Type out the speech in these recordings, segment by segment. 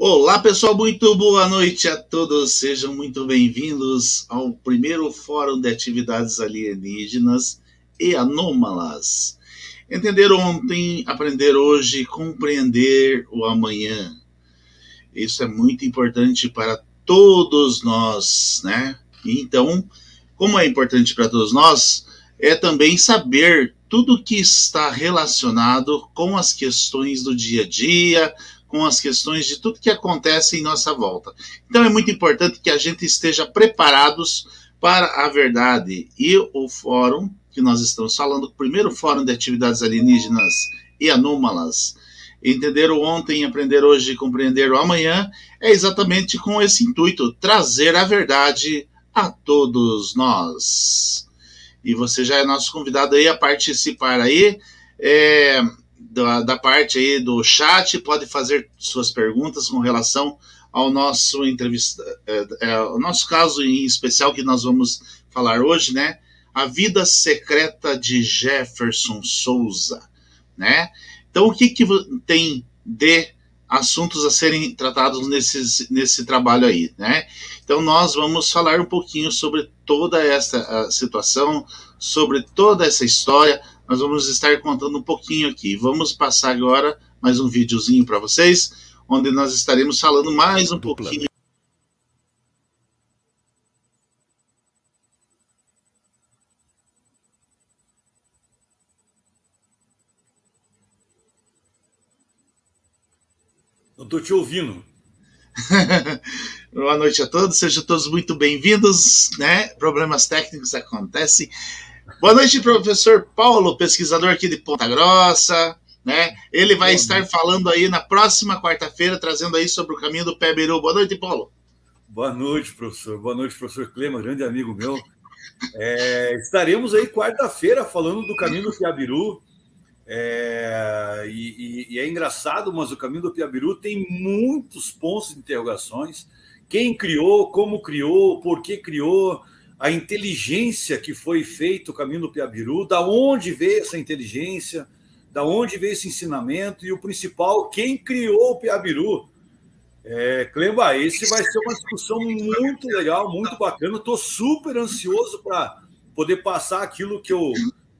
Olá, pessoal, muito boa noite a todos. Sejam muito bem-vindos ao primeiro Fórum de Atividades Alienígenas e Anômalas. Entender ontem, aprender hoje, compreender o amanhã. Isso é muito importante para todos nós, né? Então, como é importante para todos nós, é também saber tudo que está relacionado com as questões do dia a dia, com as questões de tudo que acontece em nossa volta. Então é muito importante que a gente esteja preparados para a verdade. E o fórum que nós estamos falando, o primeiro fórum de atividades alienígenas e anômalas, entender o ontem, aprender hoje e compreender amanhã, é exatamente com esse intuito, trazer a verdade a todos nós. E você já é nosso convidado aí a participar aí. É, da, da parte aí do chat, pode fazer suas perguntas com relação ao nosso entrevista, é, é, o nosso caso em especial que nós vamos falar hoje, né? A vida secreta de Jefferson Souza, né? Então, o que, que tem de assuntos a serem tratados nesse, nesse trabalho aí, né? Então, nós vamos falar um pouquinho sobre toda essa situação, sobre toda essa história, nós vamos estar contando um pouquinho aqui. Vamos passar agora mais um videozinho para vocês, onde nós estaremos falando mais um pouquinho. Não estou te ouvindo. Boa noite a todos, sejam todos muito bem-vindos. Né? Problemas técnicos acontecem. Boa noite, professor Paulo, pesquisador aqui de Ponta Grossa. Né? Ele vai estar falando aí na próxima quarta-feira, trazendo aí sobre o caminho do Pé Beru. Boa noite, Paulo. Boa noite, professor. Boa noite, professor Clema, grande amigo meu. É, estaremos aí quarta-feira falando do caminho do Piabiru. É, e, e, é engraçado, mas o caminho do Piabiru tem muitos pontos de interrogações. Quem criou, como criou, por que criou, a inteligência que foi feito o caminho do Piabiru, da onde veio essa inteligência, da onde veio esse ensinamento e o principal, quem criou o Piabiru. É, Clemba, esse vai ser uma discussão muito legal, muito bacana. Estou super ansioso para poder passar aquilo que eu,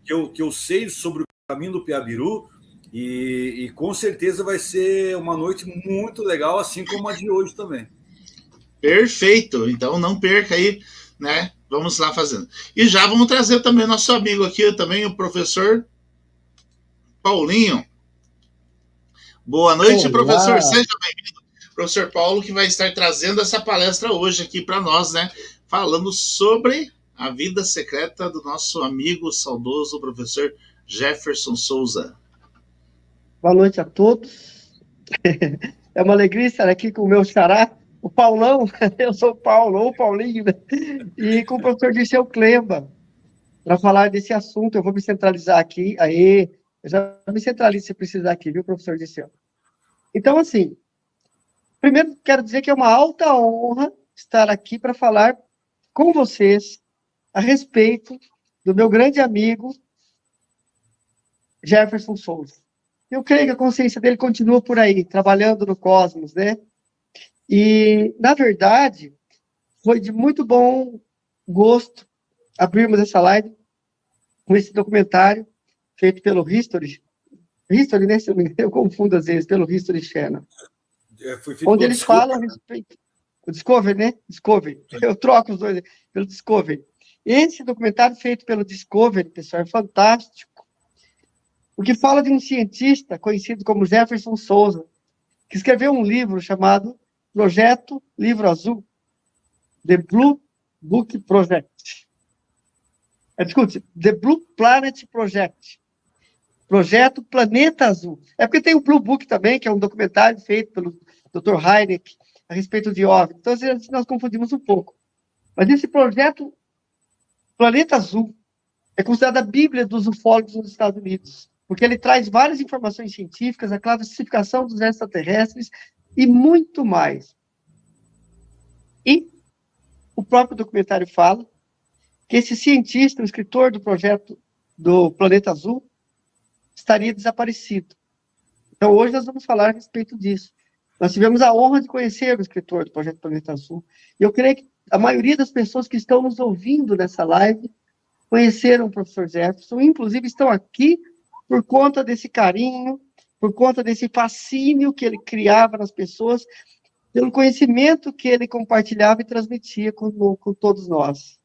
que, eu, que eu sei sobre o caminho do Piabiru. E, e com certeza vai ser uma noite muito legal, assim como a de hoje também. Perfeito. Então não perca aí, né? Vamos lá fazendo. E já vamos trazer também nosso amigo aqui, também o professor Paulinho. Boa noite, Olá. professor. Seja bem-vindo. Professor Paulo, que vai estar trazendo essa palestra hoje aqui para nós, né? Falando sobre a vida secreta do nosso amigo saudoso professor Jefferson Souza. Boa noite a todos. É uma alegria estar aqui com o meu xará, o Paulão, eu sou o Paulo, ou o Paulinho, né? e com o professor Dirceu Clemba, para falar desse assunto. Eu vou me centralizar aqui. Aí, eu já me centralizo se precisar aqui, viu, professor Dirceu? Então, assim, primeiro quero dizer que é uma alta honra estar aqui para falar com vocês a respeito do meu grande amigo Jefferson Souza. Eu creio que a consciência dele continua por aí, trabalhando no cosmos, né? E, na verdade, foi de muito bom gosto abrirmos essa live com esse documentário feito pelo History. History, né? Eu confundo às vezes, pelo History Channel. É, onde eles Discovery. falam a respeito. O Discovery, né? Discovery. Eu troco os dois pelo Discovery. Esse documentário feito pelo Discovery, pessoal, é fantástico. O que fala de um cientista conhecido como Jefferson Souza, que escreveu um livro chamado Projeto Livro Azul, The Blue Book Project. É, desculpe, The Blue Planet Project. Projeto Planeta Azul. É porque tem o Blue Book também, que é um documentário feito pelo Dr. Heineck a respeito de OVNI. Então, nós confundimos um pouco. Mas esse projeto Planeta Azul é considerado a Bíblia dos ufólogos nos Estados Unidos, porque ele traz várias informações científicas, a classificação dos extraterrestres e muito mais. E o próprio documentário fala que esse cientista, o escritor do projeto do Planeta Azul, estaria desaparecido. Então, hoje nós vamos falar a respeito disso. Nós tivemos a honra de conhecer o escritor do Projeto Planeta Azul. E eu creio que a maioria das pessoas que estão nos ouvindo nessa live conheceram o professor Jefferson, inclusive estão aqui por conta desse carinho, por conta desse fascínio que ele criava nas pessoas, pelo conhecimento que ele compartilhava e transmitia com, com todos nós.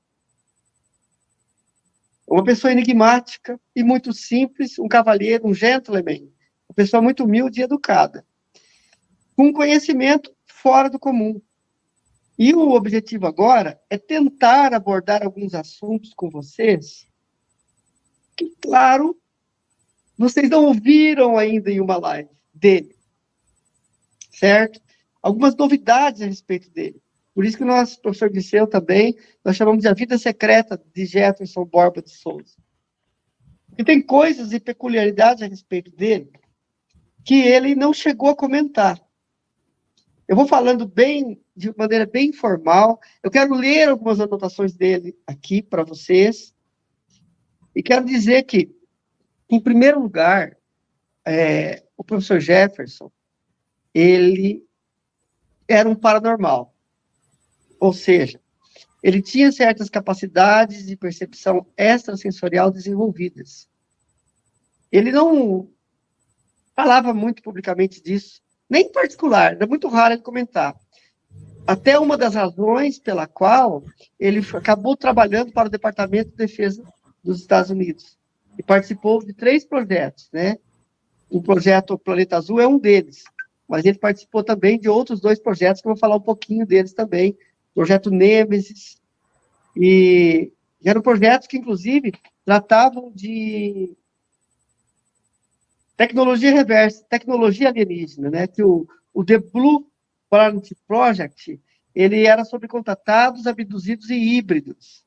Uma pessoa enigmática e muito simples, um cavalheiro, um gentleman, uma pessoa muito humilde e educada, com conhecimento fora do comum. E o objetivo agora é tentar abordar alguns assuntos com vocês que, claro, vocês não ouviram ainda em uma live dele, certo? Algumas novidades a respeito dele. Por isso que nós, professor Disseu, também, nós chamamos de A Vida Secreta de Jefferson Borba de Souza. E tem coisas e peculiaridades a respeito dele que ele não chegou a comentar. Eu vou falando bem, de maneira bem informal. Eu quero ler algumas anotações dele aqui para vocês. E quero dizer que em primeiro lugar, é, o professor Jefferson, ele era um paranormal. Ou seja, ele tinha certas capacidades de percepção extrasensorial desenvolvidas. Ele não falava muito publicamente disso, nem em particular, era muito raro ele comentar. Até uma das razões pela qual ele acabou trabalhando para o Departamento de Defesa dos Estados Unidos e participou de três projetos, né? O projeto Planeta Azul é um deles, mas ele participou também de outros dois projetos, que eu vou falar um pouquinho deles também, projeto Nemesis, e eram projetos que, inclusive, tratavam de tecnologia reversa, tecnologia alienígena, né? Que o, o The Blue Planet Project, ele era sobre contatados, abduzidos e híbridos.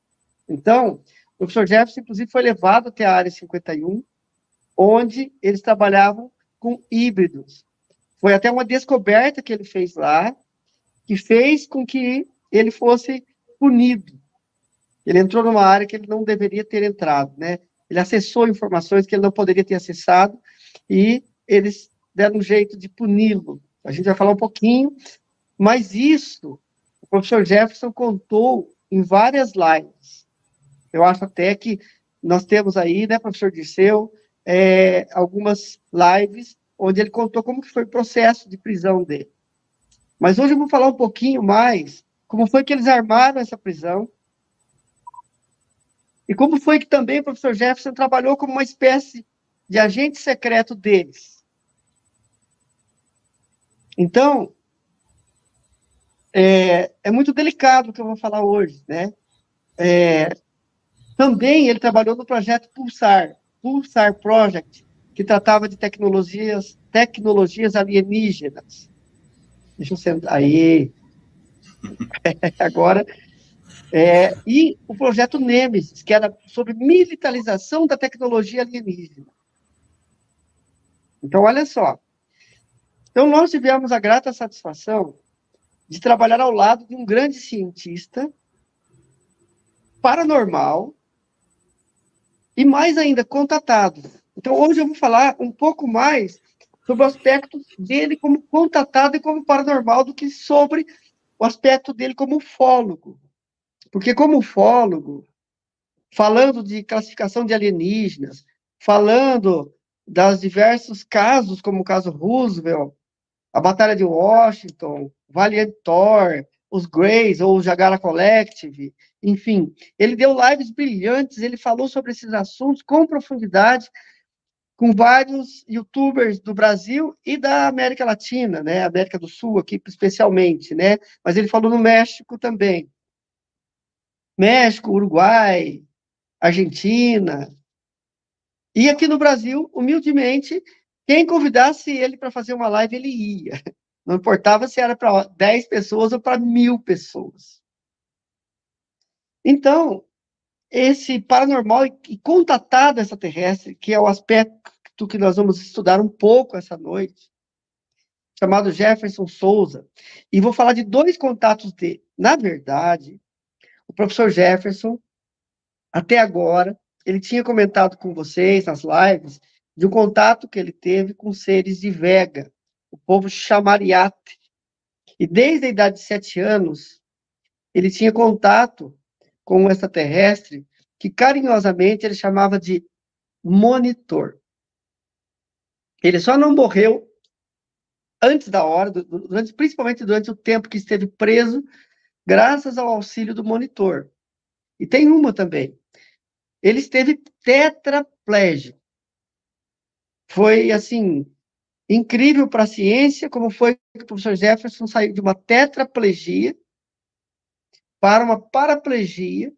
Então, o professor Jefferson, inclusive, foi levado até a área 51, onde eles trabalhavam com híbridos. Foi até uma descoberta que ele fez lá, que fez com que ele fosse punido. Ele entrou numa área que ele não deveria ter entrado, né? Ele acessou informações que ele não poderia ter acessado e eles deram um jeito de puni-lo. A gente vai falar um pouquinho, mas isso o professor Jefferson contou em várias lives. Eu acho até que nós temos aí, né, professor Dirceu, é, algumas lives onde ele contou como que foi o processo de prisão dele. Mas hoje eu vou falar um pouquinho mais como foi que eles armaram essa prisão e como foi que também o professor Jefferson trabalhou como uma espécie de agente secreto deles. Então, é, é muito delicado o que eu vou falar hoje, né? É, também ele trabalhou no projeto Pulsar, Pulsar Project, que tratava de tecnologias, tecnologias alienígenas. Deixa eu sentar aí. Agora. É, e o projeto Nemesis, que era sobre militarização da tecnologia alienígena. Então, olha só. Então, nós tivemos a grata satisfação de trabalhar ao lado de um grande cientista paranormal, e mais ainda, contatado. Então, hoje eu vou falar um pouco mais sobre o aspecto dele como contatado e como paranormal do que sobre o aspecto dele como ufólogo. Porque como ufólogo, falando de classificação de alienígenas, falando das diversos casos, como o caso Roosevelt, a Batalha de Washington, Valiant Thor, os Greys ou o Jagara Collective, enfim, ele deu lives brilhantes, ele falou sobre esses assuntos com profundidade, com vários youtubers do Brasil e da América Latina, né, América do Sul aqui especialmente, né, mas ele falou no México também. México, Uruguai, Argentina. E aqui no Brasil, humildemente, quem convidasse ele para fazer uma live, ele ia. Não importava se era para 10 pessoas ou para mil pessoas. Então, esse paranormal e contatado extraterrestre, que é o aspecto que nós vamos estudar um pouco essa noite, chamado Jefferson Souza, e vou falar de dois contatos dele. Na verdade, o professor Jefferson, até agora, ele tinha comentado com vocês nas lives de um contato que ele teve com seres de Vega, o povo chamariate. E desde a idade de sete anos, ele tinha contato com um extraterrestre que carinhosamente ele chamava de monitor. Ele só não morreu antes da hora, durante, principalmente durante o tempo que esteve preso, graças ao auxílio do monitor. E tem uma também. Ele esteve tetraplégico. Foi, assim, incrível para a ciência, como foi que o professor Jefferson saiu de uma tetraplegia para uma paraplegia,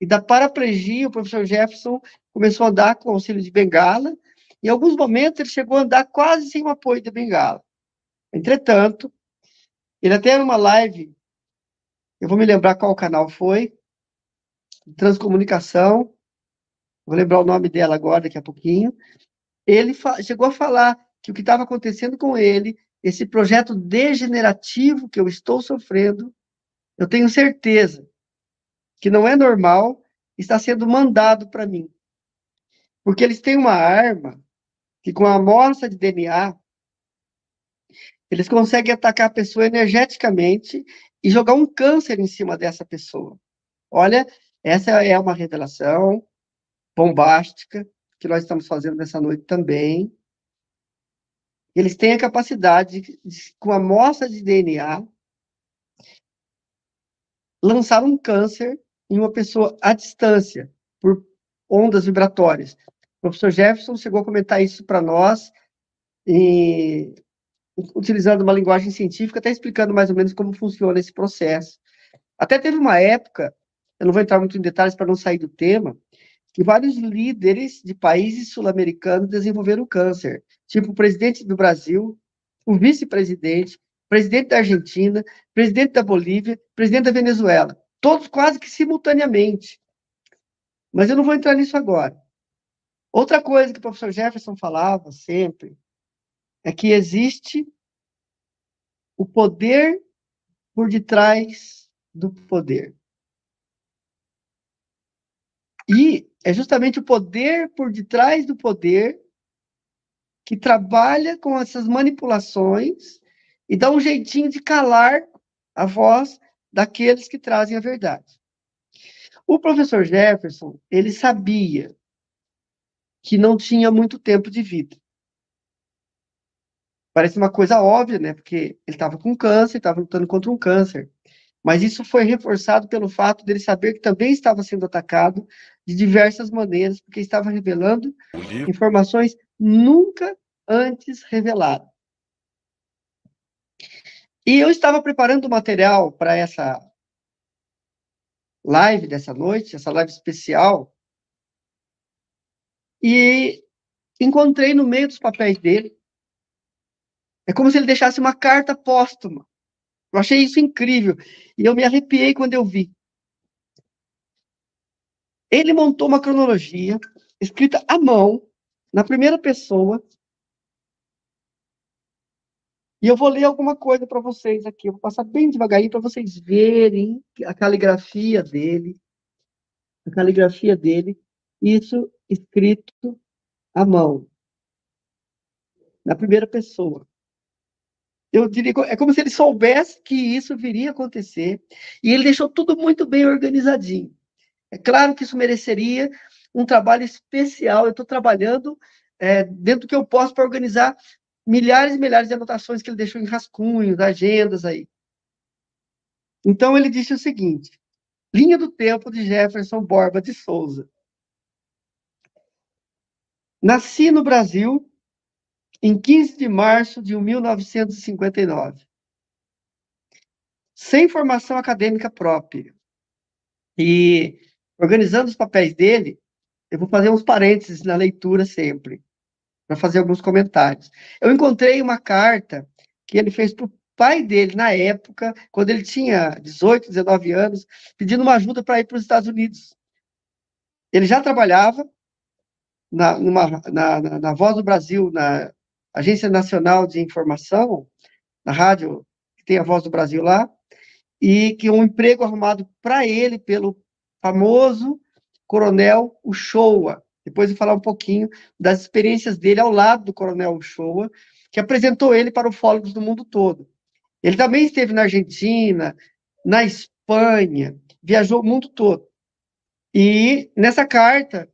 e da paraplegia o professor Jefferson começou a andar com auxílio de bengala, em alguns momentos ele chegou a andar quase sem o apoio de bengala. Entretanto, ele até numa live, eu vou me lembrar qual canal foi, Transcomunicação, vou lembrar o nome dela agora, daqui a pouquinho, ele chegou a falar que o que estava acontecendo com ele, esse projeto degenerativo que eu estou sofrendo, eu tenho certeza que não é normal, está sendo mandado para mim. Porque eles têm uma arma que, com a amostra de DNA, eles conseguem atacar a pessoa energeticamente e jogar um câncer em cima dessa pessoa. Olha, essa é uma revelação bombástica que nós estamos fazendo nessa noite também. Eles têm a capacidade, de, com a amostra de DNA, lançar um câncer em uma pessoa à distância, por ondas vibratórias. O professor Jefferson chegou a comentar isso para nós, e, utilizando uma linguagem científica, até explicando mais ou menos como funciona esse processo. Até teve uma época, eu não vou entrar muito em detalhes para não sair do tema, que vários líderes de países sul-americanos desenvolveram câncer, tipo o presidente do Brasil, o vice-presidente, presidente da Argentina, presidente da Bolívia, presidente da Venezuela, todos quase que simultaneamente. Mas eu não vou entrar nisso agora. Outra coisa que o professor Jefferson falava sempre é que existe o poder por detrás do poder. E é justamente o poder por detrás do poder que trabalha com essas manipulações e dá um jeitinho de calar a voz daqueles que trazem a verdade. O professor Jefferson, ele sabia que não tinha muito tempo de vida. Parece uma coisa óbvia, né? Porque ele estava com câncer, estava lutando contra um câncer. Mas isso foi reforçado pelo fato dele saber que também estava sendo atacado de diversas maneiras, porque estava revelando informações nunca antes reveladas. E eu estava preparando o material para essa live dessa noite, essa live especial, e encontrei no meio dos papéis dele. É como se ele deixasse uma carta póstuma. Eu achei isso incrível. E eu me arrepiei quando eu vi. Ele montou uma cronologia escrita à mão, na primeira pessoa. E eu vou ler alguma coisa para vocês aqui. Eu vou passar bem devagarinho para vocês verem a caligrafia dele. A caligrafia dele. Isso escrito à mão. Na primeira pessoa. Eu diria, é como se ele soubesse que isso viria a acontecer, e ele deixou tudo muito bem organizadinho. É claro que isso mereceria um trabalho especial. Eu estou trabalhando é, dentro do que eu posso para organizar milhares e milhares de anotações que ele deixou em rascunhos, agendas aí. Então ele disse o seguinte: linha do tempo de Jefferson Borba de Souza. Nasci no Brasil em 15 de março de 1959. Sem formação acadêmica própria. E organizando os papéis dele, eu vou fazer uns parênteses na leitura sempre, para fazer alguns comentários. Eu encontrei uma carta que ele fez para o pai dele na época, quando ele tinha 18, 19 anos, pedindo uma ajuda para ir para os Estados Unidos. Ele já trabalhava na, numa, na, na, na Voz do Brasil, na Agência Nacional de Informação, na rádio, que tem a Voz do Brasil lá, e que um emprego arrumado para ele pelo famoso coronel Uchoa, Depois eu vou falar um pouquinho das experiências dele ao lado do Coronel Uchoa, que apresentou ele para ufólogos do mundo todo. Ele também esteve na Argentina, na Espanha, viajou o mundo todo. E nessa carta,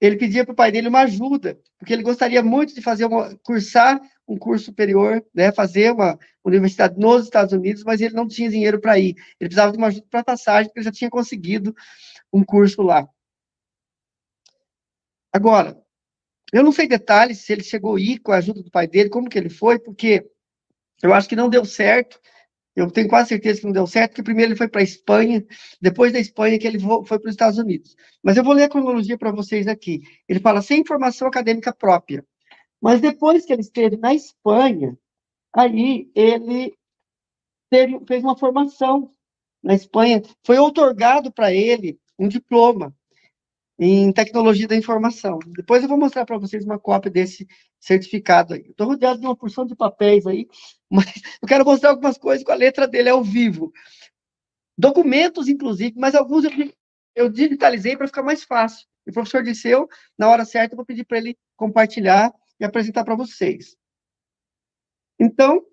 ele pedia para o pai dele uma ajuda, porque ele gostaria muito de fazer uma, cursar um curso superior, né, fazer uma universidade nos Estados Unidos, mas ele não tinha dinheiro para ir. Ele precisava de uma ajuda para passagem, porque ele já tinha conseguido um curso lá. Agora, eu não sei detalhes se ele chegou a ir com a ajuda do pai dele, como que ele foi, porque eu acho que não deu certo. Eu tenho quase certeza que não deu certo, porque primeiro ele foi para a Espanha, depois da Espanha que ele foi para os Estados Unidos. Mas eu vou ler a cronologia para vocês aqui. Ele fala sem informação acadêmica própria. Mas depois que ele esteve na Espanha, aí ele teve, fez uma formação na Espanha. Foi otorgado para ele um diploma em tecnologia da informação. Depois eu vou mostrar para vocês uma cópia desse certificado aí. Estou rodeado de uma porção de papéis aí, mas eu quero mostrar algumas coisas com a letra dele ao vivo. Documentos, inclusive, mas alguns eu, eu digitalizei para ficar mais fácil. O professor Disseu, na hora certa, eu vou pedir para ele compartilhar e apresentar para vocês. Então,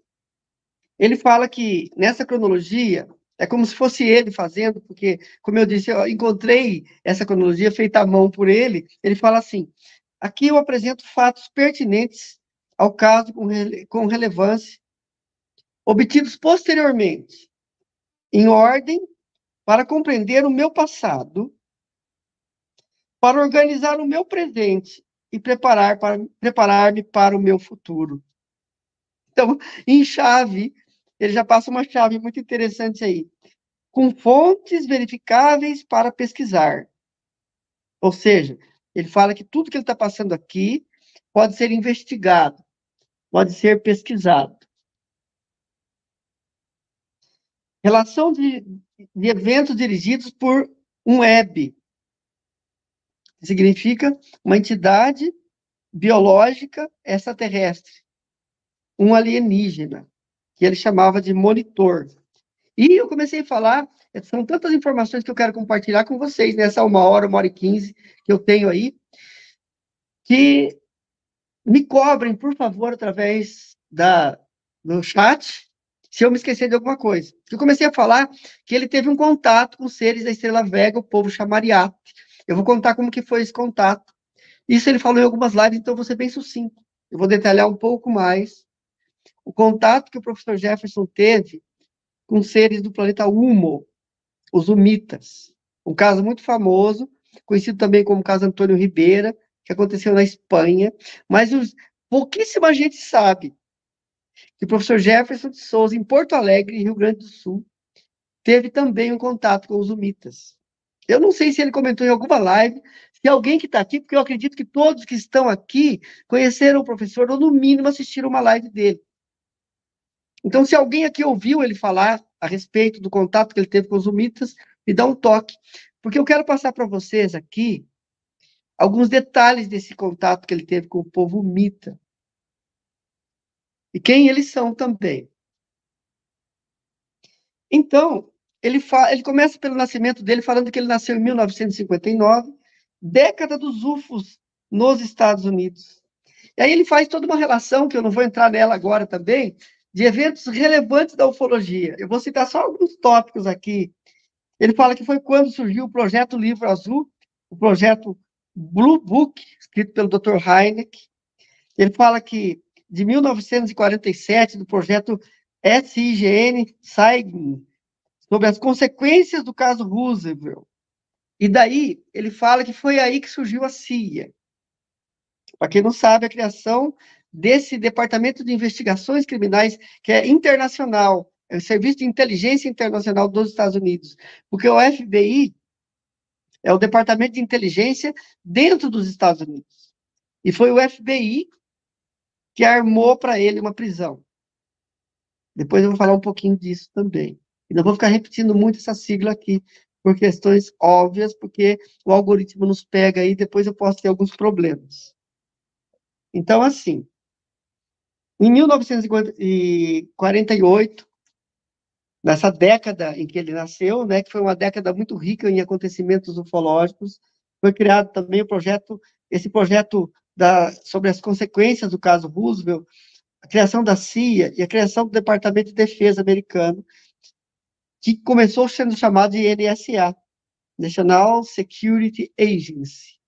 ele fala que nessa cronologia, é como se fosse ele fazendo, porque, como eu disse, eu encontrei essa cronologia feita à mão por ele. Ele fala assim: aqui eu apresento fatos pertinentes ao caso com, rele com relevância, obtidos posteriormente, em ordem para compreender o meu passado, para organizar o meu presente e preparar para preparar-me para o meu futuro. Então, em chave, ele já passa uma chave muito interessante aí. Com fontes verificáveis para pesquisar. Ou seja, ele fala que tudo que ele está passando aqui pode ser investigado, pode ser pesquisado. Relação de, de eventos dirigidos por um web. Significa uma entidade biológica extraterrestre, um alienígena que ele chamava de monitor. E eu comecei a falar, são tantas informações que eu quero compartilhar com vocês nessa uma hora, uma hora e quinze que eu tenho aí, que me cobrem, por favor, através da, do chat, se eu me esquecer de alguma coisa. Eu comecei a falar que ele teve um contato com seres da Estrela Vega, o povo chamariate. Eu vou contar como que foi esse contato. Isso ele falou em algumas lives, então vou ser bem sucinto. Eu vou detalhar um pouco mais o contato que o professor Jefferson teve com seres do planeta Humo, os Humitas. Um caso muito famoso, conhecido também como caso Antônio Ribeira, que aconteceu na Espanha, mas os, pouquíssima gente sabe que o professor Jefferson de Souza, em Porto Alegre, Rio Grande do Sul, teve também um contato com os Humitas. Eu não sei se ele comentou em alguma live, se alguém que está aqui, porque eu acredito que todos que estão aqui conheceram o professor, ou no mínimo assistiram uma live dele. Então, se alguém aqui ouviu ele falar a respeito do contato que ele teve com os humitas, me dá um toque, porque eu quero passar para vocês aqui alguns detalhes desse contato que ele teve com o povo humita. E quem eles são também. Então, ele, ele começa pelo nascimento dele, falando que ele nasceu em 1959, década dos UFOs nos Estados Unidos. E aí ele faz toda uma relação, que eu não vou entrar nela agora também, de eventos relevantes da ufologia. Eu vou citar só alguns tópicos aqui. Ele fala que foi quando surgiu o projeto Livro Azul, o projeto Blue Book, escrito pelo Dr. Heineck. Ele fala que de 1947, do projeto SIGN SAIGN, sobre as consequências do caso Roosevelt. E daí, ele fala que foi aí que surgiu a CIA. Para quem não sabe, a criação desse Departamento de Investigações Criminais, que é internacional, é o Serviço de Inteligência Internacional dos Estados Unidos, porque o FBI é o Departamento de Inteligência dentro dos Estados Unidos. E foi o FBI que armou para ele uma prisão. Depois eu vou falar um pouquinho disso também. E não vou ficar repetindo muito essa sigla aqui, por questões óbvias, porque o algoritmo nos pega aí, depois eu posso ter alguns problemas. Então, assim, em 1948, nessa década em que ele nasceu, né, que foi uma década muito rica em acontecimentos ufológicos, foi criado também o projeto, esse projeto da, sobre as consequências do caso Roosevelt, a criação da CIA e a criação do Departamento de Defesa americano, que começou sendo chamado de NSA, National Security Agency,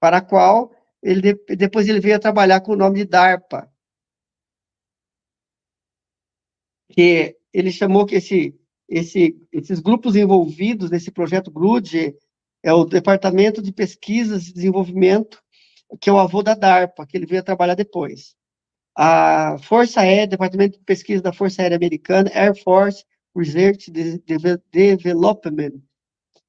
para a qual ele depois ele veio a trabalhar com o nome de DARPA, que ele chamou que esse, esse, esses grupos envolvidos nesse projeto GRUD é o Departamento de Pesquisas e Desenvolvimento, que é o avô da DARPA, que ele veio trabalhar depois. A Força Aérea, Departamento de Pesquisa da Força Aérea Americana, Air Force Research Development,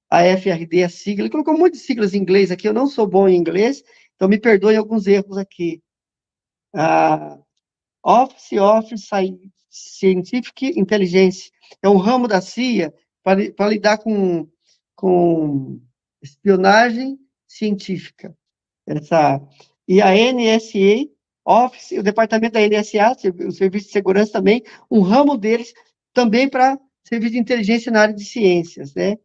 a FRD, a sigla. Ele colocou muitas siglas em inglês aqui, eu não sou bom em inglês, então me perdoem alguns erros aqui. Uh, Office of Scientific Intelligence é um ramo da CIA para lidar com, com espionagem científica. Essa, e a NSA, Office, o departamento da NSA, o Serviço de Segurança também, um ramo deles também para serviço de inteligência na área de ciências, né?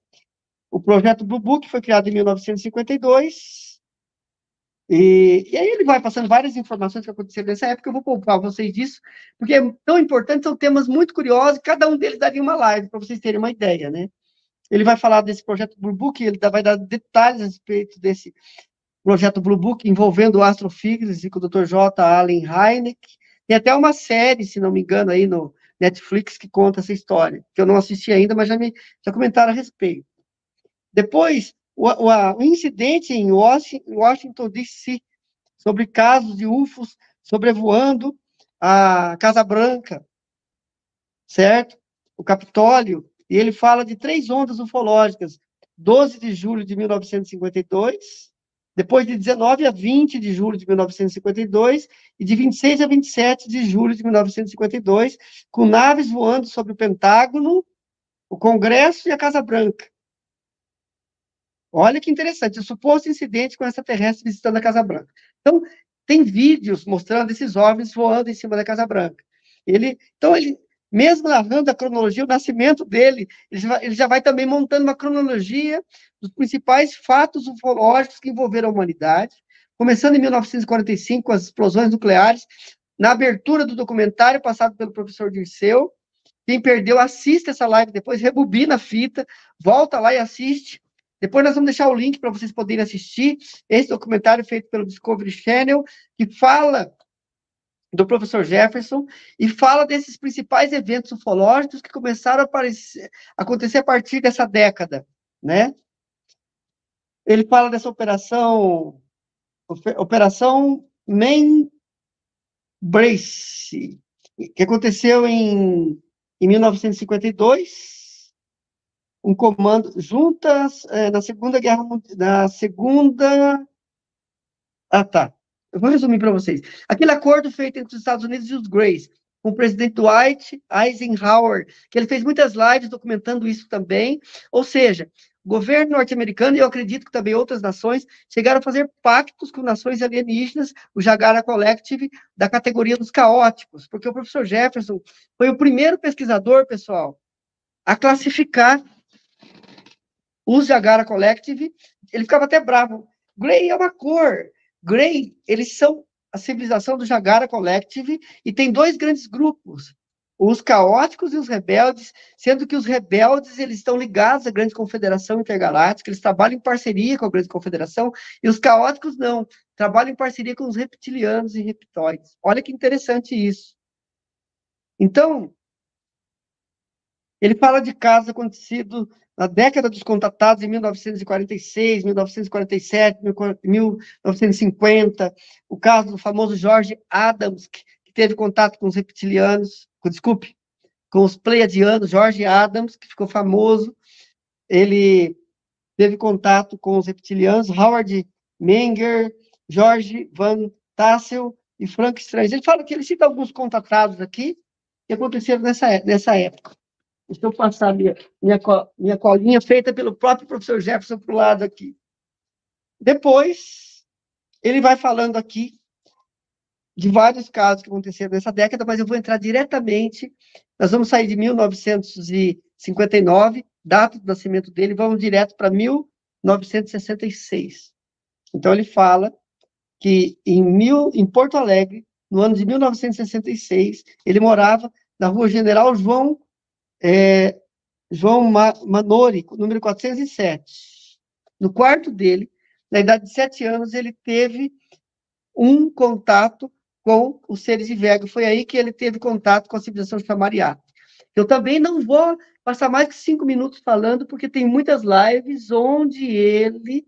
O projeto Blue Book foi criado em 1952, e, e, aí ele vai passando várias informações que aconteceram nessa época, eu vou poupar vocês disso, porque é tão importante, são temas muito curiosos, cada um deles daria uma live, para vocês terem uma ideia, né? Ele vai falar desse projeto Blue Book, ele vai dar detalhes a respeito desse projeto Blue Book, envolvendo o astrofísico com o Dr. J. Allen Hynek. Tem até uma série, se não me engano, aí no Netflix que conta essa história, que eu não assisti ainda, mas já me já comentaram a respeito. Depois, o, o, o incidente em Washington, D.C., sobre casos de UFOs sobrevoando a Casa Branca, certo? O Capitólio, e ele fala de três ondas ufológicas, 12 de julho de 1952, depois de 19 a 20 de julho de 1952 e de 26 a 27 de julho de 1952, com naves voando sobre o Pentágono, o Congresso e a Casa Branca. Olha que interessante, o suposto incidente com extraterrestre visitando a Casa Branca. Então, tem vídeos mostrando esses OVNIs voando em cima da Casa Branca. Ele, então, ele, mesmo narrando a cronologia, o nascimento dele, ele já, ele já vai também montando uma cronologia dos principais fatos ufológicos que envolveram a humanidade, começando em 1945 com as explosões nucleares, na abertura do documentário passado pelo professor Dirceu. Quem perdeu, assista essa live depois, rebobina a fita, volta lá e assiste. Depois nós vamos deixar o link para vocês poderem assistir esse documentário feito pelo Discovery Channel, que fala do professor Jefferson e fala desses principais eventos ufológicos que começaram a aparecer, acontecer a partir dessa década, né? Ele fala dessa operação, operação Main Brace, que aconteceu em, em 1952, um comando juntas é, na Segunda Guerra na Segunda Ah, tá. Eu vou resumir para vocês. Aquele acordo feito entre os Estados Unidos e os Greys, com o presidente Dwight Eisenhower, que ele fez muitas lives documentando isso também. Ou seja, o governo norte-americano, e eu acredito que também outras nações, chegaram a fazer pactos com nações alienígenas, o Jagara Collective, da categoria dos caóticos, porque o professor Jefferson foi o primeiro pesquisador, pessoal, a classificar os Jagara Collective. Ele ficava até bravo. Grey é uma cor, Grey, eles são a civilização do Jagara Collective e tem dois grandes grupos, os caóticos e os rebeldes, sendo que os rebeldes eles estão ligados à Grande Confederação Intergaláctica, eles trabalham em parceria com a Grande Confederação, e os caóticos não, trabalham em parceria com os reptilianos e reptoides. Olha que interessante isso. Então, ele fala de casos acontecidos na década dos contatados, em 1946, 1947, 1950, o caso do famoso George Adams, que teve contato com os reptilianos, com, desculpe, com os pleiadianos, George Adams, que ficou famoso, ele teve contato com os reptilianos, Howard Menger, George Van Tassel e Frank Strange. Ele fala que ele cita alguns contatados aqui que aconteceram nessa, nessa época. Deixa eu passar minha, minha, minha colinha feita pelo próprio professor Jefferson para o lado aqui. Depois, ele vai falando aqui de vários casos que aconteceram nessa década, mas eu vou entrar diretamente. Nós vamos sair de 1959, data do nascimento dele, vamos direto para 1960. 1966. Então, ele fala que em, mil, em Porto Alegre, no ano de 1966, ele morava na rua General João, é, João Manori, número 407. No quarto dele, na idade de sete anos, ele teve um contato com os seres de Vega. Foi aí que ele teve contato com a civilização chamariata. Eu também não vou passar mais que cinco minutos falando, porque tem muitas lives onde ele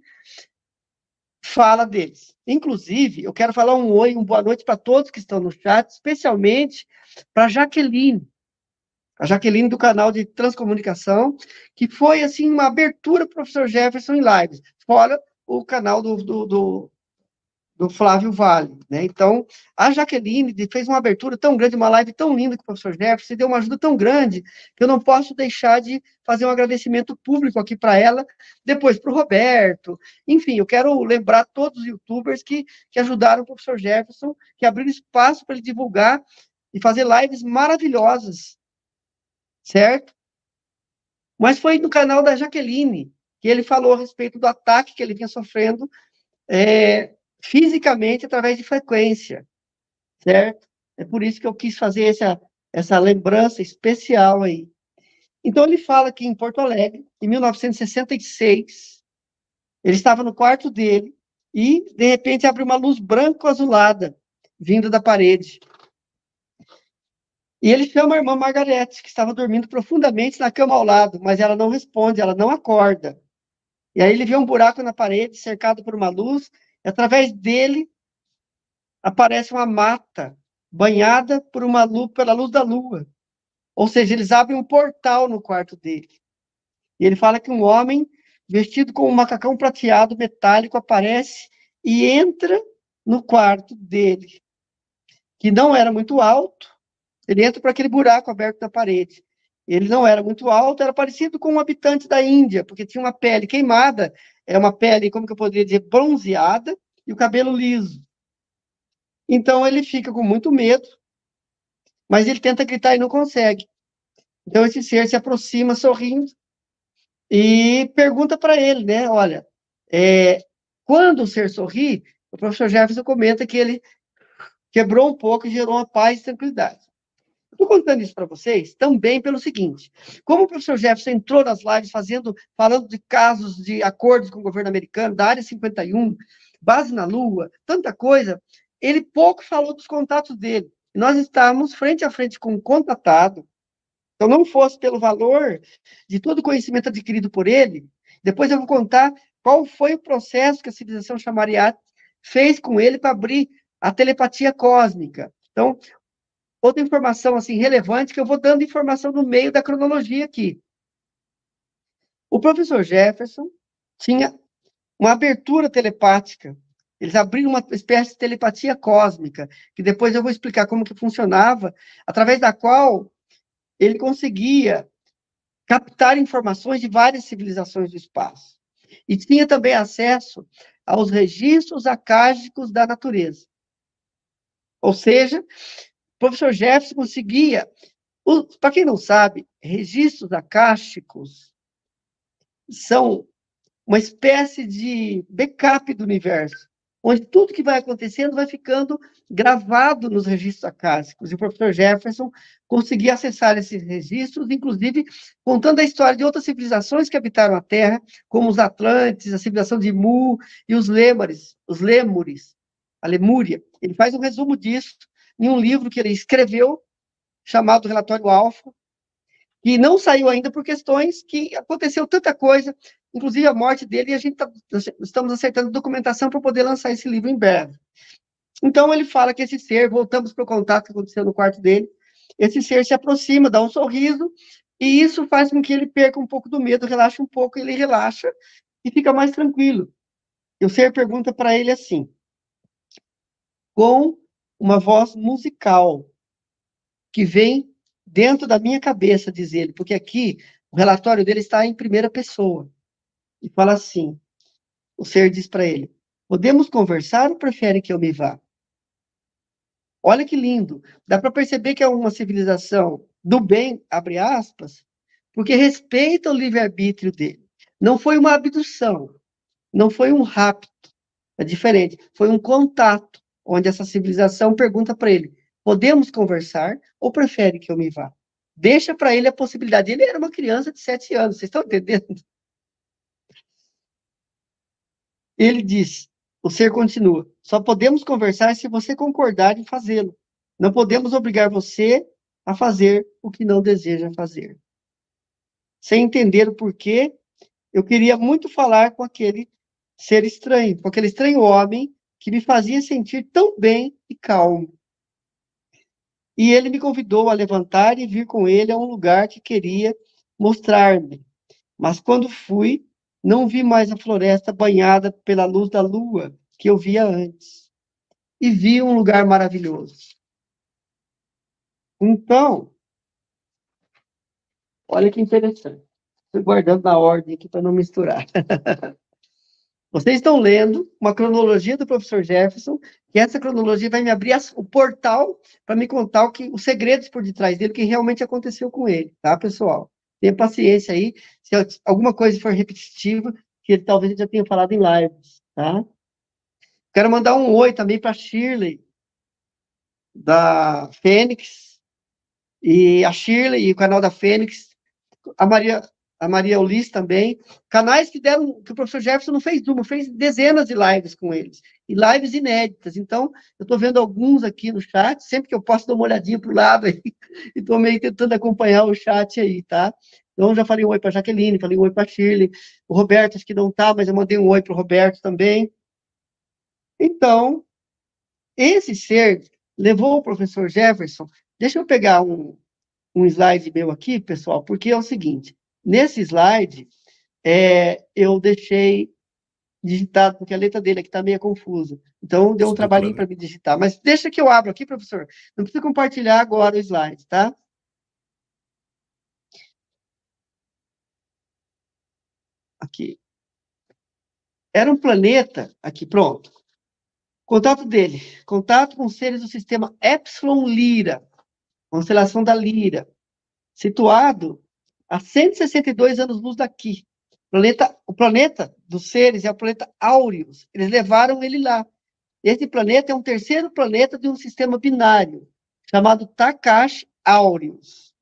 fala deles. Inclusive, eu quero falar um oi, uma boa noite para todos que estão no chat, especialmente para Jaqueline, a Jaqueline do canal de Transcomunicação, que foi assim uma abertura para o professor Jefferson em lives, fora o canal do, do, do, do Flávio Vale, né? Então, a Jaqueline fez uma abertura tão grande, uma live tão linda com o professor Jefferson, deu uma ajuda tão grande, que eu não posso deixar de fazer um agradecimento público aqui para ela, depois para o Roberto, enfim, eu quero lembrar todos os youtubers que, que ajudaram o professor Jefferson, que abriram espaço para ele divulgar e fazer lives maravilhosas, certo? Mas foi no canal da Jaqueline que ele falou a respeito do ataque que ele vinha sofrendo é, fisicamente através de frequência, certo? É por isso que eu quis fazer essa, essa lembrança especial aí. Então, ele fala que em Porto Alegre, em 1966, ele estava no quarto dele e, de repente, abre uma luz branco-azulada vindo da parede. E ele chama a irmã Margarete, que estava dormindo profundamente na cama ao lado, mas ela não responde, ela não acorda. E aí ele vê um buraco na parede, cercado por uma luz, Através dele aparece uma mata banhada por uma luz, pela luz da lua. Ou seja, eles abrem um portal no quarto dele. E ele fala que um homem vestido com um macacão prateado metálico aparece e entra no quarto dele, que não era muito alto. Ele entra por aquele buraco aberto na parede. Ele não era muito alto, era parecido com um habitante da Índia, porque tinha uma pele queimada, é uma pele, como que eu poderia dizer, bronzeada, e o cabelo liso. Então ele fica com muito medo, mas ele tenta gritar e não consegue. Então esse ser se aproxima sorrindo e pergunta para ele, né? Olha, é, quando o ser sorri, o professor Jefferson comenta que ele quebrou um pouco e gerou uma paz e tranquilidade. Estou contando isso para vocês também pelo seguinte: como o professor Jefferson entrou nas lives fazendo, falando de casos de acordos com o governo americano, da área 51, base na Lua, tanta coisa, ele pouco falou dos contatos dele. Nós estávamos frente a frente com um contatado. Então, não fosse pelo valor de todo o conhecimento adquirido por ele, depois eu vou contar qual foi o processo que a civilização chamariat fez com ele para abrir a telepatia cósmica. Então, outra informação assim relevante que eu vou dando informação no meio da cronologia aqui. O professor Jefferson tinha uma abertura telepática. Eles abriram uma espécie de telepatia cósmica, que depois eu vou explicar como que funcionava, através da qual ele conseguia captar informações de várias civilizações do espaço. E tinha também acesso aos registros acágicos da natureza. Ou seja, professor Jefferson conseguia, para quem não sabe, registros acásticos são uma espécie de backup do universo, onde tudo que vai acontecendo vai ficando gravado nos registros acásicos. E o professor Jefferson conseguia acessar esses registros, inclusive contando a história de outras civilizações que habitaram a Terra, como os Atlantes, a civilização de Mu e os Lêmures, os Lêmures, a Lemúria. Ele faz um resumo disso em um livro que ele escreveu, chamado Relatório Alfa, que não saiu ainda por questões que aconteceu tanta coisa, inclusive a morte dele, e a gente tá, estamos acertando documentação para poder lançar esse livro em breve. Então, ele fala que esse ser, voltamos para o contato que aconteceu no quarto dele, esse ser se aproxima, dá um sorriso, e isso faz com que ele perca um pouco do medo, relaxa um pouco, ele relaxa e fica mais tranquilo. E o ser pergunta para ele assim, com uma voz musical que vem dentro da minha cabeça, diz ele, porque aqui o relatório dele está em primeira pessoa. E fala assim: o ser diz para ele: Podemos conversar ou prefere que eu me vá? Olha que lindo. Dá para perceber que é uma civilização do bem, abre aspas, porque respeita o livre-arbítrio dele. Não foi uma abdução, não foi um rapto, é diferente, foi um contato, onde essa civilização pergunta para ele: podemos conversar ou prefere que eu me vá? Deixa para ele a possibilidade. Ele era uma criança de sete anos, vocês estão entendendo? Ele diz: o ser continua, só podemos conversar se você concordar em fazê-lo. Não podemos obrigar você a fazer o que não deseja fazer. Sem entender o porquê, eu queria muito falar com aquele ser estranho, com aquele estranho homem que me fazia sentir tão bem e calmo. E ele me convidou a levantar e vir com ele a um lugar que queria mostrar-me. Mas quando fui, não vi mais a floresta banhada pela luz da lua que eu via antes. E vi um lugar maravilhoso. Então, olha que interessante. Estou guardando na ordem aqui para não misturar. Vocês estão lendo uma cronologia do professor Jefferson, que essa cronologia vai me abrir o portal para me contar o que, os segredos por detrás dele, o que realmente aconteceu com ele, tá, pessoal? Tenha paciência aí, se alguma coisa for repetitiva, que ele talvez já tenha falado em lives, tá? Quero mandar um oi também para Shirley, da Fênix, e a Shirley e o canal da Fênix, a Maria, a Maria Ulis também, canais que deram, que o professor Jefferson não fez uma, fez dezenas de lives com eles, e lives inéditas, então, eu estou vendo alguns aqui no chat, sempre que eu posso dar uma olhadinha para o lado aí, e estou meio tentando acompanhar o chat aí, tá? Então, já falei um oi para a Jaqueline, falei um oi para a Shirley, o Roberto acho que não está, mas eu mandei um oi para o Roberto também. Então, esse ser levou o professor Jefferson. Deixa eu pegar um, um slide meu aqui, pessoal, porque é o seguinte: nesse slide, é, eu deixei digitado, porque a letra dele aqui está meio confusa. Então, deu um trabalhinho para me digitar. Mas deixa que eu abro aqui, professor. Não precisa compartilhar agora o slide, tá? Aqui. Era um planeta, aqui, pronto. Contato dele. Contato com seres do sistema Epsilon Lyra constelação da Lira, situado a 162 anos-luz daqui. O planeta, o planeta dos seres é o planeta Áureos. Eles levaram ele lá. Esse planeta é um terceiro planeta de um sistema binário, chamado Takash Áureos.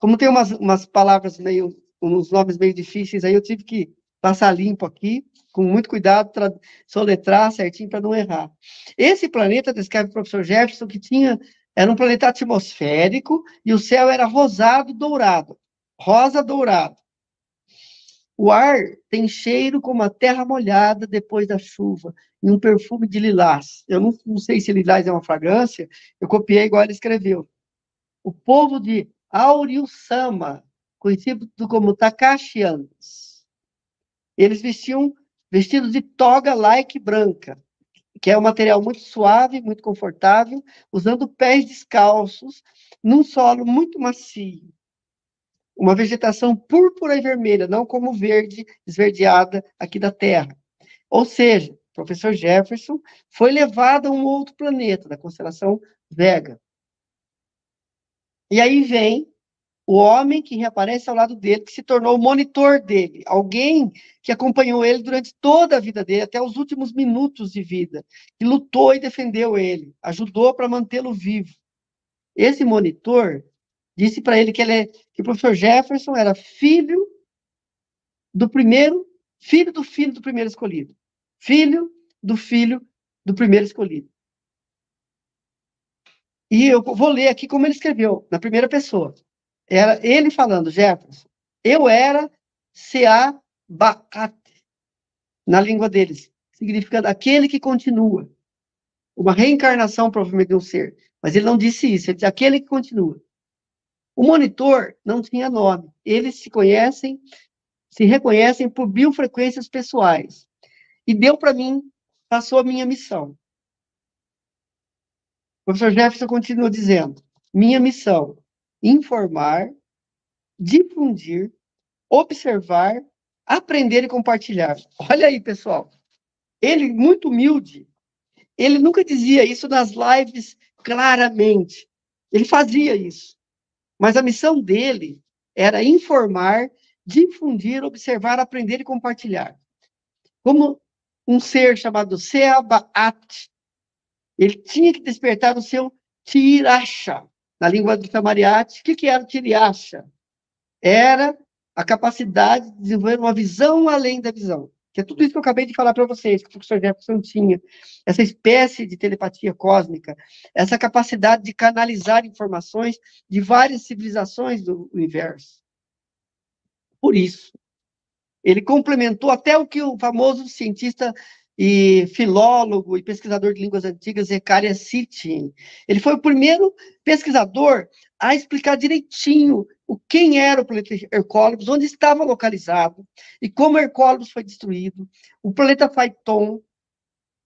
Como tem umas, umas palavras meio, uns nomes meio difíceis aí, eu tive que passar limpo aqui, com muito cuidado, soletrar certinho para não errar. Esse planeta, descreve o professor Jefferson, que tinha era um planeta atmosférico e o céu era rosado dourado. Rosa dourado. O ar tem cheiro como a terra molhada depois da chuva, e um perfume de lilás. Eu não, não sei se lilás é uma fragrância, eu copiei igual ele escreveu. O povo de Auriusama, conhecido como Takashians, eles vestiam vestidos de toga like branca, que é um material muito suave, muito confortável, usando pés descalços, num solo muito macio. Uma vegetação púrpura e vermelha, não como verde, esverdeada aqui da Terra. Ou seja, o professor Jefferson foi levado a um outro planeta, da constelação Vega. E aí vem o homem que reaparece ao lado dele, que se tornou o monitor dele, alguém que acompanhou ele durante toda a vida dele, até os últimos minutos de vida, que lutou e defendeu ele, ajudou para mantê-lo vivo. Esse monitor disse para ele que, ele é, que o professor Jefferson era filho do primeiro, filho do filho do primeiro escolhido, filho do filho do primeiro escolhido. E eu vou ler aqui como ele escreveu, na primeira pessoa. Era ele falando, Jefferson, eu era Sea na língua deles, significando aquele que continua. Uma reencarnação, provavelmente, de um ser. Mas ele não disse isso, ele disse aquele que continua. O monitor não tinha nome. Eles se conhecem, se reconhecem por biofrequências pessoais. E deu para mim, passou a minha missão. O professor Jefferson continua dizendo: minha missão informar, difundir, observar, aprender e compartilhar. Olha aí, pessoal. Ele, muito humilde, ele nunca dizia isso nas lives claramente. Ele fazia isso. Mas a missão dele era informar, difundir, observar, aprender e compartilhar. como um ser chamado Seabaat, ele tinha que despertar o seu Tirasha, na língua do Samariate. O que, que era o Tirasha? Era a capacidade de desenvolver uma visão além da visão. Que é tudo isso que eu acabei de falar para vocês, que o professor Jefferson tinha. Essa espécie de telepatia cósmica, essa capacidade de canalizar informações de várias civilizações do universo. Por isso, ele complementou até o que o famoso cientista e filólogo e pesquisador de línguas antigas Zecaria Sitchin. Ele foi o primeiro pesquisador a explicar direitinho o quem era o planeta Hercólogos, onde estava localizado e como Hercólogos foi destruído, o planeta Phaeton,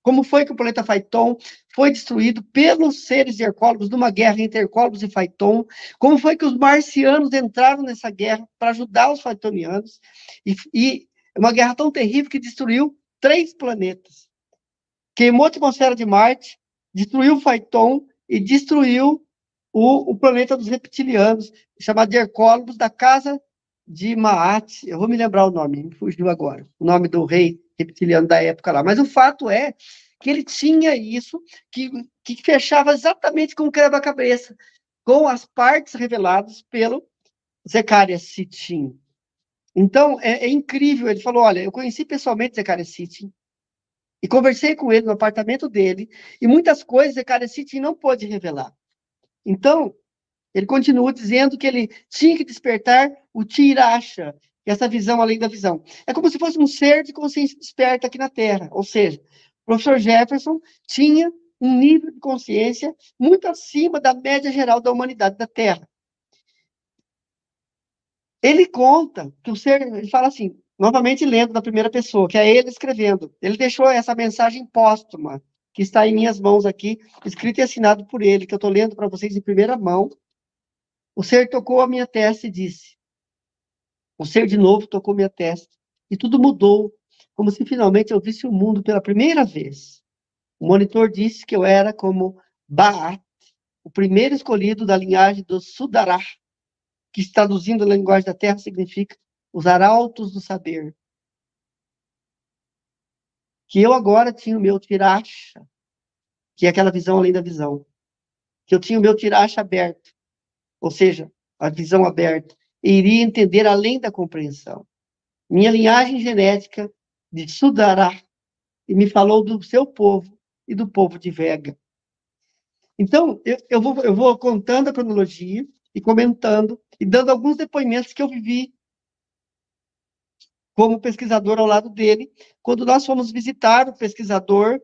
como foi que o planeta Phaeton foi destruído pelos seres de Hercólogos numa guerra entre Hercólogos e Phaeton, como foi que os marcianos entraram nessa guerra para ajudar os Phaetonianos, e, e uma guerra tão terrível que destruiu três planetas. Queimou a atmosfera de Marte, destruiu Phaeton e destruiu o, o planeta dos reptilianos, chamado de Hercólogos, da casa de Maat. Eu vou me lembrar o nome, me fugiu agora. O nome do rei reptiliano da época lá. Mas o fato é que ele tinha isso, que, que fechava exatamente com o quebra-cabeça, com as partes reveladas pelo Zecaria Sitchin. Então, é, é, incrível. Ele falou: Olha, eu conheci pessoalmente Zecaria Sitchin e conversei com ele no apartamento dele, e muitas coisas Zecaria Sitchin não pôde revelar. Então, ele continua dizendo que ele tinha que despertar o Tiracha, é essa visão além da visão. É como se fosse um ser de consciência desperta aqui na Terra. Ou seja, o professor Jefferson tinha um nível de consciência muito acima da média geral da humanidade da Terra. Ele conta que o ser, ele fala assim, novamente lendo da primeira pessoa, que é ele escrevendo. Ele deixou essa mensagem póstuma, que está em minhas mãos aqui, escrito e assinado por ele, que eu estou lendo para vocês em primeira mão. O ser tocou a minha testa e disse: O ser de novo tocou minha testa, e tudo mudou, como se finalmente eu visse o mundo pela primeira vez. O monitor disse que eu era como Baat, o primeiro escolhido da linhagem dos Sudará, que traduzindo a linguagem da Terra significa os arautos do saber. Que eu agora tinha o meu tiracha, que é aquela visão além da visão. Que eu tinha o meu tiracha aberto, ou seja, a visão aberta, e iria entender além da compreensão. Minha linhagem genética de Sudará, e me falou do seu povo e do povo de Vega. Então, eu, eu, vou, eu vou contando a cronologia, e comentando e dando alguns depoimentos que eu vivi como pesquisador ao lado dele, quando nós fomos visitar o pesquisador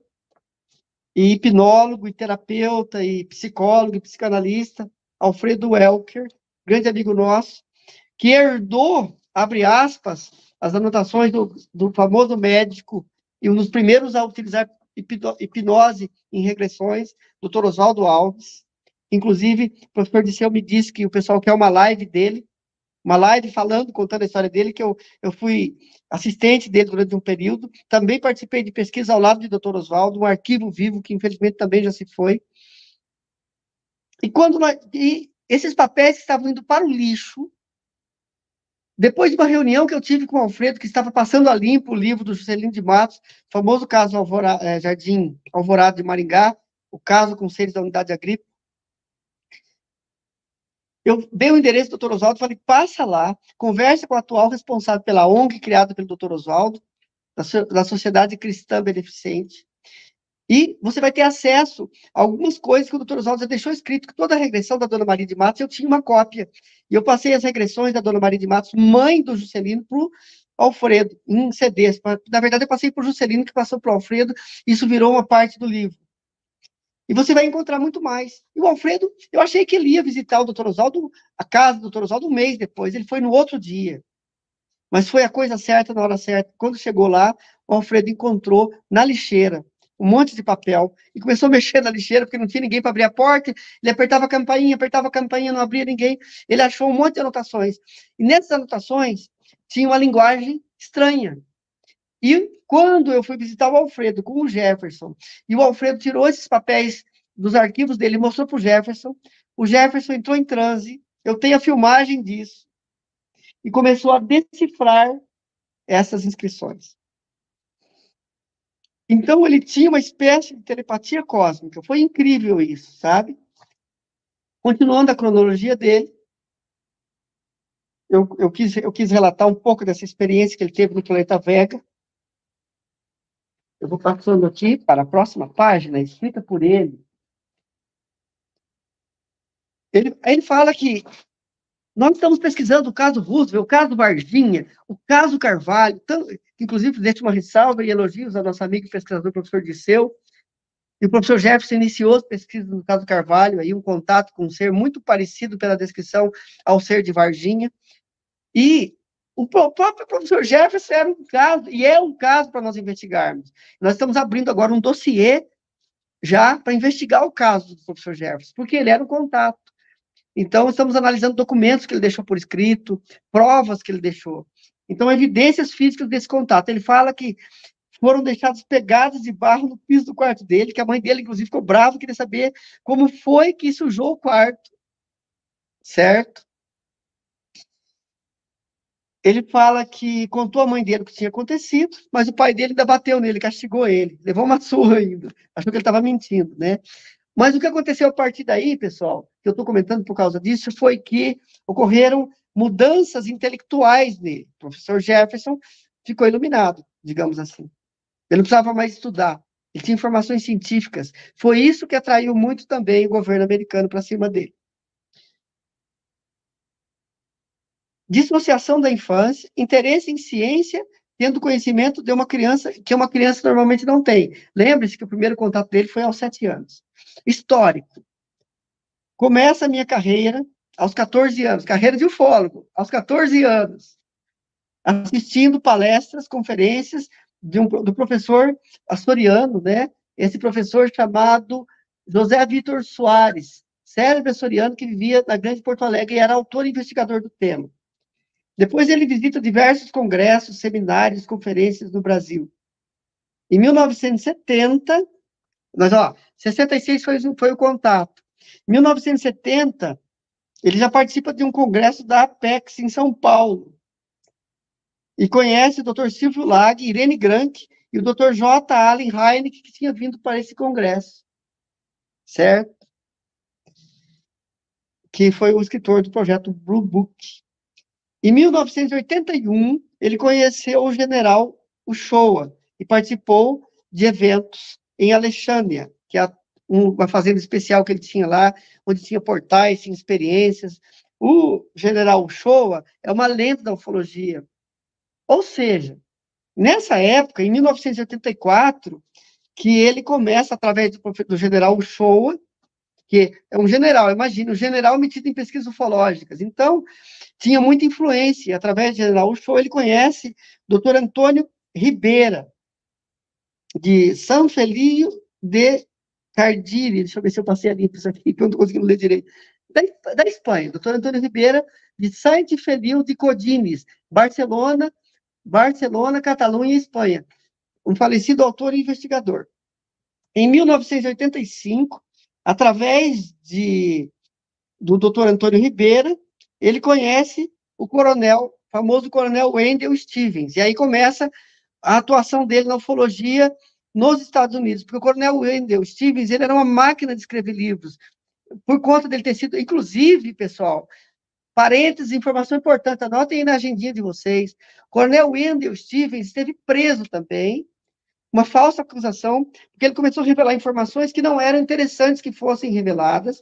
e hipnólogo e terapeuta e psicólogo e psicanalista Alfredo Welker, grande amigo nosso, que herdou, abre aspas, as anotações do, do famoso médico e um dos primeiros a utilizar hipnose em regressões, Dr. Oswaldo Alves, Inclusive, o professor Disseu me disse que o pessoal quer uma live dele, uma live falando, contando a história dele, que eu, eu fui assistente dele durante um período. Também participei de pesquisa ao lado de Dr. Oswaldo, um arquivo vivo que infelizmente também já se foi. E quando nós, e esses papéis estavam indo para o lixo, depois de uma reunião que eu tive com o Alfredo, que estava passando a limpo o livro do Juscelino de Matos, famoso caso Alvora, é, Jardim Alvorado de Maringá, o caso com seres da unidade agrícola, eu dei o endereço do Dr. Oswaldo falei, passa lá, converse com o atual responsável pela ONG criada pelo Dr. Oswaldo, da, da Sociedade Cristã Beneficente, e você vai ter acesso a algumas coisas que o Dr. Oswaldo já deixou escrito, que toda a regressão da Dona Maria de Matos, eu tinha uma cópia. E eu passei as regressões da Dona Maria de Matos, mãe do Juscelino, para o Alfredo, em CDs. Na verdade, eu passei para o Juscelino, que passou para o Alfredo, isso virou uma parte do livro. E você vai encontrar muito mais. E o Alfredo, eu achei que ele ia visitar o doutor Oswaldo, a casa do doutor Oswaldo, um mês depois. Ele foi no outro dia. Mas foi a coisa certa na hora certa. Quando chegou lá, o Alfredo encontrou na lixeira um monte de papel e começou a mexer na lixeira porque não tinha ninguém para abrir a porta. Ele apertava a campainha, apertava a campainha, não abria ninguém. Ele achou um monte de anotações. E nessas anotações tinha uma linguagem estranha. E quando eu fui visitar o Alfredo com o Jefferson, e o Alfredo tirou esses papéis dos arquivos dele mostrou para o Jefferson, o Jefferson entrou em transe, eu tenho a filmagem disso, e começou a decifrar essas inscrições. Então, ele tinha uma espécie de telepatia cósmica. Foi incrível isso, sabe? Continuando a cronologia dele, eu, eu, quis, eu quis relatar um pouco dessa experiência que ele teve no planeta Vega. Eu vou passando aqui para a próxima página, escrita por ele. Ele, ele fala que nós estamos pesquisando o caso Roosevelt, o caso Varginha, o caso Carvalho, inclusive deixo uma ressalva e elogios ao nosso amigo pesquisador, professor Disseu, e o professor Jefferson iniciou as pesquisas no caso Carvalho, aí um contato com um ser muito parecido pela descrição ao ser de Varginha. E o próprio professor Jefferson era um caso, e é um caso para nós investigarmos. Nós estamos abrindo agora um dossiê já para investigar o caso do professor Jefferson, porque ele era um contato. Então, estamos analisando documentos que ele deixou por escrito, provas que ele deixou. Então, evidências físicas desse contato. Ele fala que foram deixadas pegadas de barro no piso do quarto dele, que a mãe dele, inclusive, ficou brava, queria saber como foi que sujou o quarto, certo? Ele fala que contou à mãe dele o que tinha acontecido, mas o pai dele ainda bateu nele, castigou ele, levou uma surra ainda, achou que ele estava mentindo, né? Mas o que aconteceu a partir daí, pessoal, que eu estou comentando por causa disso, foi que ocorreram mudanças intelectuais nele. O professor Jefferson ficou iluminado, digamos assim. Ele não precisava mais estudar. Ele tinha informações científicas. Foi isso que atraiu muito também o governo americano para cima dele. Dissociação da infância, interesse em ciência, tendo conhecimento de uma criança que uma criança normalmente não tem. Lembre-se que o primeiro contato dele foi aos sete anos. Histórico. Começa a minha carreira aos 14 anos, carreira de ufólogo, aos 14 anos, assistindo palestras, conferências um, do professor açoriano, né? Esse professor chamado José Vitor Soares, cérebro açoriano que vivia na Grande Porto Alegre e era autor e investigador do tema. Depois ele visita diversos congressos, seminários, conferências no Brasil. Em 1970, mas ó, 66 foi, foi o contato. Em 1970, ele já participa de um congresso da Apex em São Paulo e conhece o Dr. Silvio Lag, Irene Grank e o Dr. J. Allen Heineken, que tinha vindo para esse congresso. Certo? Que foi o escritor do projeto Blue Book. Em 1981, ele conheceu o general Uchoa e participou de eventos em Alexandria, que é uma fazenda especial que ele tinha lá, onde tinha portais, tinha experiências. O general Uchoa é uma lenda da ufologia. Ou seja, nessa época, em 1984, que ele começa, através do, do general Uchoa, que é um general, imagina, um general metido em pesquisas ufológicas. Então, tinha muita influência. Através do general Uchoa, ele conhece o doutor Antônio Ribeira, de São Felio de Cardiri, deixa eu ver se eu passei ali isso aqui, eu não estou conseguindo ler direito, da, da Espanha, doutor Antônio Ribeira, de Saint Feliu de Codines, Barcelona, Barcelona, Catalunha Espanha. Um falecido autor e investigador. Em 1985, através de, do doutor Antônio Ribeira, ele conhece o coronel, famoso coronel Wendell Stevens, e aí começa a atuação dele na ufologia nos Estados Unidos, porque o coronel Wendell Stevens, ele era uma máquina de escrever livros, por conta dele ter sido, inclusive, pessoal, Parênteses, informação importante, anotem aí na agendinha de vocês. Coronel Wendell Stevens esteve preso também, uma falsa acusação, porque ele começou a revelar informações que não eram interessantes que fossem reveladas,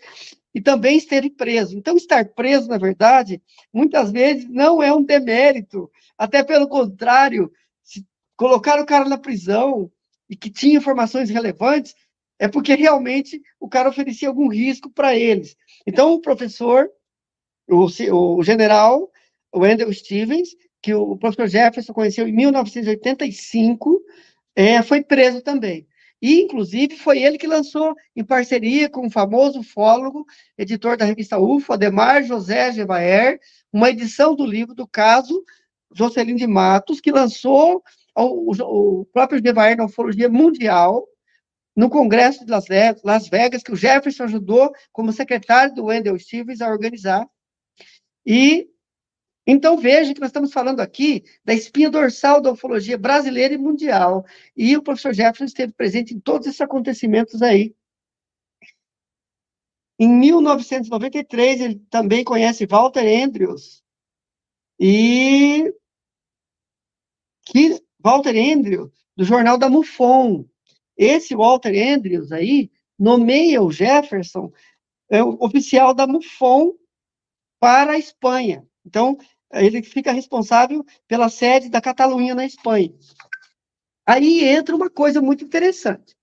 e também esteve preso. Então, estar preso, na verdade, muitas vezes não é um demérito, até pelo contrário, se colocar o cara na prisão e que tinha informações relevantes, é porque realmente o cara oferecia algum risco para eles. Então, o professor o, o general Wendell Stevens, que o professor Jefferson conheceu em 1985, é, foi preso também. E, inclusive, foi ele que lançou, em parceria com o famoso ufólogo, editor da revista UFO, Ademar José Gevaer, uma edição do livro do caso Jocelyn de Matos, que lançou o, o próprio Gevaer na ufologia mundial, no Congresso de Las Vegas, que o Jefferson ajudou, como secretário do Wendell Stevens, a organizar. E Então veja que nós estamos falando aqui da espinha dorsal da ufologia brasileira e mundial. E o professor Jefferson esteve presente em todos esses acontecimentos aí. Em 1993, ele também conhece Walter Andrews. E que Walter Andrews, do jornal da MUFON. Esse Walter Andrews aí nomeia o Jefferson é, oficial da MUFON para a Espanha. Então, ele fica responsável pela sede da Catalunha na Espanha. Aí entra uma coisa muito interessante.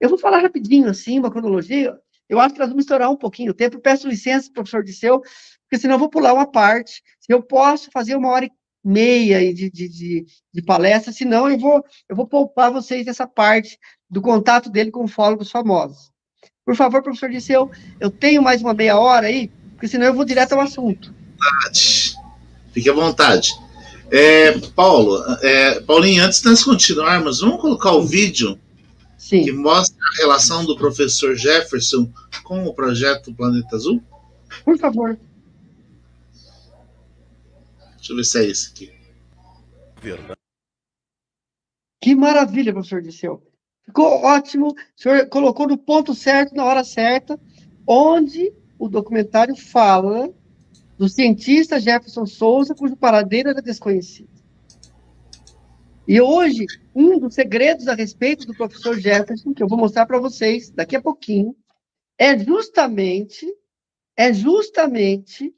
Eu vou falar rapidinho, assim, uma cronologia. Eu acho que nós vamos estourar um pouquinho o tempo. Peço licença, professor Disseu, porque senão eu vou pular uma parte. Se eu posso fazer uma hora e meia de, de, de, de palestra, senão eu vou, eu vou poupar vocês dessa parte do contato dele com ufólogos famosos. Por favor, professor Disseu, eu tenho mais uma meia hora aí, porque senão eu vou direto ao assunto. Fique à vontade. É, Paulo, é, Paulinho, antes de nós continuarmos, vamos colocar o vídeo Sim. que mostra a relação do professor Jefferson com o projeto Planeta Azul? Por favor. Deixa eu ver se é esse aqui. Verdade. Que maravilha, professor Disseu. Ficou ótimo. O senhor colocou no ponto certo, na hora certa, onde o documentário fala do cientista Jefferson Souza, cujo paradeiro era desconhecido. E hoje, um dos segredos a respeito do professor Jefferson, que eu vou mostrar para vocês daqui a pouquinho, é justamente é justamente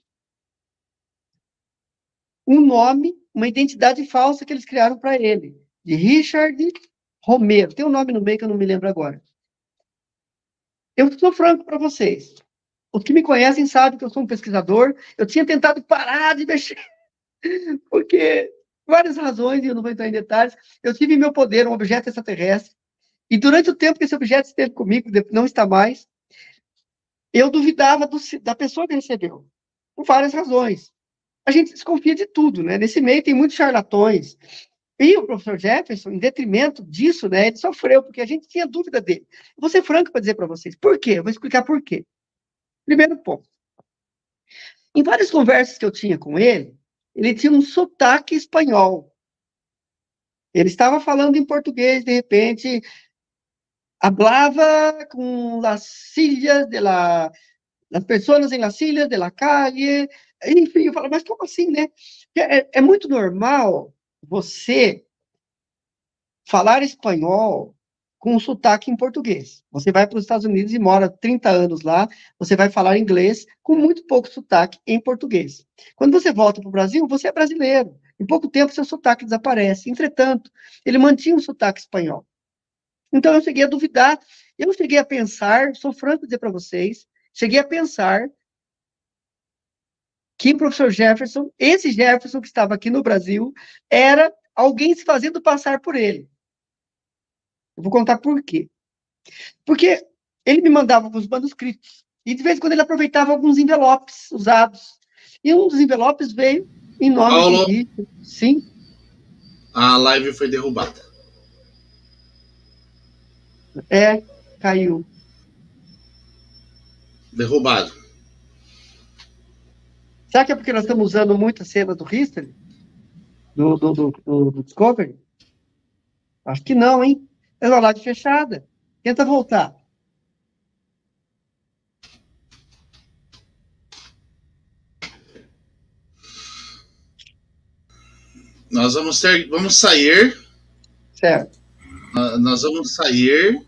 um nome, uma identidade falsa que eles criaram para ele, de Richard Romero. Tem um nome no meio que eu não me lembro agora. Eu sou franco para vocês. Os que me conhecem sabem que eu sou um pesquisador. Eu tinha tentado parar de mexer, porque várias razões, e eu não vou entrar em detalhes. Eu tive em meu poder um objeto extraterrestre, e durante o tempo que esse objeto esteve comigo, não está mais, eu duvidava do, da pessoa que recebeu, por várias razões. A gente desconfia de tudo, né? Nesse meio tem muitos charlatões. E o professor Jefferson, em detrimento disso, né, ele sofreu, porque a gente tinha dúvida dele. vou ser franco para dizer para vocês. Por quê? Eu vou explicar por quê. Primeiro ponto. Em várias conversas que eu tinha com ele, ele tinha um sotaque espanhol. Ele estava falando em português, de repente, hablava com as silhas de la, as pessoas em las silhas de la calle, enfim, eu falo, mas como assim, né? É, é muito normal você falar espanhol com um sotaque em português. Você vai para os Estados Unidos e mora 30 anos lá, você vai falar inglês com muito pouco sotaque em português. Quando você volta para o Brasil, você é brasileiro. Em pouco tempo, seu sotaque desaparece. Entretanto, ele mantinha um sotaque espanhol. Então, eu cheguei a duvidar, eu cheguei a pensar, sou franco dizer para vocês, cheguei a pensar que o professor Jefferson, esse Jefferson que estava aqui no Brasil, era alguém se fazendo passar por ele. Eu vou contar por quê. Porque ele me mandava alguns manuscritos, e de vez em quando ele aproveitava alguns envelopes usados. E um dos envelopes veio em nome Paulo, de Sim. A live foi derrubada. É, caiu. Derrubado. Será que é porque nós estamos usando muito a cena do History? Do, do, do, do, do Discovery? Acho que não, hein? É uma live fechada. Tenta voltar. Nós vamos ter, vamos sair. Certo. Nós vamos sair.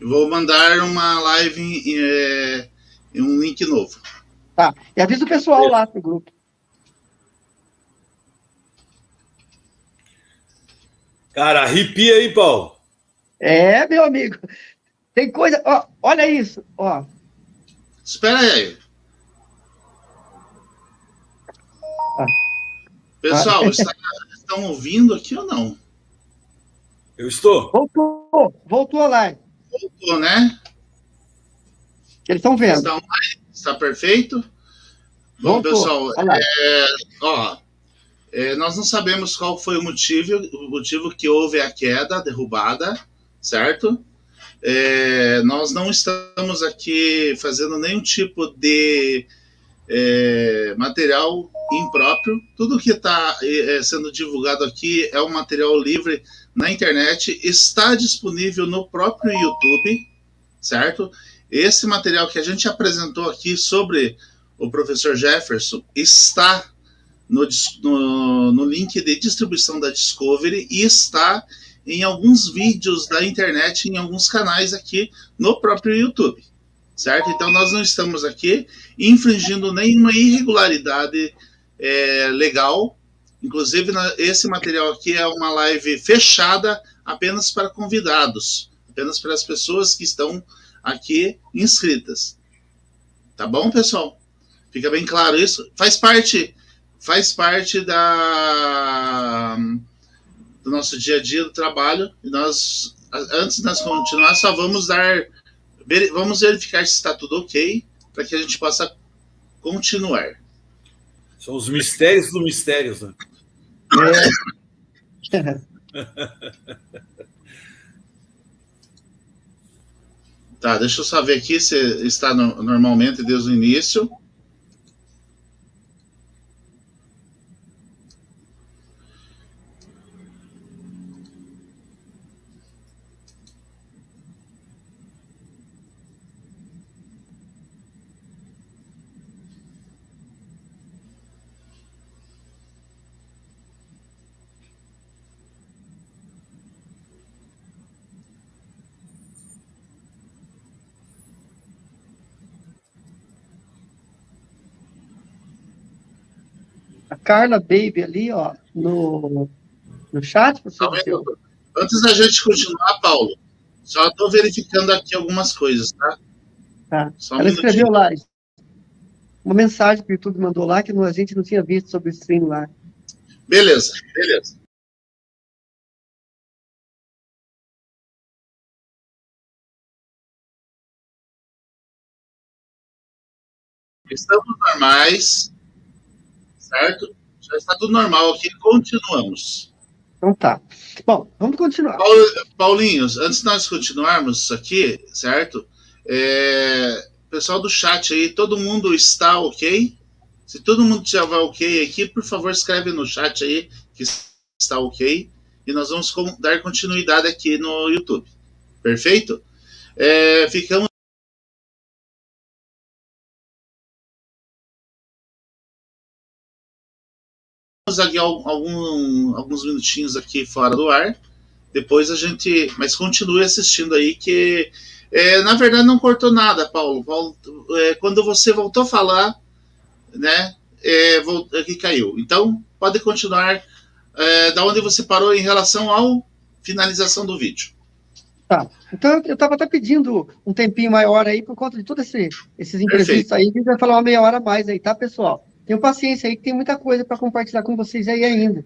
Vou mandar uma live em, é, em um link novo. Tá. E avisa o pessoal lá pro grupo. Cara, arrepia aí, Paulo. É, meu amigo. Tem coisa. Ó, olha isso. Ó. Espera aí. Ah. Pessoal, ah. está, estão ouvindo aqui ou não? Eu estou. Voltou. Voltou live. Voltou, né? Eles estão vendo. Está, está perfeito? Bom, Voltou. pessoal, é, ó, é, nós não sabemos qual foi o motivo, o motivo que houve a queda, a derrubada, certo? É, nós não estamos aqui fazendo nenhum tipo de é, material impróprio. Tudo que está é, sendo divulgado aqui é um material livre na internet, está disponível no próprio YouTube, certo? Esse material que a gente apresentou aqui sobre o professor Jefferson está no, no, no link de distribuição da Discovery e está em alguns vídeos da internet, em alguns canais aqui no próprio YouTube, certo? Então nós não estamos aqui infringindo nenhuma irregularidade é, legal. Inclusive, esse material aqui é uma live fechada apenas para convidados, apenas para as pessoas que estão aqui inscritas. Tá bom, pessoal? Fica bem claro isso. Faz parte, faz parte da do nosso dia a dia do trabalho. E nós, antes de nós continuar, só vamos dar, vamos verificar se está tudo ok, para que a gente possa continuar. São os mistérios do mistérios, né? É. tá, deixa eu só ver aqui se está no, normalmente desde o início. Carla Baby ali, ó, no, no chat, professor. Antes da gente continuar, Paulo, só estou verificando aqui algumas coisas, tá? Tá. Um Ela escreveu lá uma mensagem que o YouTube mandou lá que a gente não tinha visto sobre o stream lá. Beleza, beleza. Estamos normais certo? Já está tudo normal aqui, continuamos. Então tá. Bom, vamos continuar. Paulinhos, antes de nós continuarmos aqui, certo? É, pessoal do chat aí, todo mundo está ok? Se todo mundo estiver ok aqui, por favor, escreve no chat aí que está ok. E nós vamos dar continuidade aqui no YouTube. Perfeito? É, ficamos aqui algum, alguns minutinhos aqui fora do ar. Depois a gente. Mas continue assistindo aí, que é, na verdade não cortou nada, Paulo. É, quando você voltou a falar, né? É, voltou, aqui caiu. Então, pode continuar é, da onde você parou em relação ao finalização do vídeo. Tá. Então, eu estava até pedindo um tempinho maior aí por conta de todos esse, esses imprevistos aí. A gente vai falar uma meia hora a mais aí, tá, pessoal? Tenham paciência aí, que tem muita coisa para compartilhar com vocês aí ainda.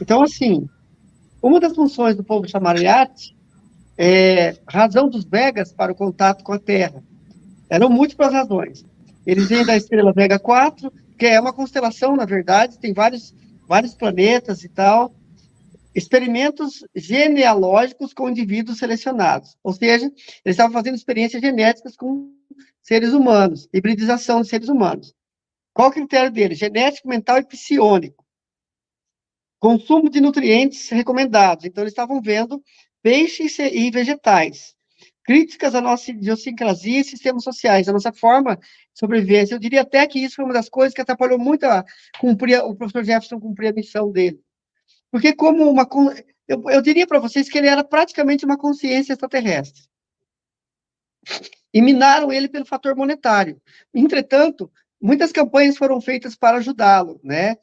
Então, assim, uma das funções do povo chamariate é razão dos Vegas para o contato com a Terra. Eram múltiplas razões. Eles vêm da estrela Vega 4, que é uma constelação, na verdade, tem vários, vários planetas e tal. Experimentos genealógicos com indivíduos selecionados. Ou seja, eles estavam fazendo experiências genéticas com seres humanos, hibridização de seres humanos. Qual o critério dele? Genético, mental e psiônico. Consumo de nutrientes recomendados. Então, eles estavam vendo peixes e vegetais. Críticas à nossa idiosincrasia e sistemas sociais, à nossa forma de sobrevivência. Eu diria até que isso foi uma das coisas que atrapalhou muito a cumprir, o professor Jefferson cumprir a missão dele. Porque como uma... Eu, eu diria para vocês que ele era praticamente uma consciência extraterrestre. E minaram ele pelo fator monetário. Entretanto, muitas campanhas foram feitas para ajudá-lo, né?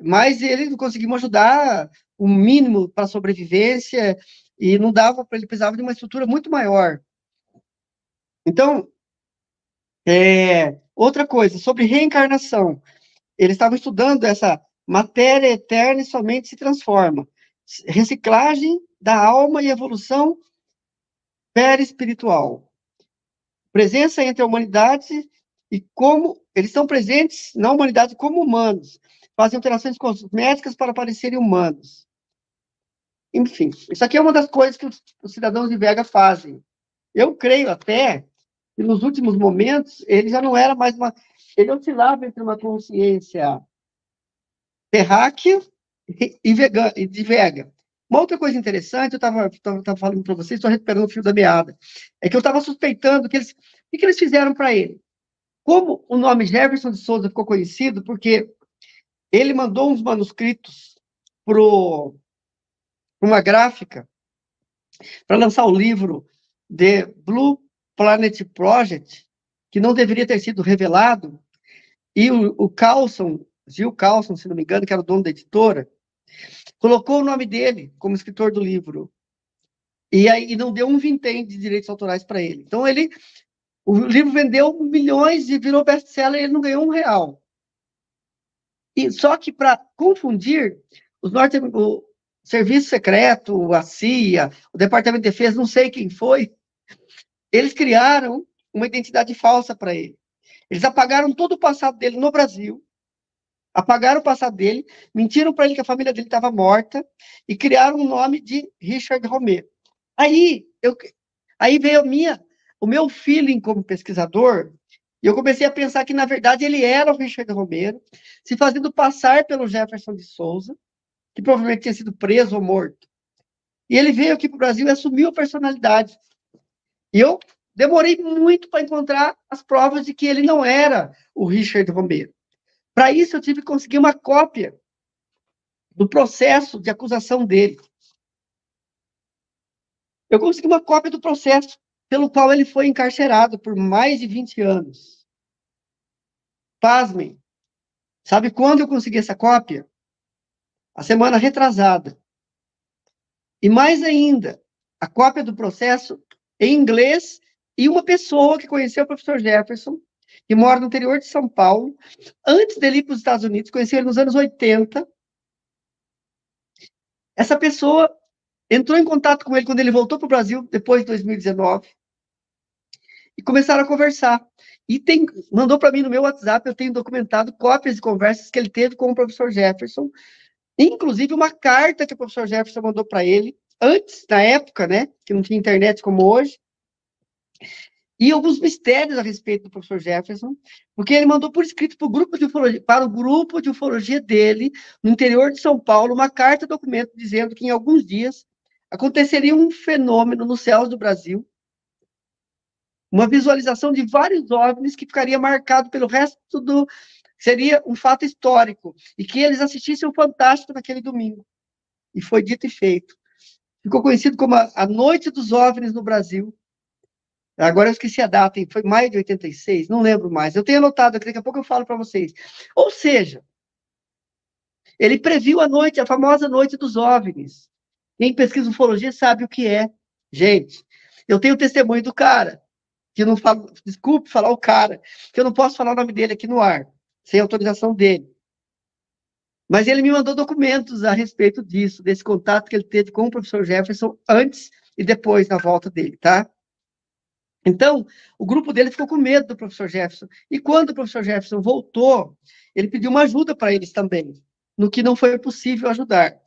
Mas ele não conseguiu ajudar o mínimo para sobrevivência e não dava para ele precisava de uma estrutura muito maior. Então, é, outra coisa sobre reencarnação, eles estavam estudando essa matéria eterna e somente se transforma, reciclagem da alma e evolução perispiritual, presença entre a humanidade e como eles estão presentes na humanidade como humanos, fazem alterações cosméticas para parecerem humanos. Enfim, isso aqui é uma das coisas que os, os cidadãos de Vega fazem. Eu creio até e nos últimos momentos, ele já não era mais uma. Ele oscilava entre uma consciência terráquea e, e de vega. Uma outra coisa interessante, eu estava falando para vocês, estou recuperando o fio da meada, é que eu estava suspeitando que eles. O que eles fizeram para ele? Como o nome Jefferson de Souza ficou conhecido? Porque ele mandou uns manuscritos para uma gráfica para lançar o livro The Blue Planet Project, que não deveria ter sido revelado, e o, o Carlson, Gil Carlson, se não me engano, que era o dono da editora, colocou o nome dele como escritor do livro. E aí e não deu um vintém de direitos autorais para ele. Então ele o livro vendeu milhões e virou best-seller e ele não ganhou um real. E só que para confundir, os norte o Serviço Secreto, a CIA, o Departamento de Defesa, não sei quem foi, eles criaram uma identidade falsa para ele. Eles apagaram todo o passado dele no Brasil, apagaram o passado dele, mentiram para ele que a família dele estava morta e criaram o nome de Richard Romero. Aí, eu, aí veio a minha o meu feeling como pesquisador, eu comecei a pensar que, na verdade, ele era o Richard Romero, se fazendo passar pelo Jefferson de Souza, que provavelmente tinha sido preso ou morto. E ele veio aqui para o Brasil e assumiu a personalidade. E eu demorei muito para encontrar as provas de que ele não era o Richard Romero. Para isso, eu tive que conseguir uma cópia do processo de acusação dele. Eu consegui uma cópia do processo pelo qual ele foi encarcerado por mais de 20 anos. Pasmem. Sabe quando eu consegui essa cópia? A semana retrasada. E mais ainda, a cópia do processo em inglês e uma pessoa que conheceu o professor Jefferson, que mora no interior de São Paulo, antes dele ir para os Estados Unidos, conheceu ele nos anos 80. Essa pessoa entrou em contato com ele quando ele voltou para o Brasil, depois de 2019, e começaram a conversar. E tem, mandou para mim no meu WhatsApp, eu tenho documentado cópias de conversas que ele teve com o professor Jefferson, inclusive uma carta que o professor Jefferson mandou para ele, antes, na época, né, que não tinha internet como hoje, e alguns mistérios a respeito do professor Jefferson, porque ele mandou por escrito grupo de ufologia, para o grupo de ufologia dele, no interior de São Paulo, uma carta documento dizendo que em alguns dias aconteceria um fenômeno nos céus do Brasil, uma visualização de vários OVNIs que ficaria marcado pelo resto do seria um fato histórico e que eles assistissem o Fantástico naquele domingo. E foi dito e feito. Ficou conhecido como a, a Noite dos OVNIs no Brasil. Agora eu esqueci a data, foi maio de 86, não lembro mais. Eu tenho anotado aqui, daqui a pouco eu falo para vocês. Ou seja, ele previu a noite, a famosa noite dos OVNIs. Quem pesquisa ufologia sabe o que é. Gente, eu tenho o testemunho do cara, que não falo, desculpe falar o cara, que eu não posso falar o nome dele aqui no ar, sem autorização dele. Mas ele me mandou documentos a respeito disso, desse contato que ele teve com o professor Jefferson antes e depois da volta dele, tá? Então, o grupo dele ficou com medo do professor Jefferson. E quando o professor Jefferson voltou, ele pediu uma ajuda para eles também, no que não foi possível ajudar.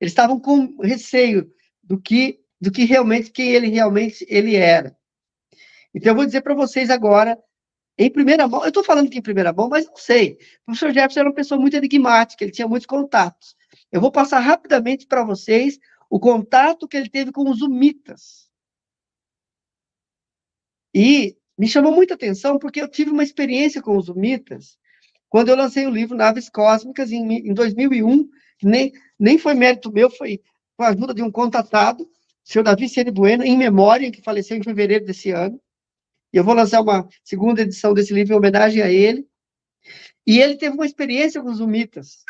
Eles estavam com receio do que do que realmente quem ele realmente ele era. Então eu vou dizer para vocês agora em primeira mão, eu estou falando aqui em primeira mão, mas não sei. O professor Jefferson era uma pessoa muito enigmática, ele tinha muitos contatos. Eu vou passar rapidamente para vocês o contato que ele teve com os humitas. E me chamou muita atenção porque eu tive uma experiência com os Umitas quando eu lancei o livro Naves Cósmicas em, em 2001, que nem, nem foi mérito meu, foi com a ajuda de um contatado, o senhor Davi Ciene Bueno, em memória, que faleceu em fevereiro desse ano. E eu vou lançar uma segunda edição desse livro em homenagem a ele. E ele teve uma experiência com os Umitas.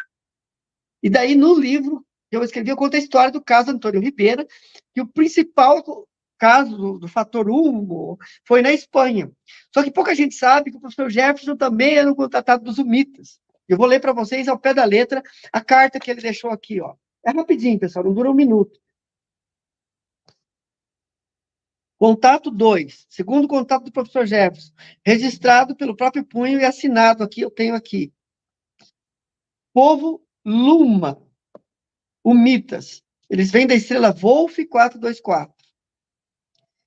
E daí, no livro que eu escrevi, eu conto a história do caso Antônio Ribeira, que o principal caso do, do fator humo foi na Espanha. Só que pouca gente sabe que o professor Jefferson também era um contratado dos Umitas. Eu vou ler para vocês, ao pé da letra, a carta que ele deixou aqui. Ó. É rapidinho, pessoal, não dura um minuto. Contato 2, segundo contato do professor Jefferson, registrado pelo próprio punho e assinado aqui, eu tenho aqui. Povo Luma, Umitas. Eles vêm da estrela Wolf 424.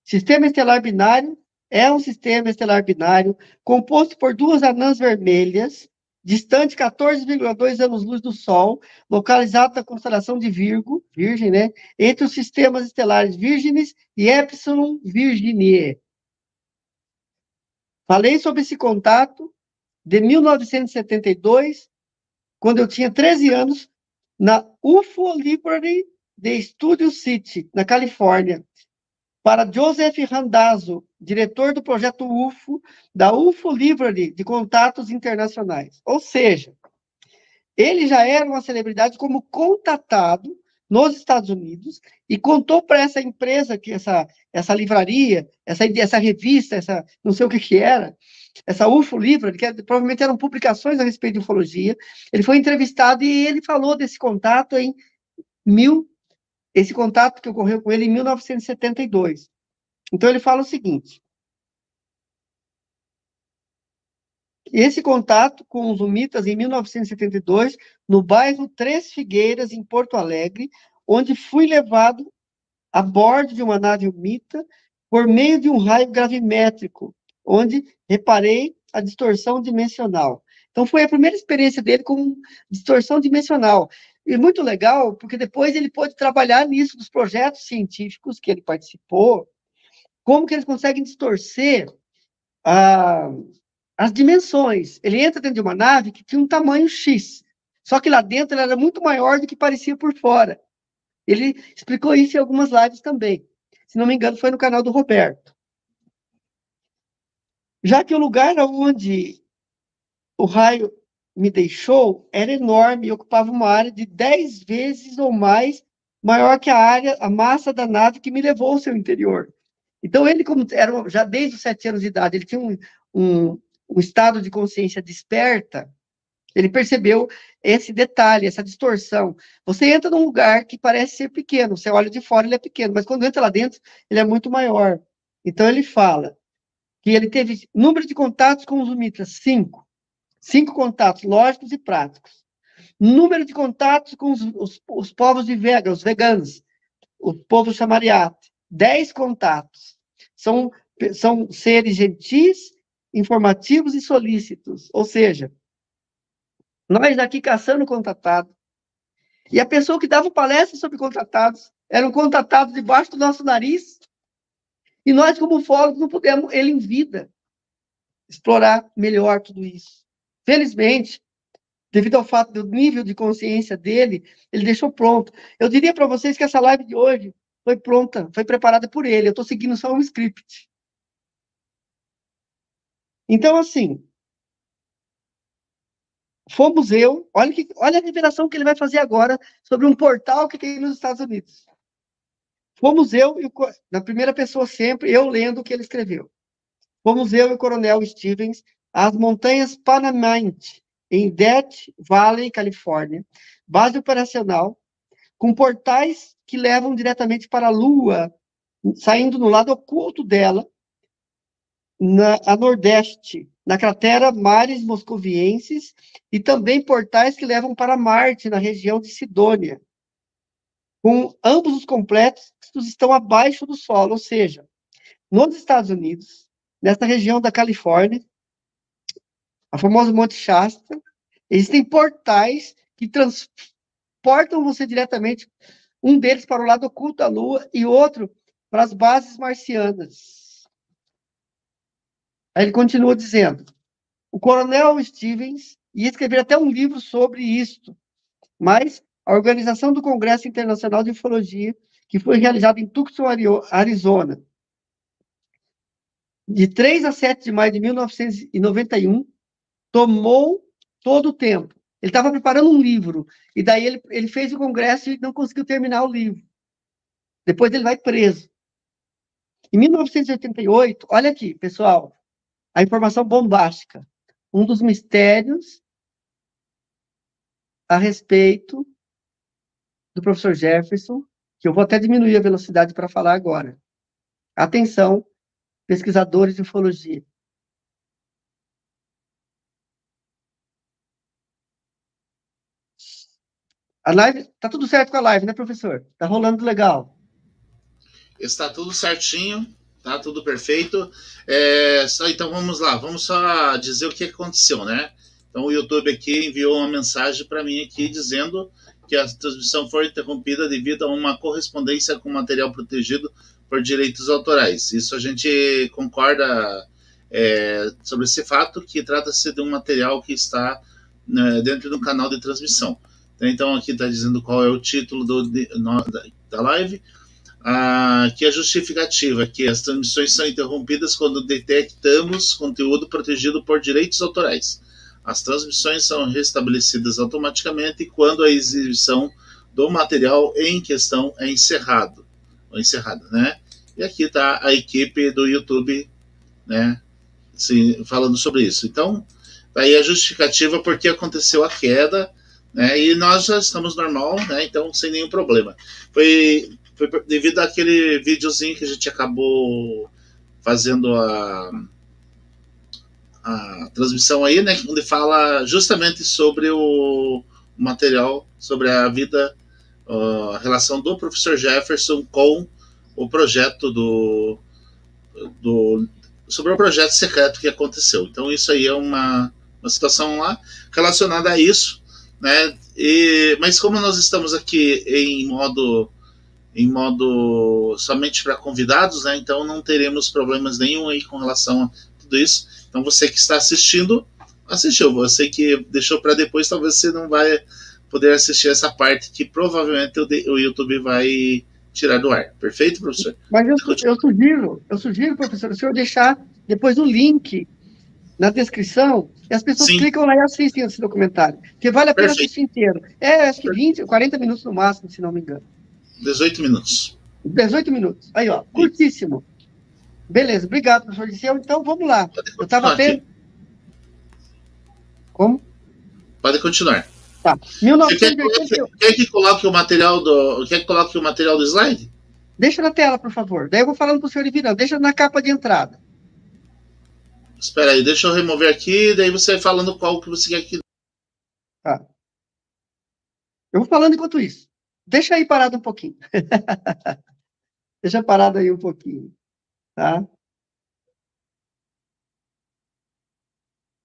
Sistema estelar binário é um sistema estelar binário composto por duas anãs vermelhas, distante 14,2 anos-luz do Sol, localizado na constelação de Virgo, Virgem, né? Entre os sistemas estelares Virgens e Epsilon Virginiae. Falei sobre esse contato de 1972, quando eu tinha 13 anos, na UFO Library de Studio City, na Califórnia, para Joseph Randazzo, diretor do projeto UFO, da UFO Library de Contatos Internacionais. Ou seja, ele já era uma celebridade como contatado nos Estados Unidos e contou para essa empresa que essa essa livraria, essa essa revista, essa não sei o que que era, essa UFO Library, que provavelmente eram publicações a respeito de ufologia. Ele foi entrevistado e ele falou desse contato em mil esse contato que ocorreu com ele em 1972. Então ele fala o seguinte: Esse contato com os Umitas em 1972, no bairro Três Figueiras, em Porto Alegre, onde fui levado a bordo de uma nave Umita por meio de um raio gravimétrico, onde reparei a distorção dimensional. Então, foi a primeira experiência dele com distorção dimensional. E muito legal, porque depois ele pôde trabalhar nisso, dos projetos científicos que ele participou, como que eles conseguem distorcer a, as dimensões. Ele entra dentro de uma nave que tinha um tamanho X, só que lá dentro ela era muito maior do que parecia por fora. Ele explicou isso em algumas lives também. Se não me engano, foi no canal do Roberto. Já que o lugar onde o raio me deixou era enorme e ocupava uma área de 10 vezes ou mais maior que a área, a massa da nave que me levou ao seu interior. Então, ele, como era já desde os sete anos de idade, ele tinha um, um, um estado de consciência desperta, ele percebeu esse detalhe, essa distorção. Você entra num lugar que parece ser pequeno, você olha de fora, ele é pequeno, mas quando entra lá dentro, ele é muito maior. Então, ele fala que ele teve número de contatos com os Umitas, cinco. Cinco contatos lógicos e práticos. Número de contatos com os, os, os povos de Vega, os veganos, o povo chamariate. Dez contatos. São, são seres gentis, informativos e solícitos. Ou seja, nós aqui caçando contatado. E a pessoa que dava palestra sobre contratados eram contratados debaixo do nosso nariz. E nós, como ufólogos, não pudemos, ele em vida, explorar melhor tudo isso. Felizmente, devido ao fato do nível de consciência dele, ele deixou pronto. Eu diria para vocês que essa live de hoje foi pronta, foi preparada por ele. Eu estou seguindo só um script. Então, assim, fomos eu. Olha, que, olha a revelação que ele vai fazer agora sobre um portal que tem nos Estados Unidos. Fomos eu, e o, na primeira pessoa sempre, eu lendo o que ele escreveu. Fomos eu e o Coronel Stevens as montanhas Panamint, em Death Valley, Califórnia, base operacional, com portais que levam diretamente para a Lua, saindo no lado oculto dela, na, a nordeste, na cratera Mares Moscovienses, e também portais que levam para Marte, na região de Sidônia. Com ambos os complexos estão abaixo do solo, ou seja, nos Estados Unidos, nesta região da Califórnia, a famosa Monte Shasta. Existem portais que transportam você diretamente, um deles para o lado oculto da Lua e outro para as bases marcianas. Aí ele continua dizendo: o coronel Stevens ia escrever até um livro sobre isto, mas a organização do Congresso Internacional de Ufologia, que foi realizado em Tucson, Arizona, de 3 a 7 de maio de 1991, tomou todo o tempo. Ele estava preparando um livro, e daí ele, ele fez o congresso e não conseguiu terminar o livro. Depois ele vai preso. Em 1988, olha aqui, pessoal, a informação bombástica. Um dos mistérios a respeito do professor Jefferson, que eu vou até diminuir a velocidade para falar agora. Atenção, pesquisadores de ufologia. A live, tá tudo certo com a live, né, professor? Tá rolando legal. Está tudo certinho. Tá tudo perfeito. É, só, então vamos lá, vamos só dizer o que aconteceu, né? Então o YouTube aqui enviou uma mensagem para mim aqui dizendo que a transmissão foi interrompida devido a uma correspondência com material protegido por direitos autorais. Isso a gente concorda é, sobre esse fato, que trata-se de um material que está né, dentro do canal de transmissão. Então aqui está dizendo qual é o título do, da, live ah, que a justificativa que as transmissões são interrompidas quando detectamos conteúdo protegido por direitos autorais. As transmissões são restabelecidas automaticamente quando a exibição do material em questão é encerrado, ou encerrada, né? E aqui está a equipe do YouTube, né, falando sobre isso. Então, daí a justificativa porque aconteceu a queda, né, e nós já estamos normal, né, então sem nenhum problema. Foi foi devido àquele videozinho que a gente acabou fazendo a, a transmissão aí, né? Onde fala justamente sobre o material, sobre a vida, a relação do professor Jefferson com o projeto do, do sobre o projeto secreto que aconteceu. Então isso aí é uma, uma situação lá relacionada a isso, né? E, mas como nós estamos aqui em modo em modo somente para convidados, né? Então não teremos problemas nenhum aí com relação a tudo isso. Então você que está assistindo, assistiu. Você que deixou para depois, talvez você não vai poder assistir essa parte que provavelmente o, YouTube vai tirar do ar. Perfeito, professor? Mas eu, eu sugiro, eu sugiro, professor, o senhor deixar depois o link na descrição e as pessoas Sim. clicam lá e assistem esse documentário. Porque vale a pena Perfeito. assistir inteiro. É, acho que 20, 40 minutos no máximo, se não me engano. 18 minutos. 18 minutos. Aí, ó, curtíssimo. Beleza, obrigado, professor Disseu. Então, vamos lá. Eu estava tendo... Como? Pode continuar. Tá. 1988. Quer, que coloque o material do. Quer que coloque o material do slide? Deixa na tela, por favor. Daí eu vou falando para o senhor ir virando. Deixa na capa de entrada. Espera aí, deixa eu remover aqui, daí você vai falando qual que você quer que. Tá. Eu vou falando enquanto isso. Deixa aí parado um pouquinho. Deixa parado aí um pouquinho, tá?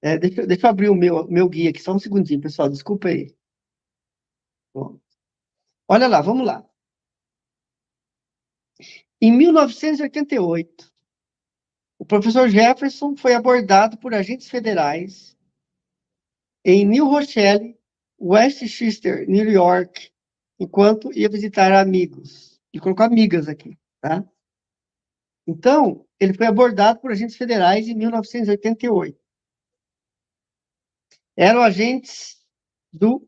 É, deixa, deixa eu abrir o meu, meu guia aqui, só um segundinho, pessoal, desculpa aí. Bom. Olha lá, vamos lá. Em 1988, o professor Jefferson foi abordado por agentes federais em New Rochelle, Westchester, New York, enquanto ia visitar amigos. E colocou amigas aqui, tá? Então, ele foi abordado por agentes federais em 1988. Eram agentes do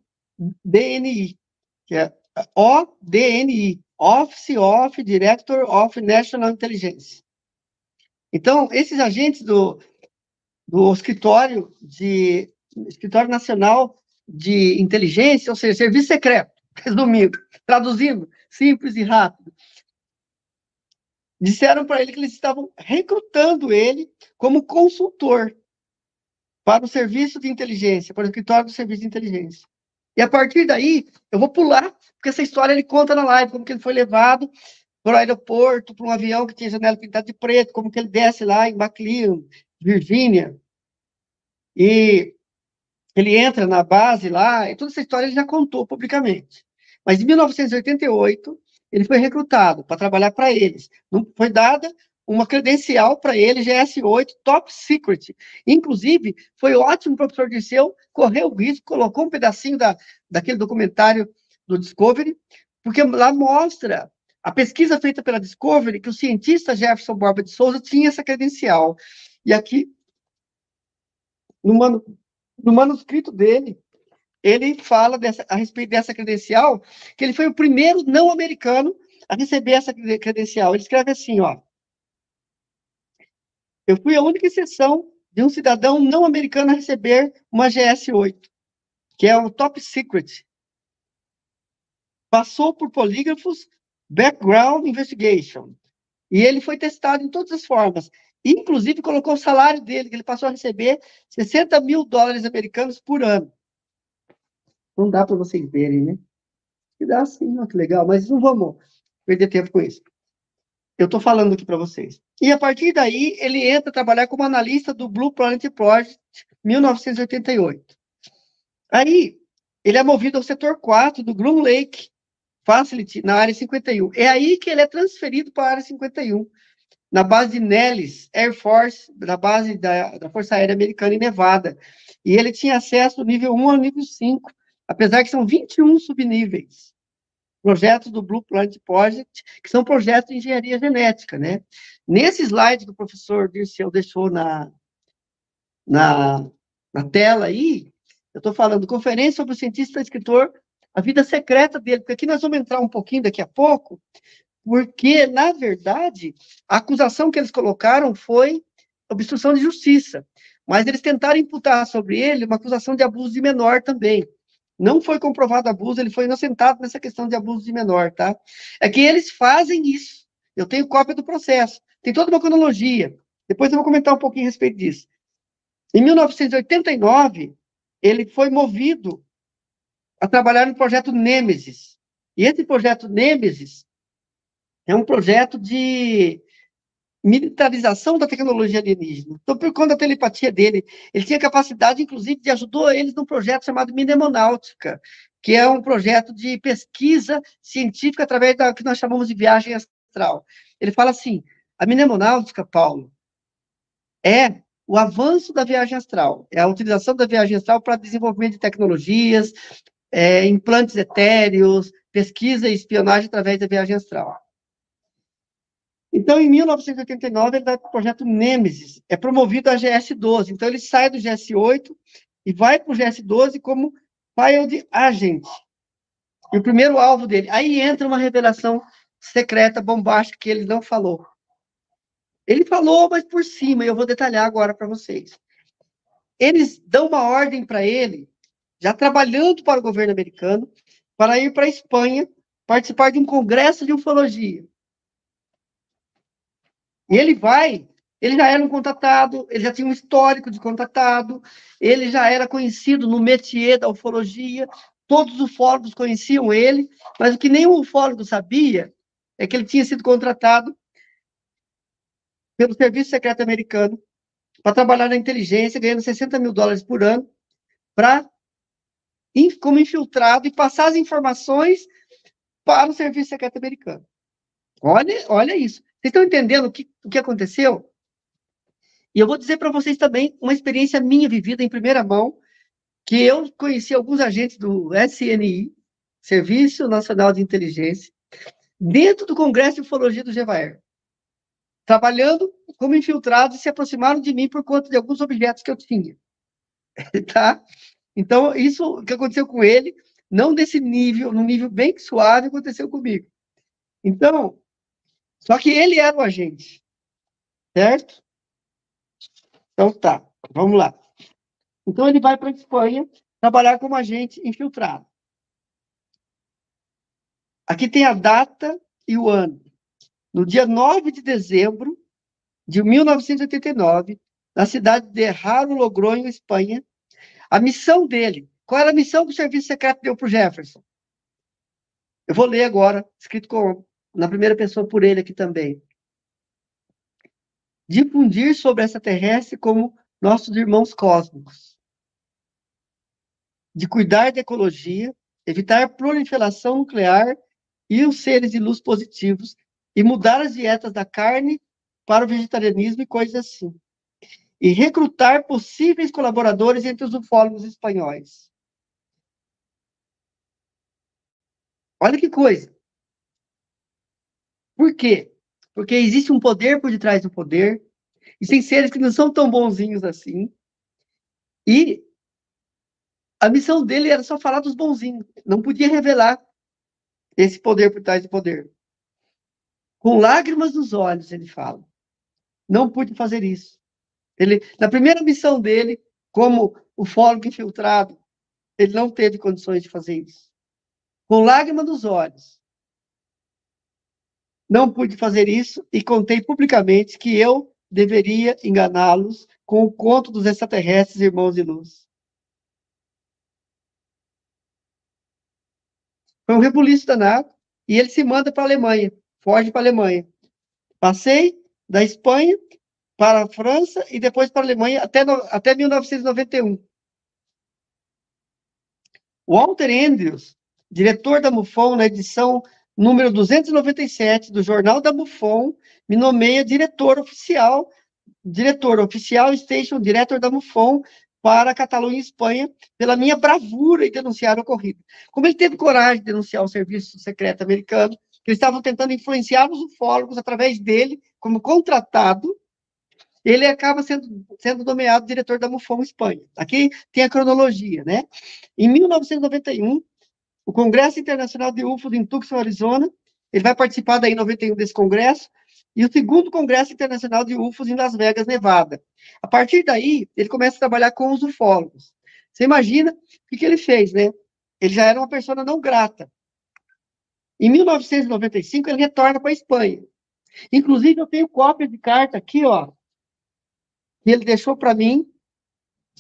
DNI, que é ODNI, Office of Director of National Intelligence. Então, esses agentes do, do escritório de escritório nacional de inteligência, ou seja, serviço secreto, resumindo, traduzindo, simples e rápido. Disseram para ele que eles estavam recrutando ele como consultor para o serviço de inteligência, para o escritório do serviço de inteligência. E a partir daí, eu vou pular, porque essa história ele conta na live, como que ele foi levado para o aeroporto, para um avião que tinha janela pintada de preto, como que ele desce lá em McLean, Virgínia. E ele entra na base lá, e toda essa história ele já contou publicamente. Mas em 1988, ele foi recrutado para trabalhar para eles. Não foi dada uma credencial para ele, GS8, top secret. Inclusive, foi ótimo o professor Dirceu, correu o risco, colocou um pedacinho da, daquele documentário do Discovery, porque lá mostra a pesquisa feita pela Discovery que o cientista Jefferson Borba de Souza tinha essa credencial. E aqui, no, manu, no manuscrito dele, ele fala dessa, a respeito dessa credencial, que ele foi o primeiro não americano a receber essa credencial. Ele escreve assim, ó. Eu fui a única exceção de um cidadão não americano a receber uma GS-8, que é o top secret. Passou por polígrafos, background investigation. E ele foi testado em todas as formas. Inclusive, colocou o salário dele, que ele passou a receber 60 mil dólares americanos por ano. Não dá para vocês verem, né? E dá sim, que legal, mas não vamos perder tempo com isso. eu estou falando aqui para vocês. E a partir daí, ele entra a trabalhar como analista do Blue Planet Project, 1988. Aí, ele é movido ao setor 4 do Groom Lake Facility, na área 51. É aí que ele é transferido para a área 51, na base de Nellis Air Force, na base da, da Força Aérea Americana em Nevada. E ele tinha acesso do nível 1 ao nível 5, apesar que são 21 subníveis. Projetos do Blue Planet Project, que são projetos de engenharia genética, né? Nesse slide que o professor Dirceu deixou na, na, na tela aí, eu estou falando conferência sobre o cientista e escritor, a vida secreta dele, porque aqui nós vamos entrar um pouquinho daqui a pouco, porque, na verdade, a acusação que eles colocaram foi obstrução de justiça, mas eles tentaram imputar sobre ele uma acusação de abuso de menor também. Não foi comprovado abuso, ele foi inocentado nessa questão de abuso de menor, tá? É que eles fazem isso. Eu tenho cópia do processo. Tem toda uma cronologia. Depois eu vou comentar um pouquinho a respeito disso. Em 1989, ele foi movido a trabalhar no projeto Nêmesis. E esse projeto Nêmesis é um projeto de militarização da tecnologia alienígena. Então, por conta da telepatia dele, ele tinha capacidade, inclusive, de ajudar eles num projeto chamado Minemonáutica, que é um projeto de pesquisa científica através da que nós chamamos de viagem astral. Ele fala assim: a Minemonáutica, Paulo, é o avanço da viagem astral, é a utilização da viagem astral para desenvolvimento de tecnologias, é, implantes etéreos, pesquisa e espionagem através da viagem astral. Então, em 1989, ele vai o projeto Nemesis, é promovido a GS-12. Então, ele sai do GS-8 e vai para o GS-12 como Field Agent. E o primeiro alvo dele. Aí entra uma revelação secreta, bombástica, que ele não falou. Ele falou, mas por cima, e eu vou detalhar agora para vocês. Eles dão uma ordem para ele, já trabalhando para o governo americano, para ir para a Espanha participar de um congresso de ufologia. E ele vai, ele já era um contatado, ele já tinha um histórico de contatado, ele já era conhecido no métier da ufologia, todos os ufólogos conheciam ele, mas o que nenhum ufólogo sabia é que ele tinha sido contratado pelo Serviço Secreto Americano para trabalhar na inteligência, ganhando 60 mil dólares por ano, para como infiltrado e passar as informações para o Serviço Secreto Americano. Olha, olha isso. Vocês estão entendendo o que, o que aconteceu? E eu vou dizer para vocês também uma experiência minha vivida em primeira mão, que eu conheci alguns agentes do SNI, Serviço Nacional de Inteligência, dentro do Congresso de Ufologia do GEVAER, trabalhando como infiltrados e se aproximaram de mim por conta de alguns objetos que eu tinha. tá? Então, isso que aconteceu com ele, não desse nível, num nível bem suave, aconteceu comigo. Então, só que ele era o agente. Certo? Então tá, vamos lá. Então ele vai para a Espanha trabalhar como agente infiltrado. Aqui tem a data e o ano. No dia 9 de dezembro de 1989, na cidade de Raro Logronho, Espanha, a missão dele. Qual era a missão que o Serviço Secreto deu para o Jefferson? Eu vou ler agora, escrito com na primeira pessoa por ele aqui também. Difundir sobre essa terrestre como nossos irmãos cósmicos. De cuidar da ecologia, evitar proliferação nuclear e os seres de luz positivos e mudar as dietas da carne para o vegetarianismo e coisas assim. E recrutar possíveis colaboradores entre os ufólogos espanhóis. Olha que coisa. Por quê? Porque existe um poder por detrás do poder, e tem seres que não são tão bonzinhos assim. E a missão dele era só falar dos bonzinhos, não podia revelar esse poder por trás do poder. Com lágrimas nos olhos, ele fala. Não pude fazer isso. Ele, na primeira missão dele, como o fólogo infiltrado, ele não teve condições de fazer isso. Com lágrimas nos olhos, não pude fazer isso e contei publicamente que eu deveria enganá-los com o conto dos extraterrestres irmãos de luz. Foi um rebuliço danado e ele se manda para a Alemanha, foge para a Alemanha. Passei da Espanha para a França e depois para a Alemanha até, no, até 1991. Walter Andrews, diretor da MUFON, na edição número 297 do Jornal da MUFON, me nomeia diretor oficial, diretor oficial Station Director da MUFON para Catalunha e Espanha, pela minha bravura em denunciar o ocorrido. Como ele teve coragem de denunciar o serviço secreto americano, que eles estavam tentando influenciar os ufólogos através dele, como contratado, ele acaba sendo, sendo nomeado diretor da MUFON Espanha. Aqui tem a cronologia, né? Em 1991, o Congresso Internacional de UFOs em Tucson, Arizona, ele vai participar daí em 91 desse congresso, e o segundo Congresso Internacional de UFOs em Las Vegas, Nevada. A partir daí, ele começa a trabalhar com os ufólogos. Você imagina o que, que ele fez, né? Ele já era uma pessoa não grata. Em 1995, ele retorna para a Espanha. Inclusive, eu tenho cópia de carta aqui, ó, que ele deixou para mim,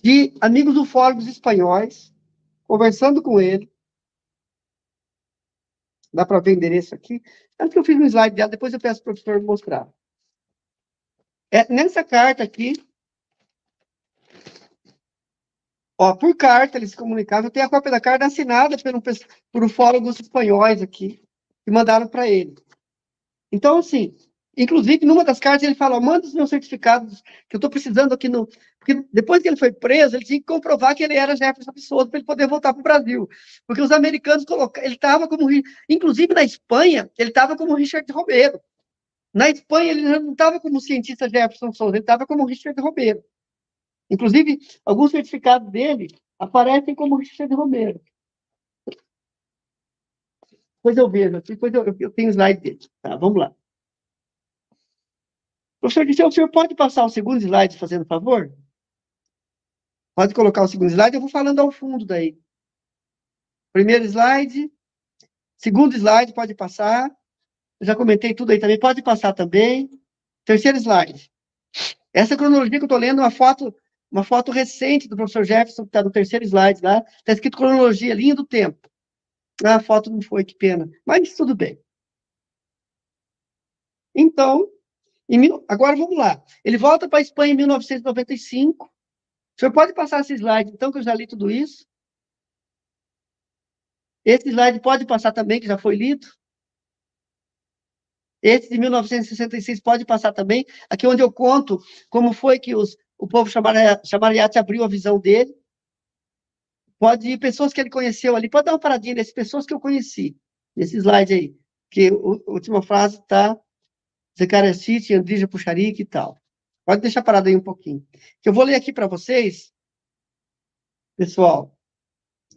de amigos ufólogos espanhóis, conversando com ele. Dá para ver o endereço aqui. Tanto que eu fiz um slide dela, depois eu peço para o professor mostrar. É, nessa carta aqui, ó, por carta eles se comunicavam. Eu tenho a cópia da carta assinada por, por ufólogos espanhóis aqui, que mandaram para ele. Então, assim, Inclusive, numa das cartas, ele fala: manda os meus certificados, que eu estou precisando aqui no. Porque depois que ele foi preso, ele tinha que comprovar que ele era Jefferson Pessoa para ele poder voltar para o Brasil. Porque os americanos colocaram. Ele estava como. Inclusive, na Espanha, ele estava como Richard Romero. Na Espanha, ele não estava como cientista Jefferson Souza, ele estava como Richard Romero. Inclusive, alguns certificados dele aparecem como Richard Romero. Depois eu vejo, depois eu, eu tenho slide dele. Tá, vamos lá. Professor disse, o senhor pode passar o segundo slide, fazendo favor? Pode colocar o segundo slide, eu vou falando ao fundo daí. Primeiro slide, segundo slide, pode passar. Eu já comentei tudo aí também, pode passar também. Terceiro slide. Essa cronologia que eu estou lendo é uma foto, uma foto recente do professor Jefferson, que está no terceiro slide lá. Está escrito cronologia, linha do tempo. Ah, a foto não foi, que pena. Mas tudo bem. Então, Mil... Agora vamos lá. Ele volta para a Espanha em 1995. O senhor pode passar esse slide, então, que eu já li tudo isso? Esse slide pode passar também, que já foi lido. Esse de 1966 pode passar também. Aqui onde eu conto como foi que os, o povo Chamariate abriu a visão dele. Pode ir pessoas que ele conheceu ali. Pode dar uma paradinha nessas pessoas que eu conheci. Nesse slide aí. Que a última frase está Zecaracite, Andrija Puxarique e tal. Pode deixar parado aí um pouquinho. Que eu vou ler aqui para vocês, pessoal,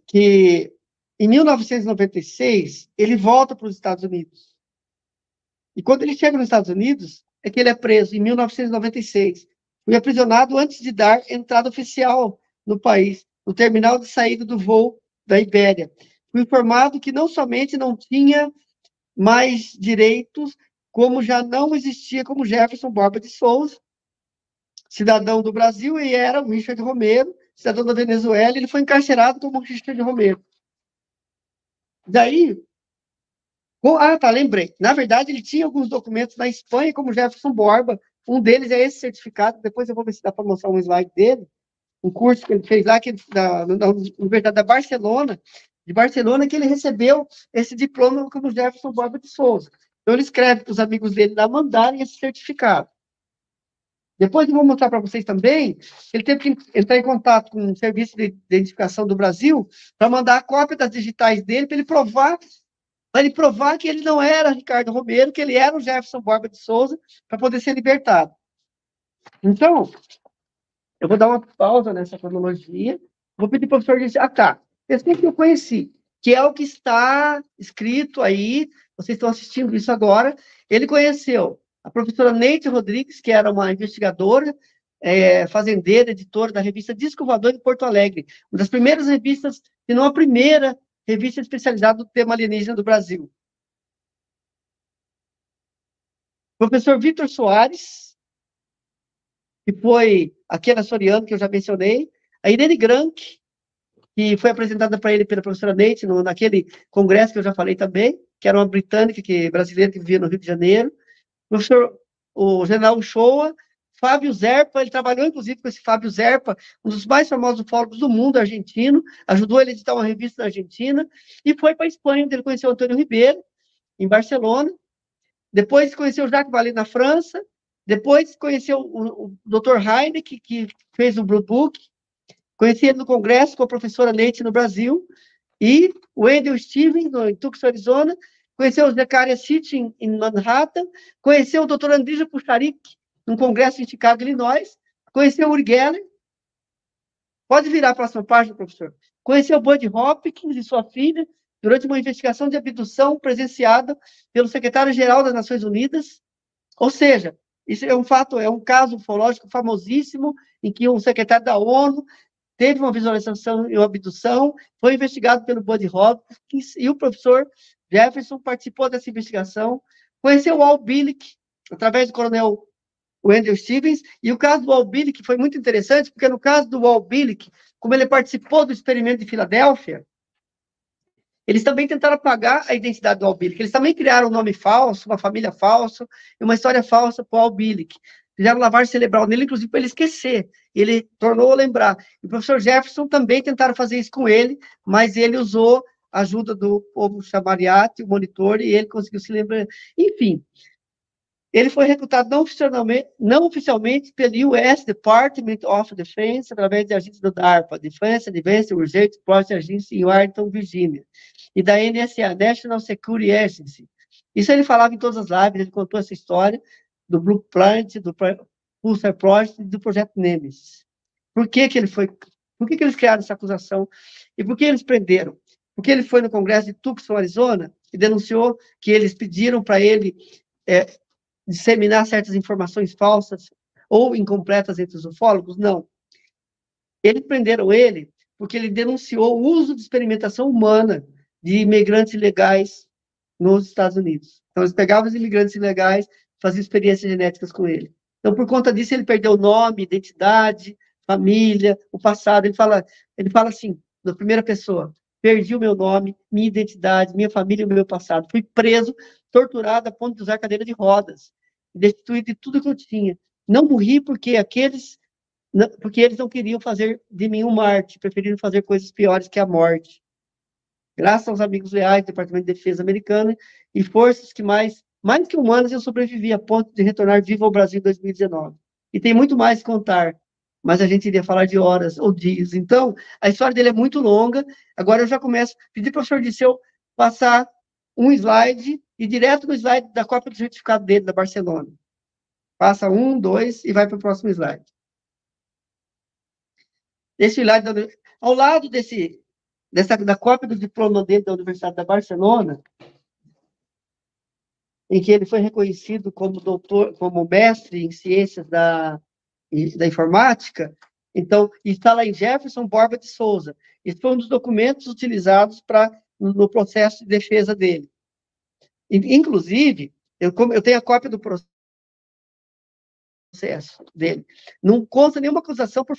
que em 1996 ele volta para os Estados Unidos. E quando ele chega nos Estados Unidos, é que ele é preso em 1996. Foi aprisionado antes de dar entrada oficial no país, no terminal de saída do voo da Ibéria. Fui informado que não somente não tinha mais direitos, como já não existia como Jefferson Borba de Souza, cidadão do Brasil, e era o Richard Romero, cidadão da Venezuela, ele foi encarcerado como Richard Romero. Daí, ah, tá, lembrei. Na verdade, ele tinha alguns documentos na Espanha, como Jefferson Borba. Um deles é esse certificado. Depois eu vou ver se dá para mostrar um slide dele. Um curso que ele fez lá, que, da, na Universidade da Barcelona, de Barcelona, que ele recebeu esse diploma como Jefferson Borba de Souza. Então, ele escreve para os amigos dele lá mandarem esse certificado. Depois eu vou mostrar para vocês também, ele teve que entrar em contato com o Serviço de Identificação do Brasil para mandar a cópia das digitais dele, para ele provar para ele provar que ele não era Ricardo Romero, que ele era o Jefferson Borba de Souza, para poder ser libertado. Então, eu vou dar uma pausa nessa cronologia, vou pedir para o professor dizer, ah, tá, esse que eu conheci, que é o que está escrito aí vocês estão assistindo isso agora. Ele conheceu a professora Neide Rodrigues, que era uma investigadora, é, fazendeira, editora da revista Disco Voador de Porto Alegre, uma das primeiras revistas, se não a primeira revista especializada no tema alienígena do Brasil. Professor Vitor Soares, que foi aquele Soriano, que eu já mencionei, a Irene Grank, que foi apresentada para ele pela professora Neite, naquele congresso que eu já falei também, que era uma britânica, que brasileira, que vivia no Rio de Janeiro. O professor o general Uchoa, Fábio Zerpa, ele trabalhou inclusive com esse Fábio Zerpa, um dos mais famosos ufólogos do mundo argentino, ajudou ele a editar uma revista na Argentina, e foi para a Espanha, onde ele conheceu Antônio Ribeiro, em Barcelona. Depois conheceu Jacques Vallée na França, depois conheceu o, o Dr. Heineken, que fez o Blue Book, conheci ele no Congresso com a professora Leite no Brasil, e o Wendell Stevens, em Tucson, Arizona, conheceu o Zecaria em, em Manhattan, conheceu o Dr. Andrija Pucharik, num congresso em Chicago, Illinois, conheceu o Uri Geller, pode virar a próxima página, professor, conheceu o Bud Hopkins e sua filha, durante uma investigação de abdução presenciada pelo secretário-geral das Nações Unidas, ou seja, isso é um fato, é um caso ufológico famosíssimo, em que um secretário da ONU teve uma visualização e uma abdução, foi investigado pelo Bud Hopkins, e o professor Jefferson participou dessa investigação, conheceu o Al Billick, através do coronel Wendell Stevens, e o caso do Al Billick foi muito interessante, porque no caso do Al Billick, como ele participou do experimento de Filadélfia, eles também tentaram apagar a identidade do Al Billick, eles também criaram um nome falso, uma família falsa, uma história falsa para o Al Billick. Fizeram lavagem cerebral nele, inclusive, para ele esquecer. Ele tornou lembrar. E o professor Jefferson também tentaram fazer isso com ele, mas ele usou ajuda do povo chamariate, o monitor, e ele conseguiu se lembrar. Enfim, ele foi recrutado não oficialmente, não oficialmente pelo US Department of Defense, através de agentes do DARPA, Defense Advanced Research Project Agency em Warrenton, Virgínia, e da NSA, National Security Agency. Isso ele falava em todas as lives, ele contou essa história do Blue Planet, do Pulsar Project e do Projeto Nemesis. Por que que ele foi, por que que eles criaram essa acusação e por que eles prenderam? porque ele foi no Congresso de Tucson, Arizona, e denunciou que eles pediram para ele é, disseminar certas informações falsas ou incompletas entre os ufólogos? Não. Eles prenderam ele porque ele denunciou o uso de experimentação humana de imigrantes ilegais nos Estados Unidos. Então, eles pegavam os imigrantes ilegais, faziam experiências genéticas com ele. Então, por conta disso, ele perdeu nome, identidade, família, o passado. Ele fala, ele fala assim, na primeira pessoa, perdi o meu nome, minha identidade, minha família e o meu passado. Fui preso, torturado a ponto de usar cadeira de rodas, destituído de tudo que eu tinha. Não morri porque aqueles, porque eles não queriam fazer de mim um Marte, preferiram fazer coisas piores que a morte. Graças aos amigos leais do Departamento de Defesa americano e forças que mais, mais que humanas, eu sobrevivi a ponto de retornar vivo ao Brasil em 2019. E tem muito mais que contar mas a gente iria falar de horas ou dias. Então, a história dele é muito longa. Agora eu já começo a pedir para o professor Disseu passar um slide e direto no slide da cópia do certificado dele, da Barcelona. Passa um, dois e vai para o próximo slide. Esse slide, ao lado desse, dessa, da cópia do diploma dele da Universidade da Barcelona, em que ele foi reconhecido como doutor, como mestre em ciências da da informática, então, está lá em Jefferson Borba de Souza. Esse foi um dos documentos utilizados para no processo de defesa dele. Inclusive, eu, eu tenho a cópia do processo dele. Não consta nenhuma acusação por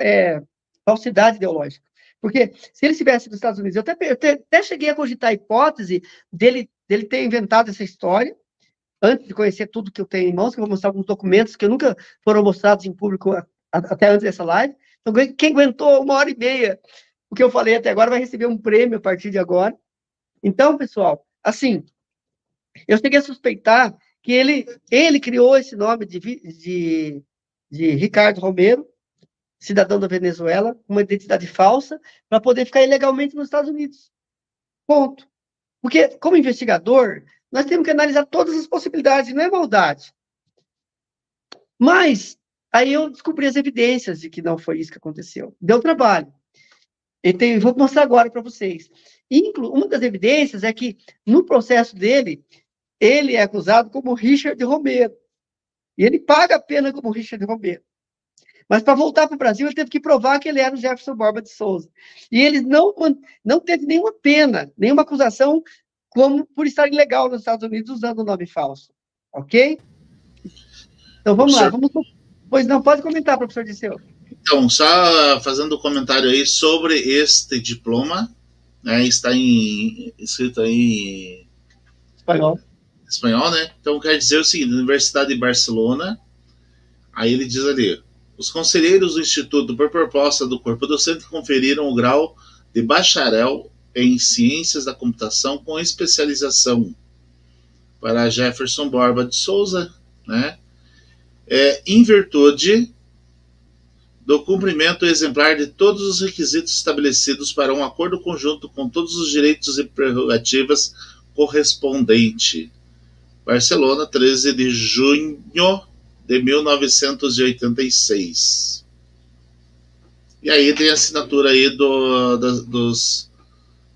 é, falsidade ideológica. Porque se ele estivesse nos Estados Unidos, eu até, eu até cheguei a cogitar a hipótese dele, dele ter inventado essa história, antes de conhecer tudo que eu tenho em mãos, que eu vou mostrar alguns documentos que nunca foram mostrados em público até antes dessa live. Então, quem aguentou uma hora e meia o que eu falei até agora vai receber um prêmio a partir de agora. Então, pessoal, assim, eu cheguei a suspeitar que ele, ele criou esse nome de, de, de Ricardo Romero, cidadão da Venezuela, uma identidade falsa, para poder ficar ilegalmente nos Estados Unidos. Ponto. Porque, como investigador, nós temos que analisar todas as possibilidades, não é maldade. Mas, aí eu descobri as evidências de que não foi isso que aconteceu. Deu trabalho. Então, vou mostrar agora para vocês. Inclu uma das evidências é que, no processo dele, ele é acusado como Richard Romero. E ele paga a pena como Richard Romero. Mas para voltar para o Brasil, ele teve que provar que ele era o Jefferson Borba de Souza. E ele não, não teve nenhuma pena, nenhuma acusação como por estar ilegal nos Estados Unidos usando o nome falso. Ok? Então vamos professor, lá. Vamos... Pois não, pode comentar, professor Disseu. Então, só fazendo um comentário aí sobre este diploma, né, está em, escrito aí espanhol. espanhol, né? Então quer dizer o seguinte: Universidade de Barcelona. Aí ele diz ali: os conselheiros do Instituto, por proposta do corpo docente, conferiram o grau de bacharel em Ciências da Computação com especialização para Jefferson Borba de Souza, né? É, em virtude do cumprimento exemplar de todos os requisitos estabelecidos para um acordo conjunto com todos os direitos e prerrogativas correspondente. Barcelona, 13 de junho de 1986. E aí tem a assinatura aí do, das, dos,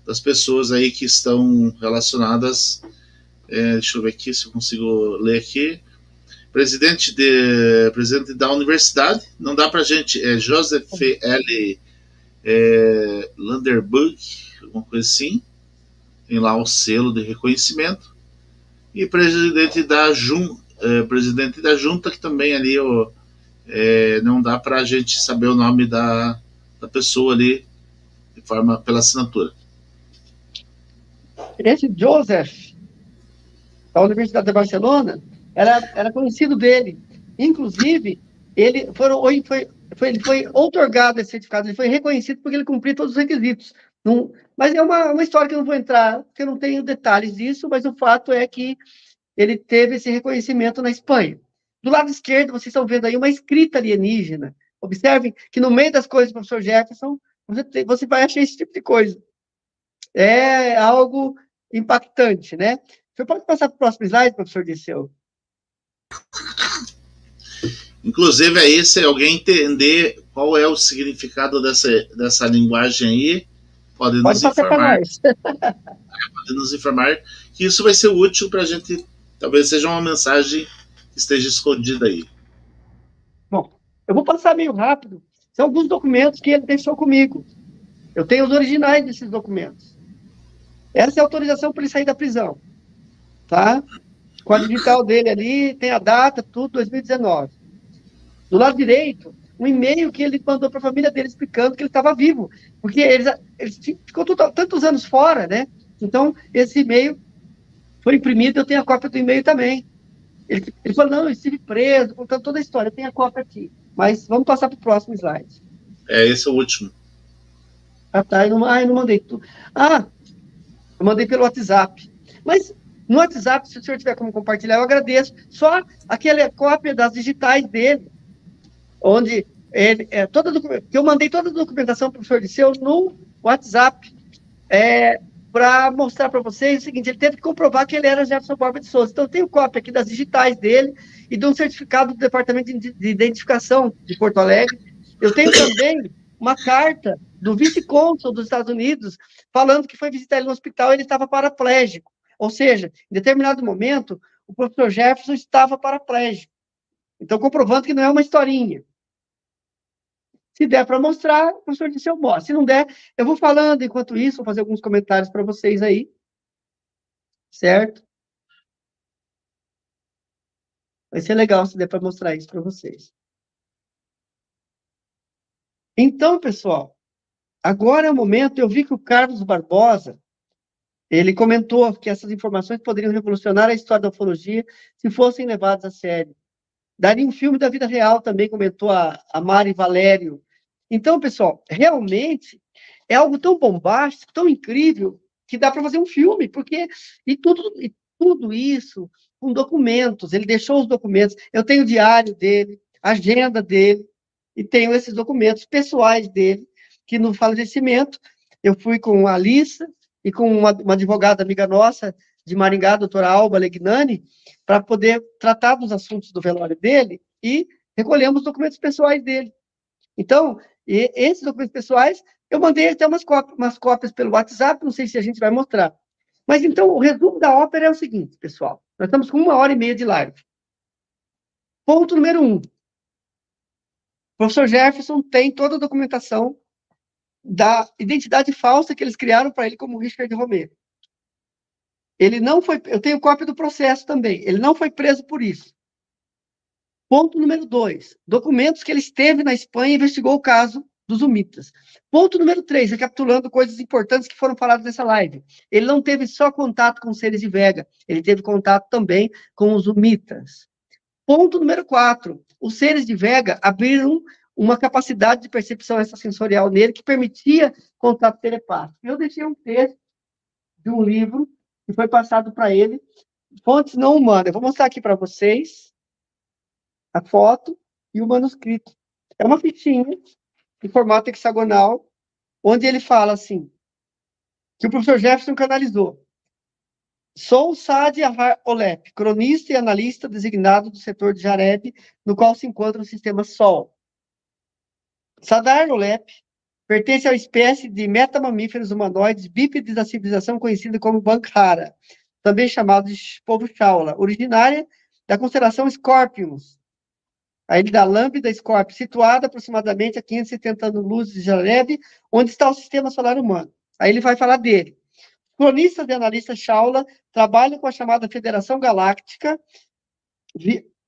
das pessoas aí que estão relacionadas. É, deixa eu ver aqui se eu consigo ler aqui presidente, de, presidente da universidade, não dá para gente, é Joseph L. É, alguma coisa assim, tem lá o selo de reconhecimento, e presidente da, Jun, é, presidente da junta, que também ali ó, é, não dá para a gente saber o nome da, da pessoa ali, de forma pela assinatura. Esse Joseph, da Universidade de Barcelona, era, era conhecido dele. Inclusive, ele foram, foi, foi, ele foi outorgado esse certificado, ele foi reconhecido porque ele cumpriu todos os requisitos. Não, mas é uma, uma história que eu não vou entrar, porque eu não tenho detalhes disso, mas o fato é que ele teve esse reconhecimento na Espanha. Do lado esquerdo, vocês estão vendo aí uma escrita alienígena. Observem que no meio das coisas do professor Jefferson, você, tem, você vai achar esse tipo de coisa. É algo impactante, né? Você pode passar para o próximo slide, professor Disseu? Inclusive aí, se alguém entender qual é o significado dessa, dessa linguagem aí, pode, pode nos informar. pode nos informar que isso vai ser útil para a gente, talvez seja uma mensagem que esteja escondida aí. Bom, eu vou passar meio rápido. São alguns documentos que ele deixou comigo. Eu tenho os originais desses documentos. Essa é a autorização para ele sair da prisão. Tá? Com a digital dele ali, tem a data, tudo, 2019. Do lado direito, um e-mail que ele mandou para a família dele explicando que ele estava vivo. Porque ele, ele ficou tantos anos fora, né? Então, esse e-mail foi imprimido, eu tenho a cópia do e-mail também. Ele, ele falou, não, eu estive preso, contando toda a história, eu tenho a cópia aqui. Mas vamos passar para o próximo slide. É, esse é o último. Ah, tá, eu não, ah, eu não mandei tudo. Ah, eu mandei pelo WhatsApp. Mas no WhatsApp, se o senhor tiver como compartilhar, eu agradeço. Só aquela cópia das digitais dele, onde ele, é, toda que eu mandei toda a documentação para o professor Disseu no WhatsApp, é, para mostrar para vocês o seguinte: ele teve que comprovar que ele era Jefferson Borba de Souza. Então, eu tenho cópia aqui das digitais dele e de um certificado do Departamento de Identificação de Porto Alegre. Eu tenho também uma carta do vice-cônsul dos Estados Unidos falando que foi visitar ele no hospital e ele estava paraplégico. Ou seja, em determinado momento, o professor Jefferson estava paraplégico. Então, comprovando que não é uma historinha. Se der para mostrar, o professor disse, eu mostro. Se não der, eu vou falando enquanto isso, vou fazer alguns comentários para vocês aí. Certo? Vai ser legal se der para mostrar isso para vocês. Então, pessoal, agora é o momento. Eu vi que o Carlos Barbosa ele comentou que essas informações poderiam revolucionar a história da ufologia se fossem levadas a sério. Daria um filme da vida real, também comentou a, a Mari Valério. Então, pessoal, realmente é algo tão bombástico, tão incrível, que dá para fazer um filme, porque e tudo, e tudo isso com documentos. Ele deixou os documentos. Eu tenho o diário dele, a agenda dele, e tenho esses documentos pessoais dele, que no falecimento eu fui com a Alissa, e com uma, uma advogada amiga nossa de Maringá, doutora Alba Legnani, para poder tratar dos assuntos do velório dele e recolhemos documentos pessoais dele. Então, esses documentos pessoais, eu mandei até umas cópias, umas cópias pelo WhatsApp, não sei se a gente vai mostrar. Mas então, o resumo da ópera é o seguinte, pessoal. Nós estamos com uma hora e meia de live. Ponto número um. O professor Jefferson tem toda a documentação da identidade falsa que eles criaram para ele como Richard Romero. Ele não foi, eu tenho cópia do processo também, ele não foi preso por isso. Ponto número dois, documentos que ele esteve na Espanha e investigou o caso dos Umitas. Ponto número 3, recapitulando coisas importantes que foram faladas nessa live. Ele não teve só contato com os seres de Vega, ele teve contato também com os Umitas. Ponto número 4, os seres de Vega abriram uma capacidade de percepção extrasensorial nele que permitia contato telepático. Eu deixei um texto de um livro que foi passado para ele, Fontes Não Humanas. Eu vou mostrar aqui para vocês a foto e o manuscrito. É uma fichinha em formato hexagonal, onde ele fala assim, que o professor Jefferson canalizou. Sou Saad Olep, cronista e analista designado do setor de Jareb, no qual se encontra o sistema Sol. Sadar Olep pertence à espécie de metamamíferos humanoides bípedes da civilização conhecida como Bankhara, também chamado de povo Shaula, originária da constelação Scorpions, a ilha da Lambda Scorpio, situada aproximadamente a 570 anos-luz de Jareb, onde está o sistema solar humano. Aí ele vai falar dele. Cronistas e analistas Shaula trabalham com a chamada Federação Galáctica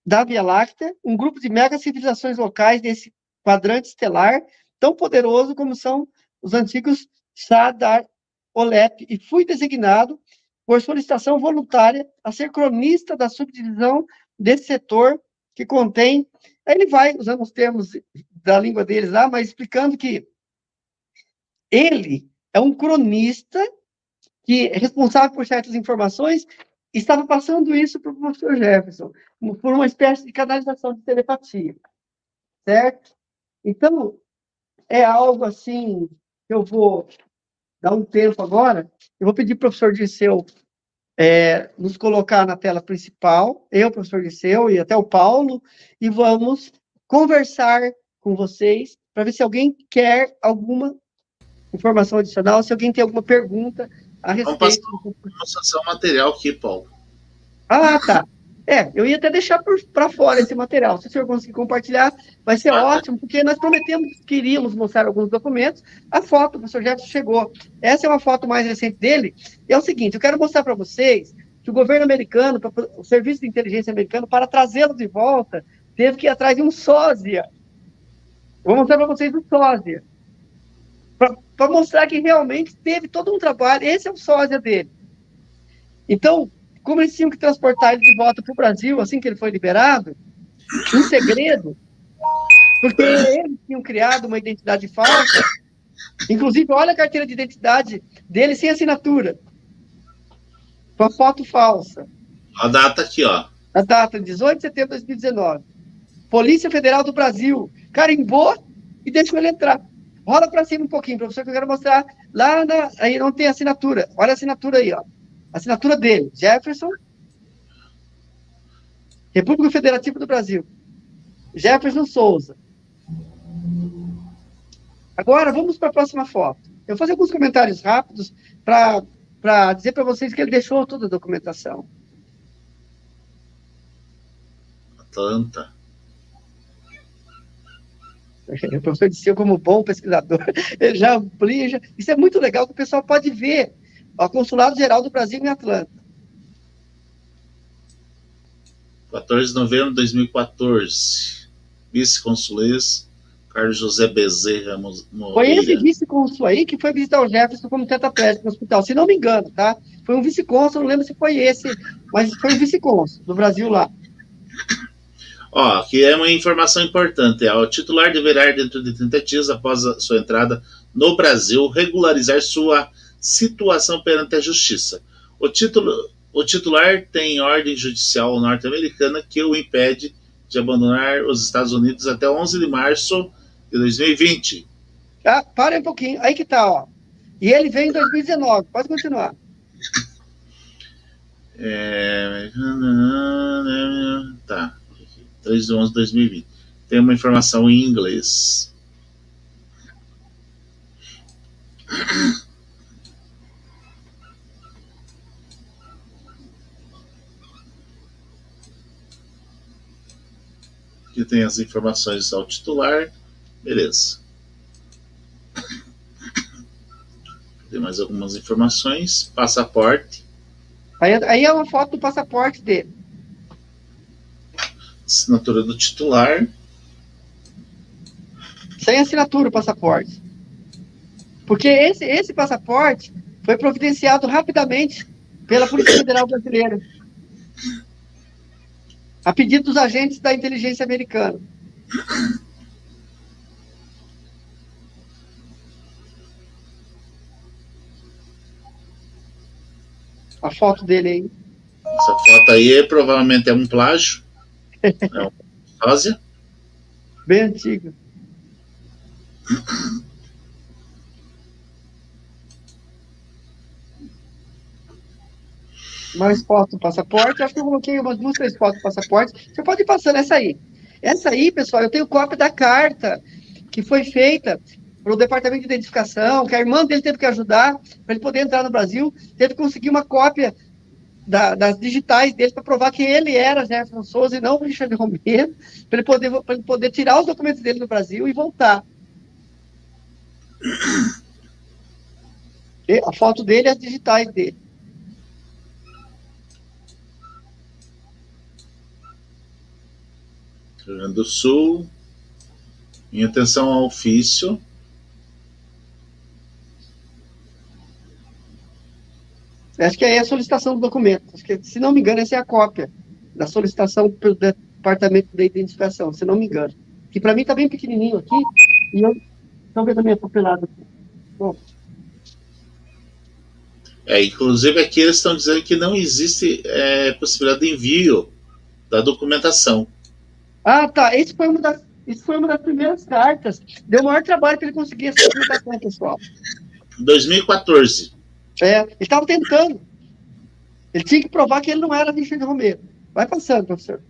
da Via Láctea, um grupo de mega civilizações locais desse quadrante estelar, tão poderoso como são os antigos Sadar Olep, e fui designado por solicitação voluntária a ser cronista da subdivisão desse setor que contém Aí ele vai usando os termos da língua deles lá, mas explicando que ele é um cronista que é responsável por certas informações estava passando isso para o professor Jefferson, por uma espécie de canalização de telepatia, certo? Então, é algo assim, eu vou dar um tempo agora, eu vou pedir para o professor Dirceu é, nos colocar na tela principal, eu, professor Liceu e até o Paulo, e vamos conversar com vocês para ver se alguém quer alguma informação adicional, se alguém tem alguma pergunta a respeito. Vamos passar um material aqui, Paulo. Ah, tá. É, eu ia até deixar para fora esse material. Se o senhor conseguir compartilhar, vai ser ótimo, porque nós prometemos que iríamos mostrar alguns documentos. A foto, o professor Jefferson chegou. Essa é uma foto mais recente dele. E é o seguinte: eu quero mostrar para vocês que o governo americano, o serviço de inteligência americano, para trazê-lo de volta, teve que ir atrás de um sósia. Vou mostrar para vocês o sósia. Para mostrar que realmente teve todo um trabalho. Esse é o sósia dele. Então, como eles tinham que transportar ele de volta para o Brasil, assim que ele foi liberado, em segredo, porque eles tinham criado uma identidade falsa. Inclusive, olha a carteira de identidade dele sem assinatura. Com a foto falsa. A data aqui, ó. A data, 18 de setembro de 2019. Polícia Federal do Brasil carimbou e deixou ele entrar. Rola para cima um pouquinho, professor, que eu quero mostrar. Lá na, aí não tem assinatura. Olha a assinatura aí, ó. Assinatura dele, Jefferson, República Federativa do Brasil. Jefferson Souza. Agora, vamos para a próxima foto. Eu vou fazer alguns comentários rápidos para dizer para vocês que ele deixou toda a documentação. Atlanta. O professor disse, como bom pesquisador, ele já amplia, já... isso é muito legal, que o pessoal pode ver ao Consulado Geral do Brasil em Atlanta. 14 de novembro de 2014. Vice-consulês Carlos José Bezerra Moreira. Foi esse vice-consul aí que foi visitar o Jefferson como tetraplégico no hospital, se não me engano, tá? Foi um vice-consul, não lembro se foi esse, mas foi um vice-consul do Brasil lá. Ó, aqui é uma informação importante. O titular deverá, dentro de 30 dias após a sua entrada no Brasil, regularizar sua situação perante a justiça. O, título, o titular tem ordem judicial norte-americana que o impede de abandonar os Estados Unidos até 11 de março de 2020. Ah, para um pouquinho. Aí que tá, ó. E ele vem em 2019. Pode continuar. É... Tá. 3 de 11 de 2020. Tem uma informação em inglês. Que tem as informações ao titular. Beleza. Tem mais algumas informações. Passaporte. Aí, aí é uma foto do passaporte dele. Assinatura do titular. Sem assinatura o passaporte. Porque esse, esse passaporte foi providenciado rapidamente pela Polícia Federal Brasileira, a pedido dos agentes da inteligência americana. A foto dele aí. Essa foto aí provavelmente é um plágio. é uma sósia. Bem antiga. Mais fotos do passaporte. Acho que eu coloquei umas duas, três fotos do passaporte. Você pode ir passando essa aí. Essa aí, pessoal, eu tenho cópia da carta que foi feita pelo departamento de identificação, que a irmã dele teve que ajudar para ele poder entrar no Brasil, teve que conseguir uma cópia da, das digitais dele para provar que ele era Jefferson Souza e não Richard Romero, para ele, poder, ele poder tirar os documentos dele do Brasil e voltar. E a foto dele e as digitais dele. Rio Grande do Sul, em atenção ao ofício. Acho que é a solicitação do documento. Acho que, se não me engano, essa é a cópia da solicitação pelo Departamento de Identificação, se não me engano. Que para mim está bem pequenininho aqui, e eu estou vendo a minha papelada aqui. Bom. É, inclusive aqui eles estão dizendo que não existe é, possibilidade de envio da documentação. Ah, tá. Esse foi uma das, isso foi uma das primeiras cartas. Deu o maior trabalho para ele conseguir essa documentação, pessoal. 2014. É, ele estava tentando. Ele tinha que provar que ele não era Richard Romero. Vai passando, professor.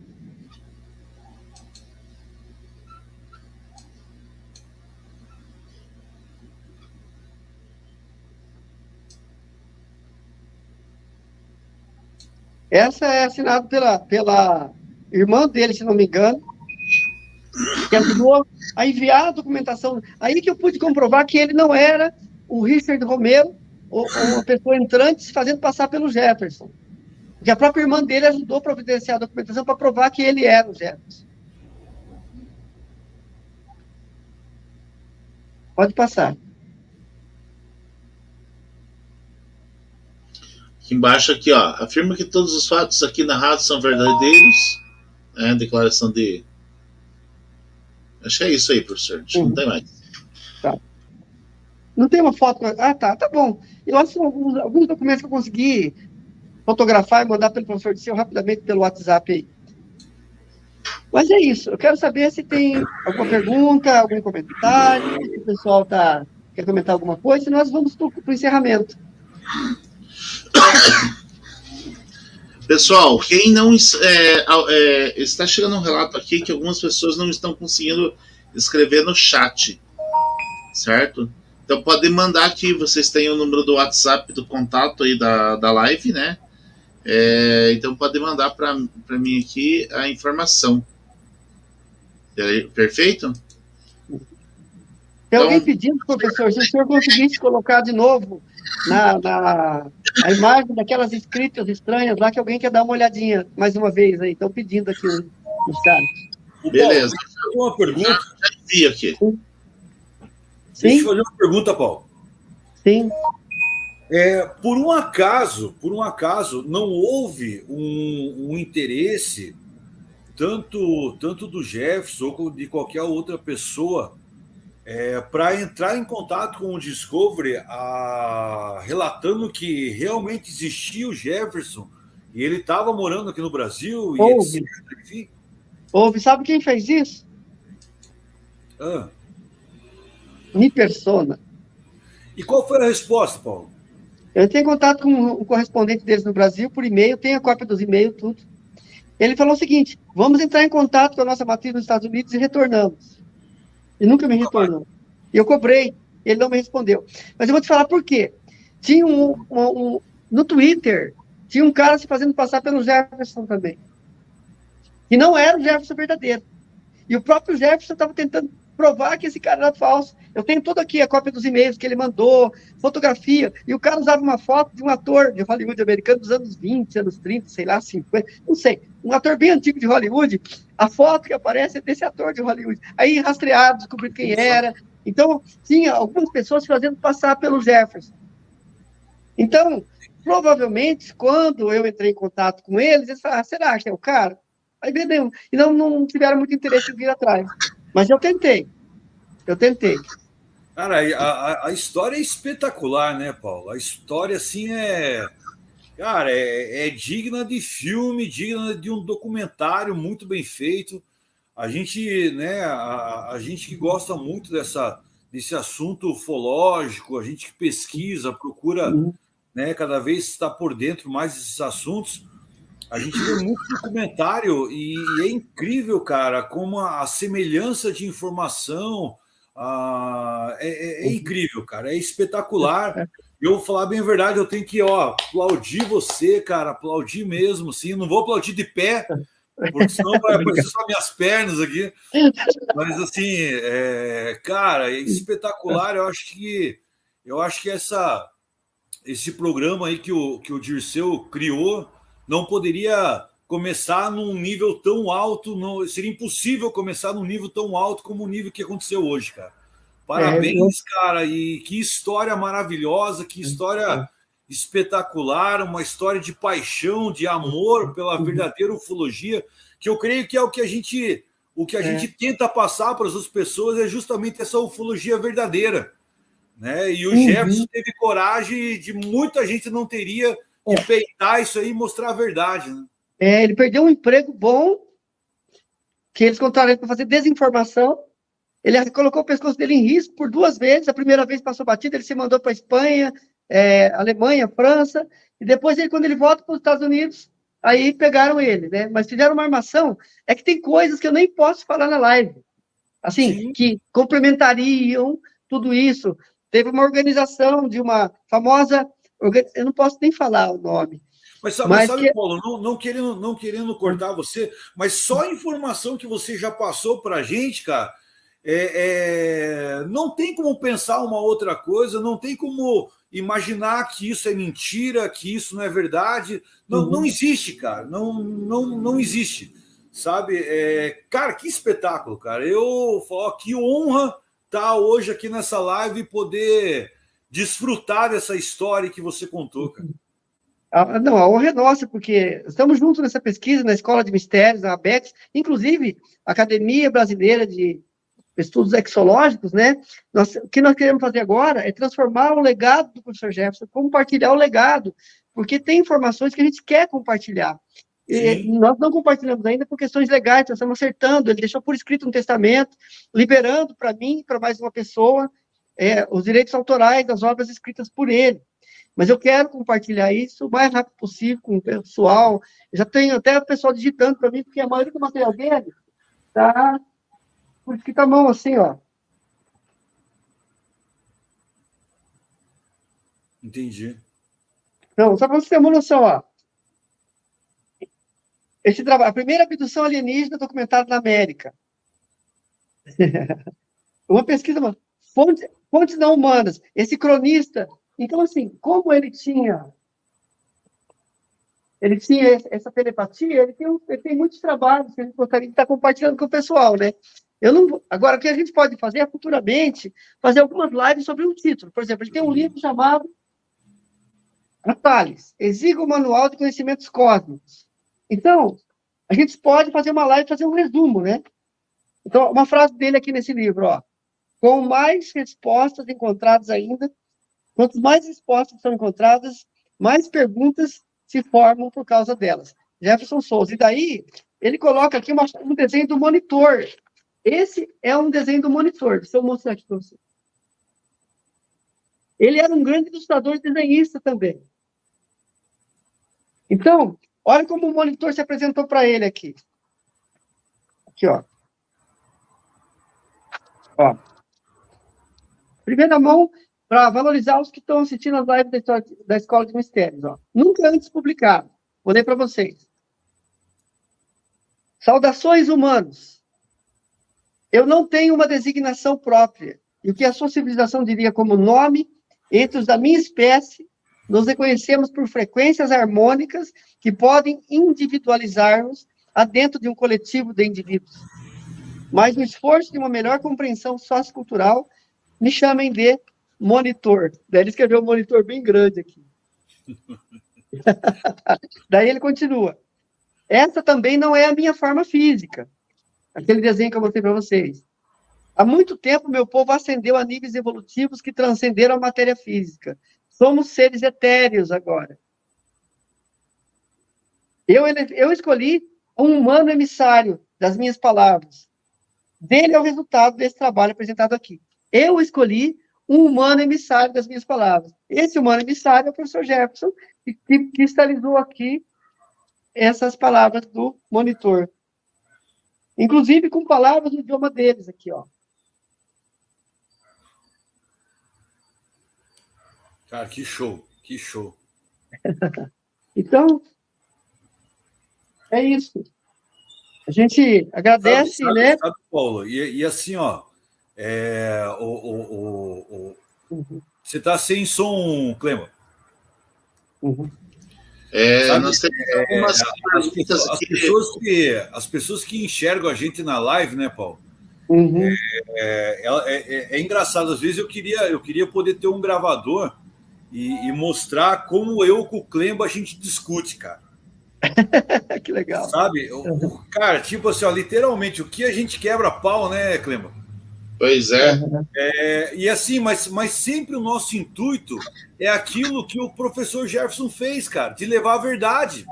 Essa é assinada pela, pela irmã dele, se não me engano, que ajudou a enviar a documentação. Aí que eu pude comprovar que ele não era o Richard Romero, ou, uma pessoa entrante fazendo passar pelo Jefferson. Que a própria irmã dele ajudou a providenciar a documentação para provar que ele era o Jefferson. Pode passar. Aqui embaixo aqui, ó, afirma que todos os fatos aqui narrados são verdadeiros é, declaração de. Acho que é isso aí, professor. Acho uhum. não tem mais. Tá. Não tem uma foto. Ah, tá, tá bom. Eu acho que alguns, alguns documentos que eu consegui fotografar e mandar pelo professor Disseu rapidamente pelo WhatsApp aí. Mas é isso. Eu quero saber se tem alguma pergunta, algum comentário, se o pessoal tá, quer comentar alguma coisa, e nós vamos para o encerramento. Pessoal, quem não é, é, está chegando um relato aqui que algumas pessoas não estão conseguindo escrever no chat, certo? Então podem mandar aqui, vocês têm o número do WhatsApp do contato aí da, da live, né? É, então podem mandar para mim aqui a informação. Perfeito? Tem alguém então, pedindo, professor, se o senhor conseguisse colocar de novo na, na a imagem daquelas escritas estranhas lá que alguém quer dar uma olhadinha mais uma vez aí. Estão pedindo aqui os caras. Beleza. Paulo, uma pergunta. Já vi aqui. Sim. Deixa eu fazer uma pergunta, Paulo. Sim. É, por um acaso, por um acaso, não houve um, um interesse tanto, tanto do Jefferson ou de qualquer outra pessoa é, para entrar em contato com o Discovery, a, relatando que realmente existia o Jefferson e ele estava morando aqui no Brasil. Houve. Etc, Houve. Sabe quem fez isso? Ah. Mi persona. E qual foi a resposta, Paulo? Eu tenho contato com o correspondente deles no Brasil por e-mail, tenho a cópia dos e-mails, tudo. Ele falou o seguinte: vamos entrar em contato com a nossa matriz nos Estados Unidos e retornamos. E nunca me retornou. E eu cobrei, ele não me respondeu. Mas eu vou te falar por quê. Tinha um, um, um no Twitter, tinha um cara se fazendo passar pelo Jefferson também. E não era o Jefferson verdadeiro. E o próprio Jefferson estava tentando provar que esse cara era falso. Eu tenho toda aqui a cópia dos e-mails que ele mandou, fotografia, e o cara usava uma foto de um ator de Hollywood americano dos anos 20, anos 30, sei lá, 50, não sei, um ator bem antigo de Hollywood, a foto que aparece é desse ator de Hollywood. Aí rastreado, descobriu quem era. Então, tinha algumas pessoas fazendo passar pelo Jefferson. Então, provavelmente, quando eu entrei em contato com eles, eles falaram, ah, será que é o cara? Aí vendeu. E não, não tiveram muito interesse em vir atrás. Mas eu tentei. Eu tentei. Cara, a, a história é espetacular, né, Paulo? A história, assim, é. Cara, é, é, digna de filme, digna de um documentário muito bem feito. A gente, né, a, a gente que gosta muito dessa, desse assunto ufológico, a gente que pesquisa, procura uhum. né, cada vez estar por dentro mais desses assuntos. A gente vê muito documentário e, e é incrível, cara, como a, a semelhança de informação ah, é, é, é, incrível, cara, é espetacular. Eu vou falar bem a verdade, eu tenho que ó, aplaudir você, cara, aplaudir mesmo, sim. Não vou aplaudir de pé, porque senão vai aparecer só minhas pernas aqui. Mas assim, é, cara, é espetacular. Eu acho que eu acho que essa esse programa aí que o que o Dirceu criou não poderia começar num nível tão alto, não, seria impossível começar num nível tão alto como o nível que aconteceu hoje, cara. Parabéns, é, cara, e que história maravilhosa, que história espetacular, uma história de paixão, de amor pela verdadeira ufologia, que eu creio que é o que a gente o que a é. gente tenta passar para as pessoas é justamente essa ufologia verdadeira, né? E o uhum. Jefferson teve coragem de muita gente não teria de peitar isso aí e mostrar a verdade. Né? É, ele perdeu um emprego bom, que eles contrataram ele para fazer desinformação. Ele colocou o pescoço dele em risco por duas vezes. A primeira vez passou batida, ele se mandou para a Espanha, é, Alemanha, França. E depois, ele, quando ele volta para os Estados Unidos, aí pegaram ele, né? Mas fizeram uma armação. É que tem coisas que eu nem posso falar na live. Assim, Sim. que complementariam tudo isso. Teve uma organização de uma famosa eu não posso nem falar o nome. Mas, sabe, mas sabe que... Paulo, não, não, querendo, não querendo cortar você, mas só a informação que você já passou para a gente, cara, é, é, não tem como pensar uma outra coisa, não tem como imaginar que isso é mentira, que isso não é verdade. Não, uhum. não existe, cara. Não, não, não existe. Sabe? É, cara, que espetáculo, cara. Eu falo que honra estar tá hoje aqui nessa live e poder desfrutar dessa história que você contou, cara. Ah, não, a honra é nossa, porque estamos juntos nessa pesquisa na Escola de Mistérios, na ABEX, inclusive a Academia Brasileira de Estudos Exológicos, né? Nós, o que nós queremos fazer agora é transformar o legado do professor Jefferson, compartilhar o legado, porque tem informações que a gente quer compartilhar. E nós não compartilhamos ainda por questões legais, nós estamos acertando. Ele deixou por escrito um testamento, liberando para mim, para mais uma pessoa, é, os direitos autorais das obras escritas por ele. Mas eu quero compartilhar isso o mais rápido possível com o pessoal. já tenho até o pessoal digitando para mim, porque a maioria do material dele está por escrita à mão, assim, ó. Entendi. Não, só para você ter uma noção, ó. Esse trabalho, a primeira abdução alienígena documentada na América. uma pesquisa, fonte, fontes não humanas. Esse cronista, então, assim, como ele tinha ele tinha essa telepatia, ele tem, ele tem muitos trabalhos que a gente gostaria de estar compartilhando com o pessoal, né? Eu não, agora, o que a gente pode fazer é, futuramente, fazer algumas lives sobre um título. Por exemplo, gente tem um livro chamado Atales, Exíguo Manual de Conhecimentos Cósmicos. Então, a gente pode fazer uma live fazer um resumo, né? Então, uma frase dele aqui nesse livro, ó com mais respostas encontradas ainda. Quanto mais respostas são encontradas, mais perguntas se formam por causa delas. Jefferson Souza. E daí, ele coloca aqui uma, um desenho do monitor. Esse é um desenho do monitor. Deixa eu mostrar aqui para você. Ele era um grande ilustrador e desenhista também. Então, olha como o monitor se apresentou para ele aqui. Aqui, ó. Ó primeira mão para valorizar os que estão assistindo as lives da, da Escola de Mistérios. Ó. Nunca antes publicado. Vou ler para vocês. Saudações humanos. Eu não tenho uma designação própria. E o que a sua civilização diria como nome, entre os da minha espécie, nos reconhecemos por frequências harmônicas que podem individualizar-nos adentro de um coletivo de indivíduos. Mas no esforço de uma melhor compreensão sociocultural, me chamem de monitor. Daí ele escreveu um monitor bem grande aqui. Daí ele continua. Essa também não é a minha forma física. Aquele desenho que eu mostrei para vocês. Há muito tempo, meu povo ascendeu a níveis evolutivos que transcenderam a matéria física. Somos seres etéreos agora. Eu, eu escolhi um humano emissário das minhas palavras. Dele é o resultado desse trabalho apresentado aqui. Eu escolhi um humano emissário das minhas palavras. Esse humano emissário é o professor Jefferson, que cristalizou aqui essas palavras do monitor. Inclusive com palavras no idioma deles aqui, ó. Cara, que show, que show. então, é isso. A gente agradece, sabe, né? Sabe, Paulo, e, e assim, ó, é, o, o, o, uhum. você está sem som, Clema? Uhum. É, sabe, nós temos é, algumas é, as, pessoas, as, pessoas que, as pessoas que enxergam a gente na live, né, Paulo? Uhum. É, é, é, é, engraçado, às vezes eu queria, eu queria poder ter um gravador e, e mostrar como eu com o Clemba a gente discute, cara. que legal. Sabe? O, cara, tipo assim, ó, literalmente, o que a gente quebra pau, né, Clemba? Pois é. é. E assim, mas, mas sempre o nosso intuito é aquilo que o professor Jefferson fez, cara, de levar a verdade.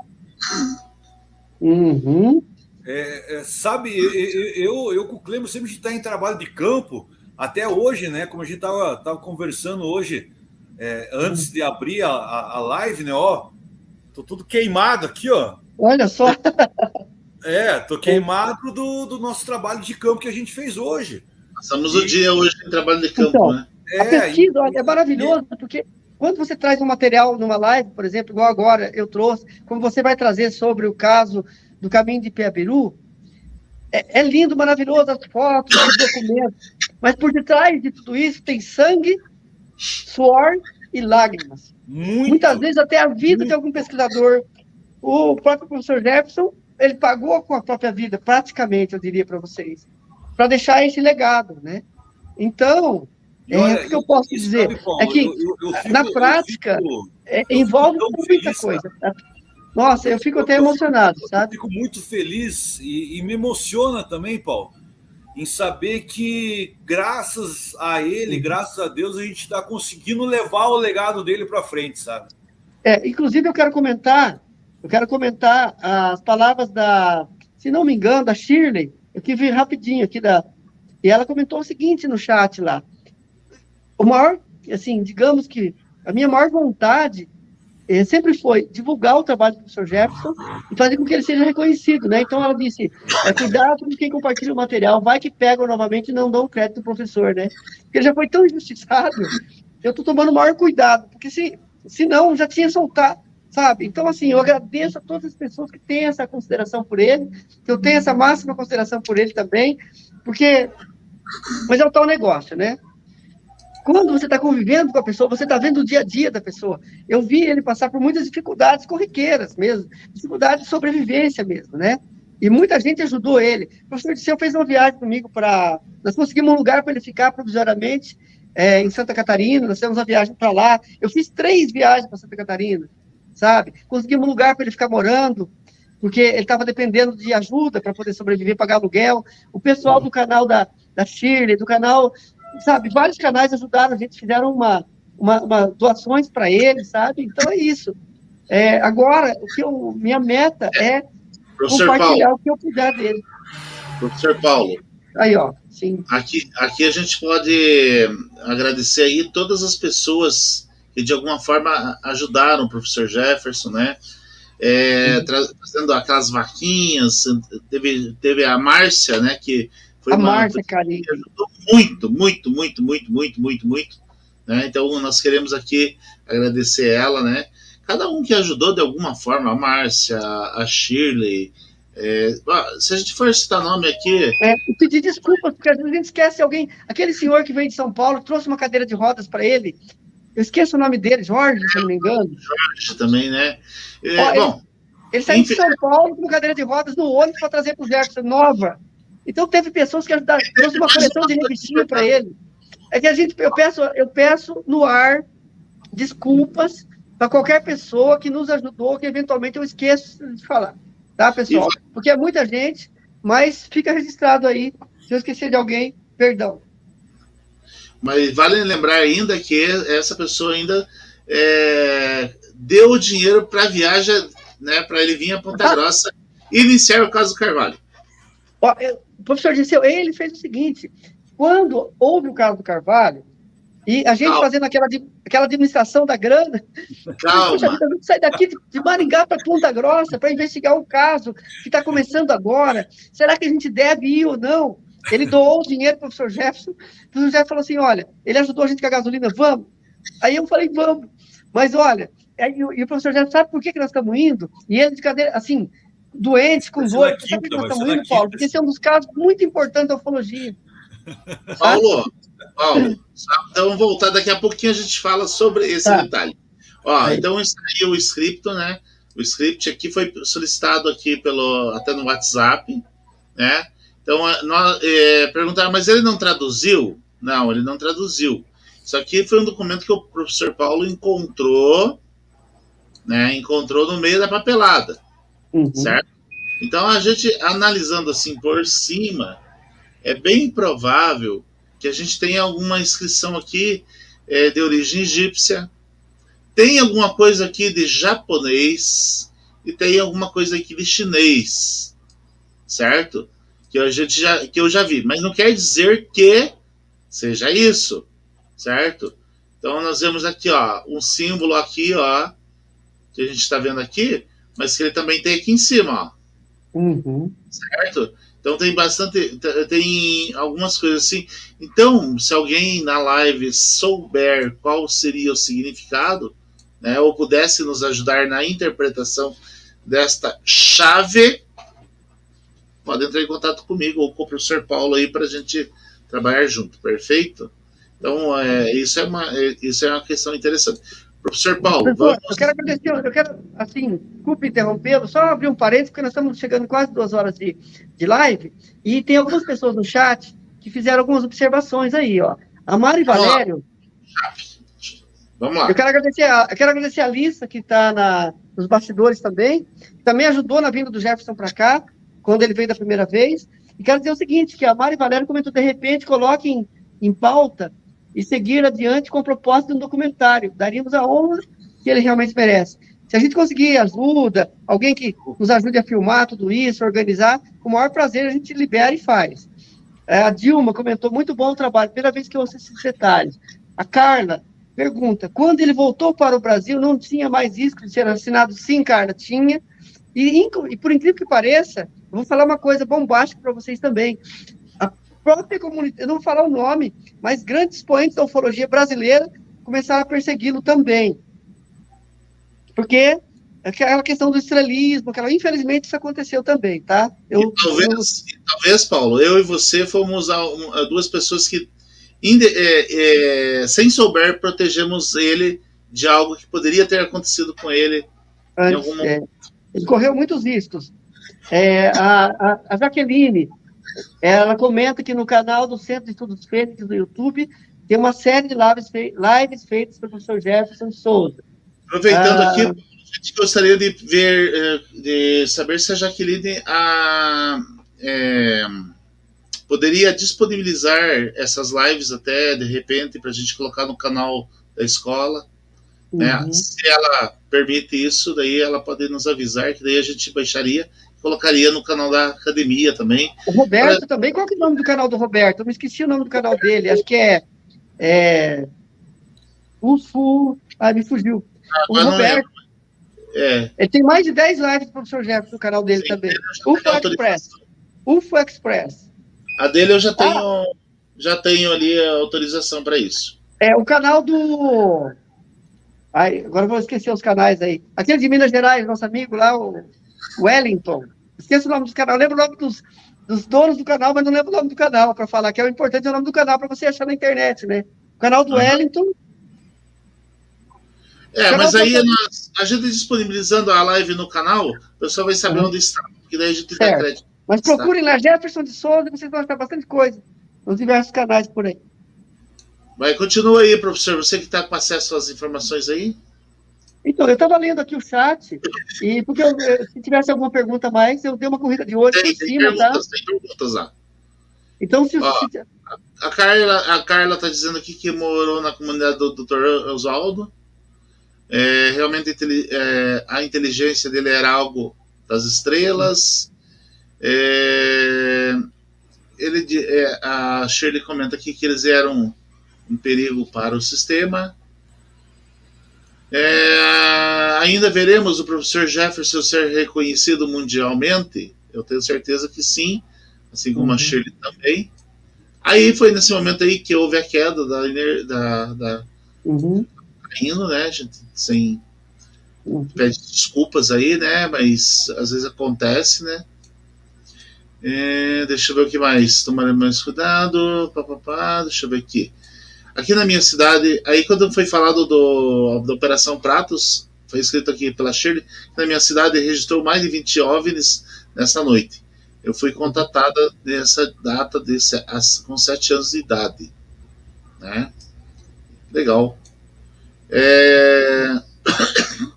Uhum. É, é, sabe, eu, eu, eu com o Clemba sempre está em trabalho de campo, até hoje, né? Como a gente estava tava conversando hoje, é, antes de abrir a, a, a, live, né? Ó, tô tudo queimado aqui, ó. Olha só. É, tô queimado do, do nosso trabalho de campo que a gente fez hoje. Passamos e... o dia hoje em trabalho de campo, então, né? É, a pesquisa e... é maravilhosa, porque quando você traz um material numa live, por exemplo, igual agora eu trouxe, como você vai trazer sobre o caso do caminho de Piabiru, é, é lindo, maravilhoso, as fotos, os documentos, mas por detrás de tudo isso tem sangue, suor e lágrimas. Muito, Muitas vezes até a vida muito. de algum pesquisador. O próprio professor Jefferson, ele pagou com a própria vida, praticamente, eu diria para vocês, para deixar esse legado, né? Então, é, olha, o que eu posso dizer sabe, Paulo, é que, eu, eu, eu fico, na prática, fico, é, envolve muita feliz, coisa. Tá? Nossa, eu fico até emocionado, sabe? Eu fico muito feliz e, e me emociona também, Paulo, em saber que, graças a ele, graças a Deus, a gente está conseguindo levar o legado dele para frente, sabe? É, inclusive, eu quero comentar, eu quero comentar as palavras da, se não me engano, da Shirley, eu que vi rapidinho aqui da, e ela comentou o seguinte no chat lá, o maior, assim, digamos que a minha maior vontade é, sempre foi divulgar o trabalho do professor Jefferson e fazer com que ele seja reconhecido, né? Então ela disse, é, cuidado com quem compartilha o material, vai que pegam novamente e não dão crédito ao professor, né? Porque ele já foi tão injustiçado, eu estou tomando o maior cuidado, porque se, se não, já tinha soltado, sabe? Então, assim, eu agradeço a todas as pessoas que têm essa consideração por ele, que eu tenho essa máxima consideração por ele também, porque, mas é o tal negócio, né? Quando você está convivendo com a pessoa, você está vendo o dia a dia da pessoa. Eu vi ele passar por muitas dificuldades corriqueiras mesmo, dificuldades de sobrevivência mesmo, né? E muita gente ajudou ele. O professor Disseu fez uma viagem comigo para. Nós conseguimos um lugar para ele ficar provisoriamente é, em Santa Catarina, nós fizemos uma viagem para lá. Eu fiz três viagens para Santa Catarina, sabe? Conseguimos um lugar para ele ficar morando, porque ele estava dependendo de ajuda para poder sobreviver, pagar aluguel. O pessoal do canal da, da Shirley, do canal sabe, vários canais ajudaram a gente, fizeram uma, uma, uma doações para ele, sabe? Então é isso. É, agora, o que eu, minha meta é Professor compartilhar Paulo. o que eu puder dele. Professor Paulo. Aí, ó, sim. Aqui, aqui a gente pode agradecer aí todas as pessoas que de alguma forma ajudaram o professor Jefferson, né? É, trazendo aquelas vaquinhas, teve, teve a Márcia, né, que foi a Márcia Carinho. ajudou muito, muito, muito, muito, muito, muito, muito. Né? Então, nós queremos aqui agradecer ela, né? Cada um que ajudou de alguma forma, a Márcia, a Shirley, É, se a gente for citar nome aqui. É, pedir desculpas, porque às vezes a gente esquece alguém. Aquele senhor que veio de São Paulo trouxe uma cadeira de rodas para ele. Eu esqueço o nome dele, Jorge, se não me engano. Jorge também, né? É, Ó, bom, ele, ele saiu de São Paulo com cadeira de rodas no ônibus para trazer para o Jefferson nova. Então teve pessoas que ajudaram, trouxe uma coleção de revistinha para ele. É que a gente, eu peço, eu peço no ar desculpas para qualquer pessoa que nos ajudou, que eventualmente eu esqueço de falar tá, pessoal? Porque é muita gente, mas fica registrado aí. Se eu esquecer de alguém, perdão. Mas vale lembrar ainda que essa pessoa ainda é, deu o dinheiro para a viagem, né, para ele vir a Ponta. Grossa e iniciar o caso do Carvalho. Ó, o professor disse, ele fez o seguinte: quando houve o caso do Carvalho, e a gente Calma. fazendo aquela, aquela administração da grana. Calma. Poxa, a gente sai daqui de Maringá para Ponta Grossa para investigar um caso que está começando agora. Será que a gente deve ir ou não? Ele doou o dinheiro para o professor Jefferson. O professor Jefferson falou assim: olha, ele ajudou a gente com a gasolina, vamos. Aí eu falei, vamos. Mas olha, aí, e o professor Jefferson sabe por que, que nós estamos indo? E ele de cadeira, assim, doentes, com dor. Sabe por que nós estamos indo, Paulo? Porque esse é um dos casos muito importantes da ufologia. Paulo, Paulo, então vamos voltar daqui a pouquinho a gente fala sobre esse tá. detalhe. Ó, então saiu o script, né? O script aqui foi solicitado aqui pelo até no WhatsApp, né? Então nós é, perguntaram, mas ele não traduziu? Não, ele não traduziu. Isso aqui foi um documento que o professor Paulo encontrou, né? Encontrou no meio da papelada, uhum. certo? Então a gente analisando assim por cima, é bem provável que a gente tenha alguma inscrição aqui é, de origem egípcia, tem alguma coisa aqui de japonês e tem alguma coisa aqui de chinês, certo? Que a gente já, que eu já vi, mas não quer dizer que seja isso, certo? Então nós vemos aqui, ó, um símbolo aqui, ó, que a gente está vendo aqui, mas que ele também tem aqui em cima, ó. Uhum. Certo? Então tem bastante, tem algumas coisas assim. Então, se alguém na live souber qual seria o significado, né, ou pudesse nos ajudar na interpretação desta chave, pode entrar em contato comigo ou com o professor Paulo aí para a gente trabalhar junto, perfeito? Então, é, isso, é uma, é, isso é uma questão interessante. Professor Paulo, Professor, vamos... eu quero agradecer, eu quero, assim, desculpe interrompê-lo, só abrir um parênteses, porque nós estamos chegando quase duas horas de, de live, e tem algumas pessoas no chat que fizeram algumas observações aí, ó. A Mari Valério. Vamos lá. Eu quero agradecer a, eu quero agradecer a Lissa, que está nos bastidores também, também ajudou na vinda do Jefferson para cá, quando ele veio da primeira vez. E quero dizer o seguinte, que a Mari Valério comentou, de repente, coloque em, em pauta e seguir adiante com o propósito de um documentário. Daríamos a honra que ele realmente merece. Se a gente conseguir ajuda, alguém que nos ajude a filmar tudo isso, organizar, com o maior prazer a gente libera e faz. É, a Dilma comentou muito bom o trabalho, primeira vez que eu ouço esses detalhes. A Carla pergunta: quando ele voltou para o Brasil, não tinha mais risco de ser assinado? Sim, Carla, tinha. E, e por incrível que pareça, eu vou falar uma coisa bombástica para vocês também própria comunidade, eu não vou falar o nome, mas grandes expoentes da ufologia brasileira começaram a persegui-lo também. Porque aquela questão do estrelismo, aquela, infelizmente isso aconteceu também, tá? Eu, talvez, eu... talvez, Paulo, eu e você fomos a, a duas pessoas que, é, é, sem souber, protegemos ele de algo que poderia ter acontecido com ele Antes, em algum momento. Ele correu muitos riscos. É, a, a, a Jaqueline, ela comenta que no canal do Centro de Estudos Fênix do YouTube tem uma série de lives, lives feitas pelo professor Jefferson Souza. Aproveitando ah, aqui, gente gostaria de ver, eh, de saber se a Jaqueline a, é, poderia disponibilizar essas lives até, de repente, para a gente colocar no canal da escola. Né? Uhum. Se ela permite isso, daí ela pode nos avisar, que daí a gente baixaria colocaria no canal da academia também. O Roberto também, qual é o nome do canal do Roberto? Eu me esqueci o nome do canal dele, acho que é. é... UFO. Ah, me fugiu. Ah, o Roberto. É. Ele tem mais de 10 lives do professor Jefferson no canal dele Sim, também. UFO Express. UFO Express. A dele eu já tenho, ah. já tenho ali a autorização para isso. É, o canal do. Ai, agora eu vou esquecer os canais aí. Aquele de Minas Gerais, nosso amigo lá, o Wellington. Esqueço o nome dos canais, lembro o nome dos, dos donos do canal, mas não lembro o nome do canal para falar, que é o importante é o nome do canal para você achar na internet, né? O canal do uhum. Wellington. É, mas aí nós, a gente disponibilizando a live no canal, o pessoal vai saber uhum. onde está, porque daí a gente dá crédito. Mas procurem lá Jefferson de Souza, vocês vão achar bastante coisa nos diversos canais por aí. Vai, continua aí, professor. Você que está com acesso às informações aí. Então, eu estava lendo aqui o chat, e porque eu, se tivesse alguma pergunta mais, eu dei uma corrida de olho tem, por cima, tá? Tem perguntas lá. Então, se, Ó, se... A Carla a Carla está dizendo aqui que morou na comunidade do Dr. Oswaldo. É, realmente é, a inteligência dele era algo das estrelas. É, ele, é, a Shirley comenta aqui que eles eram um perigo para o sistema. É, ainda veremos o professor Jefferson ser reconhecido mundialmente? Eu tenho certeza que sim, assim como uhum. a Shirley também. Aí foi nesse momento aí que houve a queda da. da, da uhum. Indo, né? Gente sem. Uhum. Pede desculpas aí, né? Mas às vezes acontece, né? É, deixa eu ver o que mais. Tomar mais cuidado. Pá, pá, pá, deixa eu ver aqui. Aqui na minha cidade, aí quando foi falado do, da Operação Pratos, foi escrito aqui pela Shirley, na minha cidade registrou mais de 20 OVNIs nessa noite. Eu fui contatada nessa data desse, com 7 anos de idade. Né? Legal. É...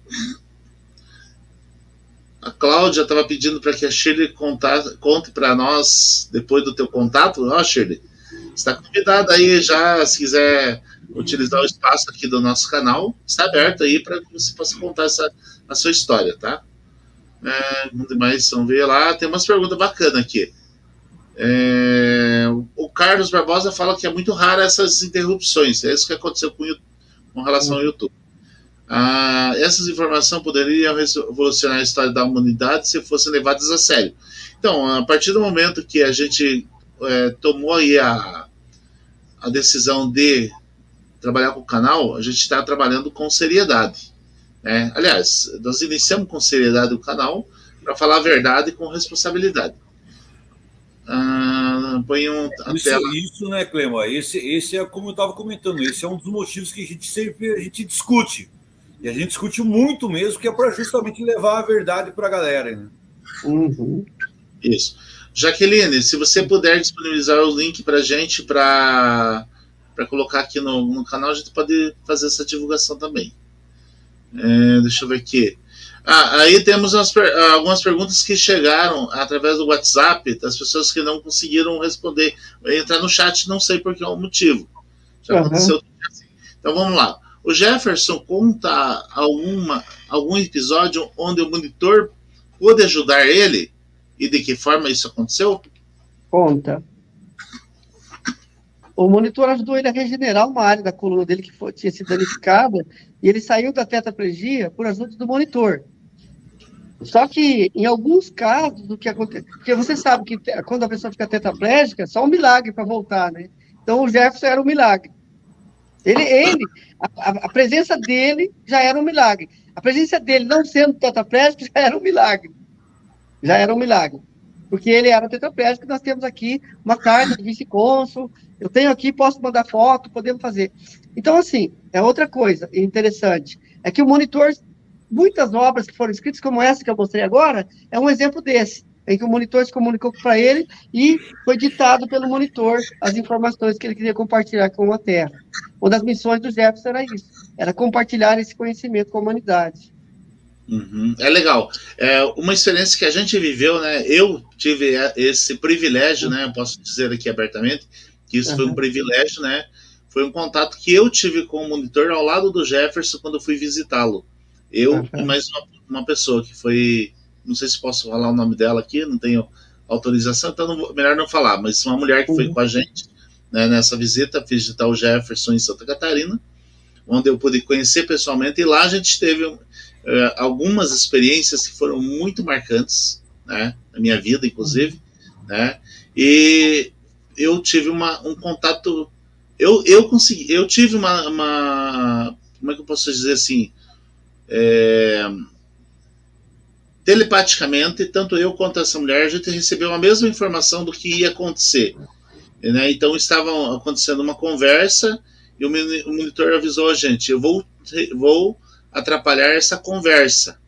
A Cláudia estava pedindo para que a Shirley conte para nós, depois do teu contato. Ó, Shirley, está convidado aí já, se quiser utilizar o espaço aqui do nosso canal, está aberto aí para que você possa contar essa, a sua história, tá? É, mais vamos ver lá. Tem umas perguntas bacanas aqui. É, o Carlos Barbosa fala que é muito raro essas interrupções. É isso que aconteceu com, com relação ao YouTube. Ah, essas informações poderiam revolucionar a história da humanidade se fossem levadas a sério. Então, a partir do momento que a gente é, tomou aí a, a decisão de trabalhar com o canal, a gente está trabalhando com seriedade. Né? Aliás, nós iniciamos com seriedade o canal para falar a verdade com responsabilidade. Ah, põe um, isso, tela. isso, né, Clema? Esse, esse é como eu estava comentando, esse é um dos motivos que a gente sempre a gente discute. E a gente discute muito mesmo, que é para justamente levar a verdade para a galera. Né? Uhum. Isso. Jaqueline, se você puder disponibilizar o link para a gente para colocar aqui no, no, canal, a gente pode fazer essa divulgação também. É, deixa eu ver aqui. Ah, aí temos umas, algumas perguntas que chegaram através do WhatsApp das pessoas que não conseguiram responder. Entrar no chat, não sei por que é o motivo. Já uhum. aconteceu assim. Então vamos lá. O Jefferson conta alguma, algum episódio onde o monitor pôde ajudar ele e de que forma isso aconteceu? Conta. O monitor ajudou ele a regenerar uma área da coluna dele que foi, tinha sido danificada e ele saiu da tetraplegia por ajuda do monitor. Só que, em alguns casos, o que acontece. Porque você sabe que quando a pessoa fica tetraplégica, é só um milagre para voltar, né? Então, o Jefferson era um milagre. Ele, ele a, a, presença dele já era um milagre. A presença dele não sendo tetraplégico já era um milagre já era um milagre. Porque ele era tetraplégico, nós temos aqui uma carta do vice-cônsul, eu tenho aqui, posso mandar foto, podemos fazer. Então, assim, é outra coisa interessante, é que o monitor, muitas obras que foram escritas, como essa que eu mostrei agora, é um exemplo desse, em que o monitor se comunicou para ele e foi ditado pelo monitor as informações que ele queria compartilhar com a Terra. Uma das missões do Jefferson era isso, era compartilhar esse conhecimento com a humanidade. Uhum. É legal. É uma experiência que a gente viveu, né? Eu tive esse privilégio, né? Eu posso dizer aqui abertamente que isso uhum. foi um privilégio, né? Foi um contato que eu tive com o monitor ao lado do Jefferson quando fui visitá-lo. Eu uhum. e mais uma, uma, pessoa que foi, não sei se posso falar o nome dela aqui, não tenho autorização, então não, melhor não falar, mas uma mulher que foi uhum. com a gente né, nessa visita, visitar o Jefferson em Santa Catarina, onde eu pude conhecer pessoalmente, e lá a gente teve uh, algumas experiências que foram muito marcantes, né, na minha vida, inclusive, né, e eu tive uma, um contato, eu, eu consegui, eu tive uma, uma como é que eu posso dizer assim, é, telepaticamente, tanto eu quanto essa mulher, a gente recebeu a mesma informação do que ia acontecer. Né? Então estava acontecendo uma conversa e o monitor avisou a gente: eu vou, vou atrapalhar essa conversa.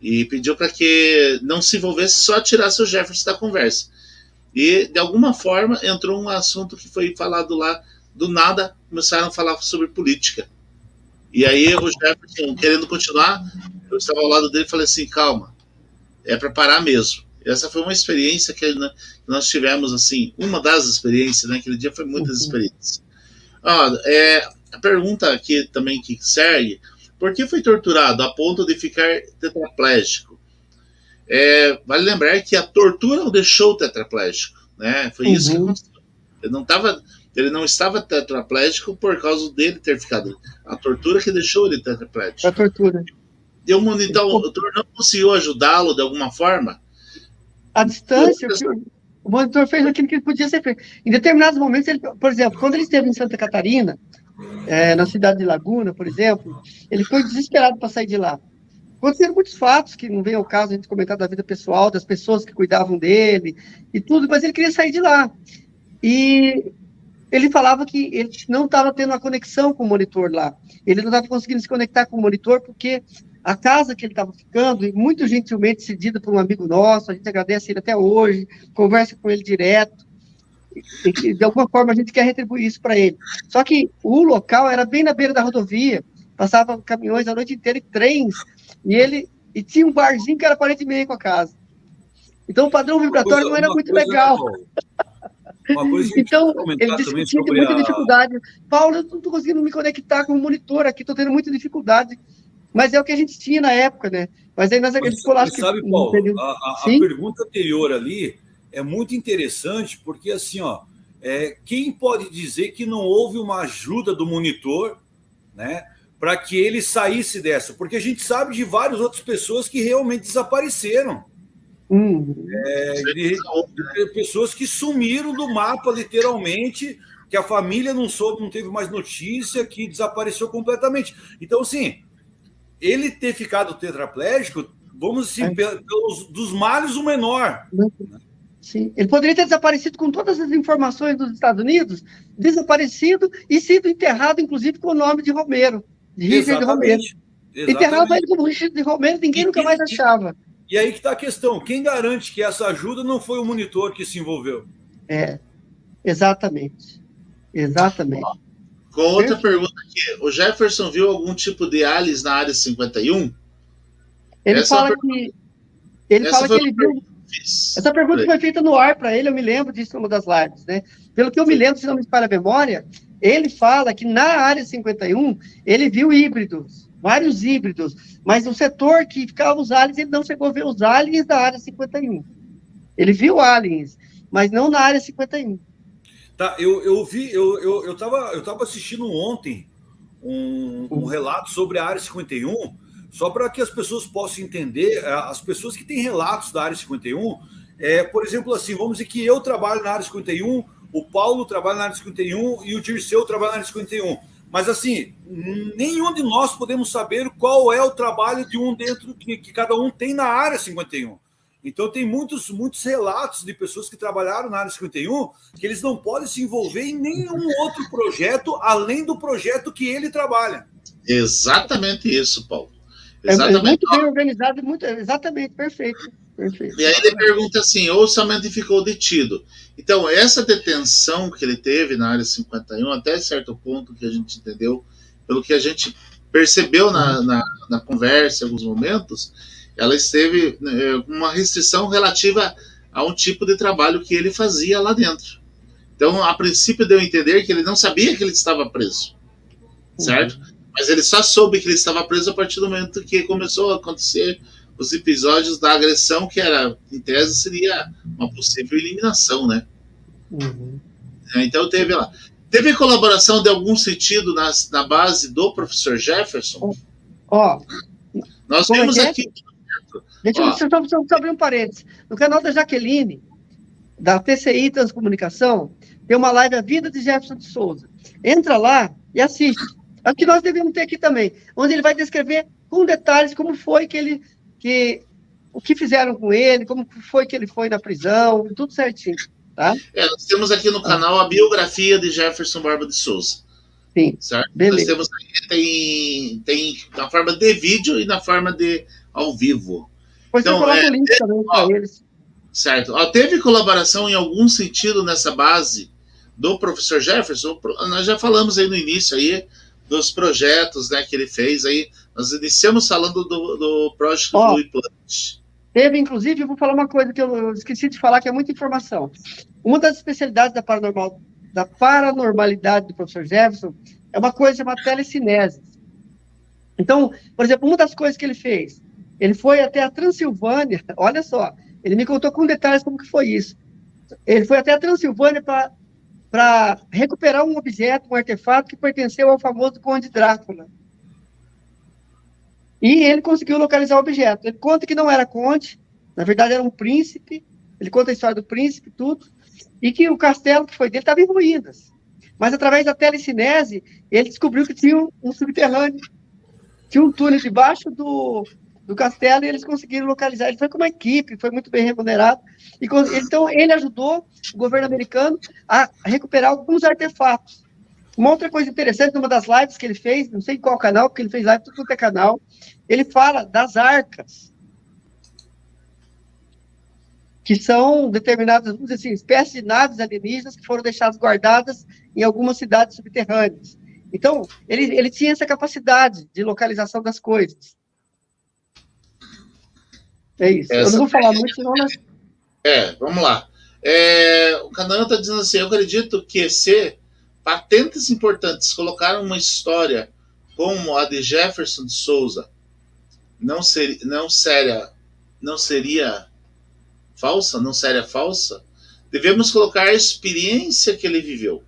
E pediu para que não se envolvesse, só tirasse o Jefferson da conversa. E de alguma forma entrou um assunto que foi falado lá, do nada começaram a falar sobre política. E aí o Jefferson, querendo continuar, eu estava ao lado dele e falei assim: calma, é para parar mesmo. Essa foi uma experiência que nós tivemos, assim, uma das experiências, né? Aquele dia foi muitas uhum. experiências. Ah, é, a pergunta aqui também que segue: por que foi torturado a ponto de ficar tetraplégico? É, vale lembrar que a tortura o deixou tetraplégico, né? Foi uhum. isso que uhum. aconteceu. Ele não estava ele não estava tetraplégico por causa dele ter ficado. A tortura que deixou ele tetraplégico. A tortura. E o monitor, o monitor não conseguiu ajudá-lo de alguma forma? A distância, o monitor fez aquilo que podia ser feito. Em determinados momentos, ele, por exemplo, quando ele esteve em Santa Catarina, é, na cidade de Laguna, por exemplo, ele foi desesperado para sair de lá. Aconteceram muitos fatos que não vem ao caso a gente comentar da vida pessoal, das pessoas que cuidavam dele e tudo, mas ele queria sair de lá. E ele falava que ele não estava tendo uma conexão com o monitor lá. Ele não estava conseguindo se conectar com o monitor porque a casa que ele estava ficando, e muito gentilmente cedida por um amigo nosso, a gente agradece ele até hoje, conversa com ele direto, e de alguma forma a gente quer retribuir isso para ele. Só que o local era bem na beira da rodovia, passavam caminhões a noite inteira e trens, e ele e tinha um barzinho que era parede meio com a casa. Então o padrão vibratório coisa, não era muito legal. então, ele disse que tinha muita a... dificuldade. Paulo, eu não estou conseguindo me conectar com o monitor aqui, estou tendo muita dificuldade. Mas é o que a gente tinha na época, né? Mas aí nós ele ficou lá. Sabe, que, Paulo, a, a, a, pergunta anterior ali é muito interessante, porque assim, ó, é, quem pode dizer que não houve uma ajuda do monitor, né? Para que ele saísse dessa? Porque a gente sabe de várias outras pessoas que realmente desapareceram. Uhum. É, de, de pessoas que sumiram do mapa, literalmente, que a família não soube, não teve mais notícia, que desapareceu completamente. Então, assim, ele ter ficado tetraplégico, vamos assim, é. pelos, dos males o menor. Sim. Ele poderia ter desaparecido com todas as informações dos Estados Unidos, desaparecido e sido enterrado, inclusive, com o nome de Romero, de Richard Romero. Enterrava ele como Richard Romero, ninguém e nunca mais achava. E aí que está a questão: quem garante que essa ajuda não foi o monitor que se envolveu? É, exatamente. Exatamente. Com outra pergunta aqui: o Jefferson viu algum tipo de aliens na área 51? Ele essa fala que. Ele fala que ele viu. Essa pergunta foi feita no ar para ele, eu me lembro disso numa das lives, né? Pelo que eu me lembro, se não me espalha a memória, ele fala que na área 51 ele viu híbridos vários híbridos, mas no setor que ficava os aliens, ele não chegou a ver os aliens da área 51. Ele viu aliens, mas não na área 51. Tá, eu, eu vi, eu, eu, eu, tava, eu tava assistindo ontem um, um relato sobre a área 51, só para que as pessoas possam entender, é, as pessoas que têm relatos da área 51, é, por exemplo, assim, vamos dizer que eu trabalho na área 51, o Paulo trabalha na área 51 e o Dirceu trabalha na área 51 mas assim, nenhum de nós podemos saber qual é o trabalho de um dentro que, que cada um tem na área 51. Então tem muitos, muitos relatos de pessoas que trabalharam na área 51 que eles não podem se envolver em nenhum outro projeto além do projeto que ele trabalha. Exatamente isso, Paulo. Exatamente. É, é muito bem organizado, muito, exatamente, perfeito. Perfeito. E aí ele pergunta assim: ou somente ficou detido. Então, essa detenção que ele teve na área 51, até certo ponto que a gente entendeu, pelo que a gente percebeu na, na, na conversa em alguns momentos, ela esteve né, uma restrição relativa a um tipo de trabalho que ele fazia lá dentro. Então, a princípio deu a entender que ele não sabia que ele estava preso, certo? Uhum. Mas ele só soube que ele estava preso a partir do momento que começou a acontecer os episódios da agressão, que era, em tese, seria uma possível eliminação, né? Uhum. É, então teve lá. Teve colaboração de algum sentido nas, na base do professor Jefferson? Ó, oh, nós é temos é aqui. Deixa eu só, só abrir um parênteses. No canal da Jaqueline, da TCI Transcomunicação, tem uma live A Vida de Jefferson de Souza. Entra lá e assiste. Acho que nós devemos ter aqui também, onde ele vai descrever com detalhes como foi que ele que o que fizeram com ele, como foi que ele foi na prisão, tudo certinho. Tá? É, nós temos aqui no canal a biografia de Jefferson Barba de Souza. Sim. Certo? Beleza. Nós temos tem, tem na forma de vídeo e na forma de ao vivo. Pois então, é, o link é, também para eles. Certo. Ó, teve colaboração em algum sentido nessa base do professor Jefferson? Nós já falamos aí no início aí dos projetos né, que ele fez aí. Nós iniciamos falando do, do projeto do implante. Teve, inclusive, eu vou falar uma coisa que eu esqueci de falar, que é muita informação. Uma das especialidades da, paranormal, da paranormalidade do professor Jefferson é uma coisa chamada telecinese. Então, por exemplo, uma das coisas que ele fez, ele foi até a Transilvânia, olha só, ele me contou com detalhes como que foi isso. Ele foi até a Transilvânia para recuperar um objeto, um artefato que pertenceu ao famoso Conde Drácula. E ele conseguiu localizar o objeto. Ele conta que não era conde, na verdade era um príncipe. Ele conta a história do príncipe, tudo. E que o castelo que foi dele estava em ruínas. Mas através da telecinese, ele descobriu que tinha um, subterrâneo. Tinha um túnel debaixo do, do castelo e eles conseguiram localizar. Ele foi com uma equipe, foi muito bem remunerado. E, então, ele ajudou o governo americano a recuperar alguns artefatos. Uma outra coisa interessante, numa das lives que ele fez, não sei qual canal, porque ele fez live tudo é canal, ele fala das arcas, que são determinadas, vamos dizer assim, espécies de naves alienígenas que foram deixadas guardadas em algumas cidades subterrâneas. Então, ele, ele tinha essa capacidade de localização das coisas. É isso. Essa... Eu não vou falar muito, senão... É, vamos lá. É, o Canal está dizendo assim, eu acredito que se patentes importantes colocaram uma história como a de Jefferson de Souza não, ser, não, seria, não seria falsa, não seria falsa, devemos colocar a experiência que ele viveu.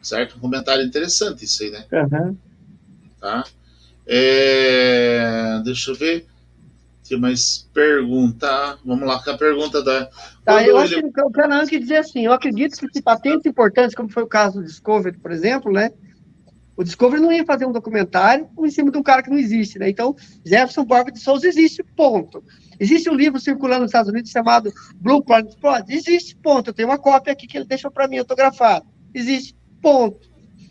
Certo? Um comentário interessante isso aí, né? Uhum. Tá? É, deixa eu ver. Tem mais pergunta. Vamos lá com a pergunta da. Tá, eu ele... acho que o Canaan que dizer assim: eu acredito que se patentes importantes, como foi o caso do Discovery, por exemplo, né? O Discovery não ia fazer um documentário em cima de um cara que não existe, né? Então, Jefferson Borba de Souza existe, ponto. Existe um livro circulando nos Estados Unidos chamado Blue Planet Plot? Existe, ponto. Eu tenho uma cópia aqui que ele deixou para mim autografado. Existe, ponto.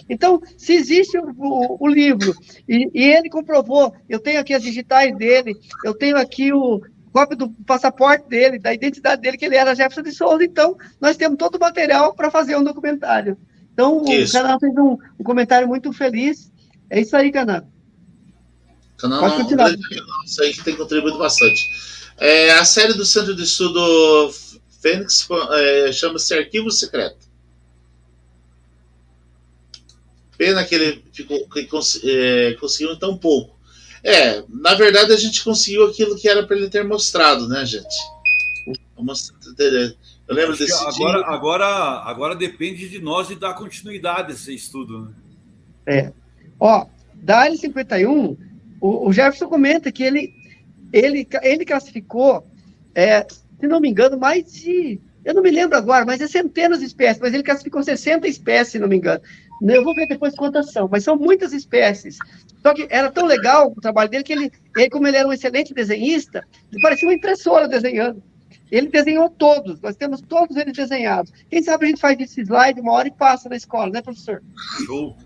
Então, se existe o, o, o livro e, e, ele comprovou, eu tenho aqui as digitais dele, eu tenho aqui o cópia do passaporte dele, da identidade dele, que ele era Jefferson de Souza, então nós temos todo o material para fazer um documentário. Então, isso. o canal fez um, um, comentário muito feliz. É isso aí, canal. Canal Pode continuar. Isso aí que tem contribuído bastante. É, a série do Centro de Estudo Fênix é, chama-se Arquivo Secreto. Pena que ele ficou, que cons, é, conseguiu tão pouco. É, na verdade a gente conseguiu aquilo que era para ele ter mostrado, né, gente? Vamos, eu lembro desse agora, dia. agora, agora depende de nós de dar continuidade a esse estudo. Né? É. Ó, da área 51, o, o Jefferson comenta que ele, ele, ele classificou, é, se não me engano, mais de. Eu não me lembro agora, mas é centenas de espécies, mas ele classificou 60 espécies, se não me engano. Eu vou ver depois quantas são, mas são muitas espécies. Só que era tão legal o trabalho dele que ele, ele como ele era um excelente desenhista, ele parecia uma impressora desenhando. Ele desenhou todos, nós temos todos eles desenhados. Quem sabe a gente faz esse slide uma hora e passa na escola, né, professor? Show.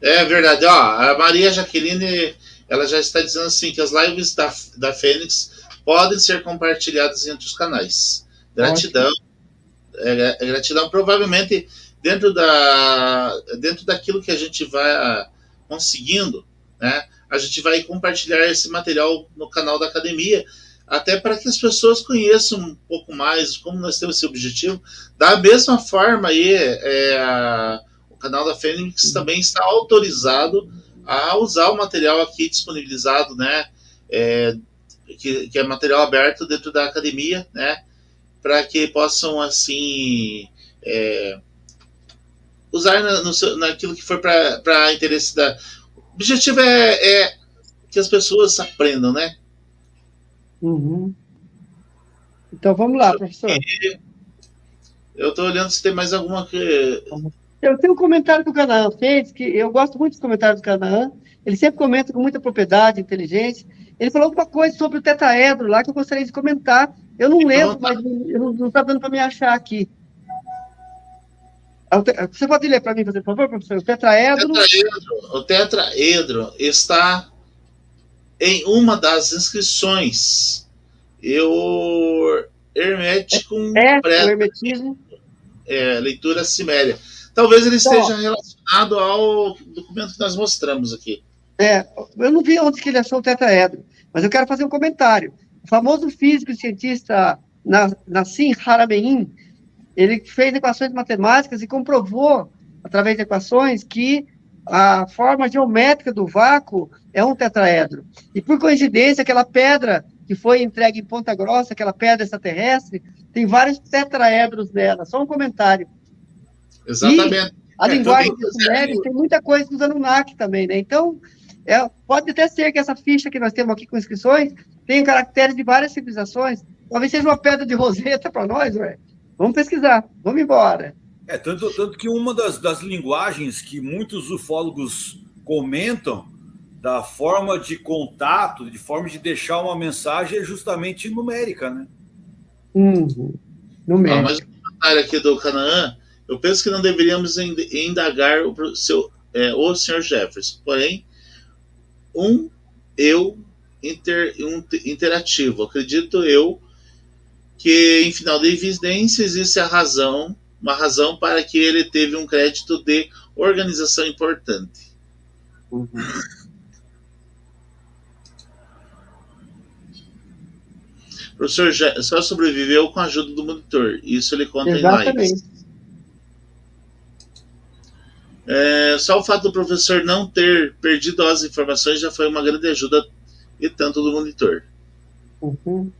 É verdade. Ó, a Maria Jaqueline, ela já está dizendo assim que as lives da, da Fênix podem ser compartilhadas entre os canais. Gratidão. É, é, gratidão. Provavelmente dentro da dentro daquilo que a gente vai ah, conseguindo, né? A gente vai compartilhar esse material no canal da academia até para que as pessoas conheçam um pouco mais como nós temos esse objetivo. Da mesma forma, aí, é, a, o canal da Fênix também está autorizado a usar o material aqui disponibilizado, né? É, que, que, é material aberto dentro da academia, né? Para que possam, assim, é, usar na, no, naquilo que for para interesse da. O objetivo é, é que as pessoas aprendam, né? Uhum. Então vamos lá, professor. Eu estou olhando se tem mais alguma que. Eu tenho um comentário que o Canaã fez, que eu gosto muito dos comentários do Canaã. Ele sempre comenta com muita propriedade, inteligência. ele falou alguma coisa sobre o tetraedro lá que eu gostaria de comentar. Eu não lembro, mas não está dando para me achar aqui. Você pode ler para mim, por favor, professor? O tetraedro... tetraedro. O tetraedro está em uma das inscrições. Eu hermético é, é o hermetismo. É, leitura siméria. Talvez ele então, esteja relacionado ao documento que nós mostramos aqui. É, eu não vi onde que ele achou o tetraedro, mas eu quero fazer um comentário. O famoso físico e cientista Nassim Haramein, ele fez equações matemáticas e comprovou, através de equações, que a forma geométrica do vácuo é um tetraedro. E por coincidência, aquela pedra que foi entregue em Ponta Grossa, aquela pedra extraterrestre, tem vários tetraedros nela. Só um comentário. Exatamente. E a é, linguagem de Sumério tem muita coisa dos Anunnaki também, né? Então, é, pode até ser que essa ficha que nós temos aqui com inscrições tenha caracteres de várias civilizações. Talvez seja uma pedra de roseta para nós, ué. Vamos pesquisar, vamos embora. É, tanto, tanto que uma das, das linguagens que muitos ufólogos comentam da forma de contato, de forma de deixar uma mensagem é justamente numérica, né? Uhum. Numérica. Ah, mas o comentário aqui do Canaã, eu penso que não deveríamos indagar o, seu, é, o Sr. Jefferson, porém, um eu inter, um, interativo. Acredito eu que em final de evidência existe a razão, uma razão para que ele teve um crédito de organização importante. Uhum. O professor só sobreviveu com a ajuda do monitor. Isso ele conta Exatamente. em lives. É, só o fato do professor não ter perdido as informações já foi uma grande ajuda e tanto do monitor. Uhum.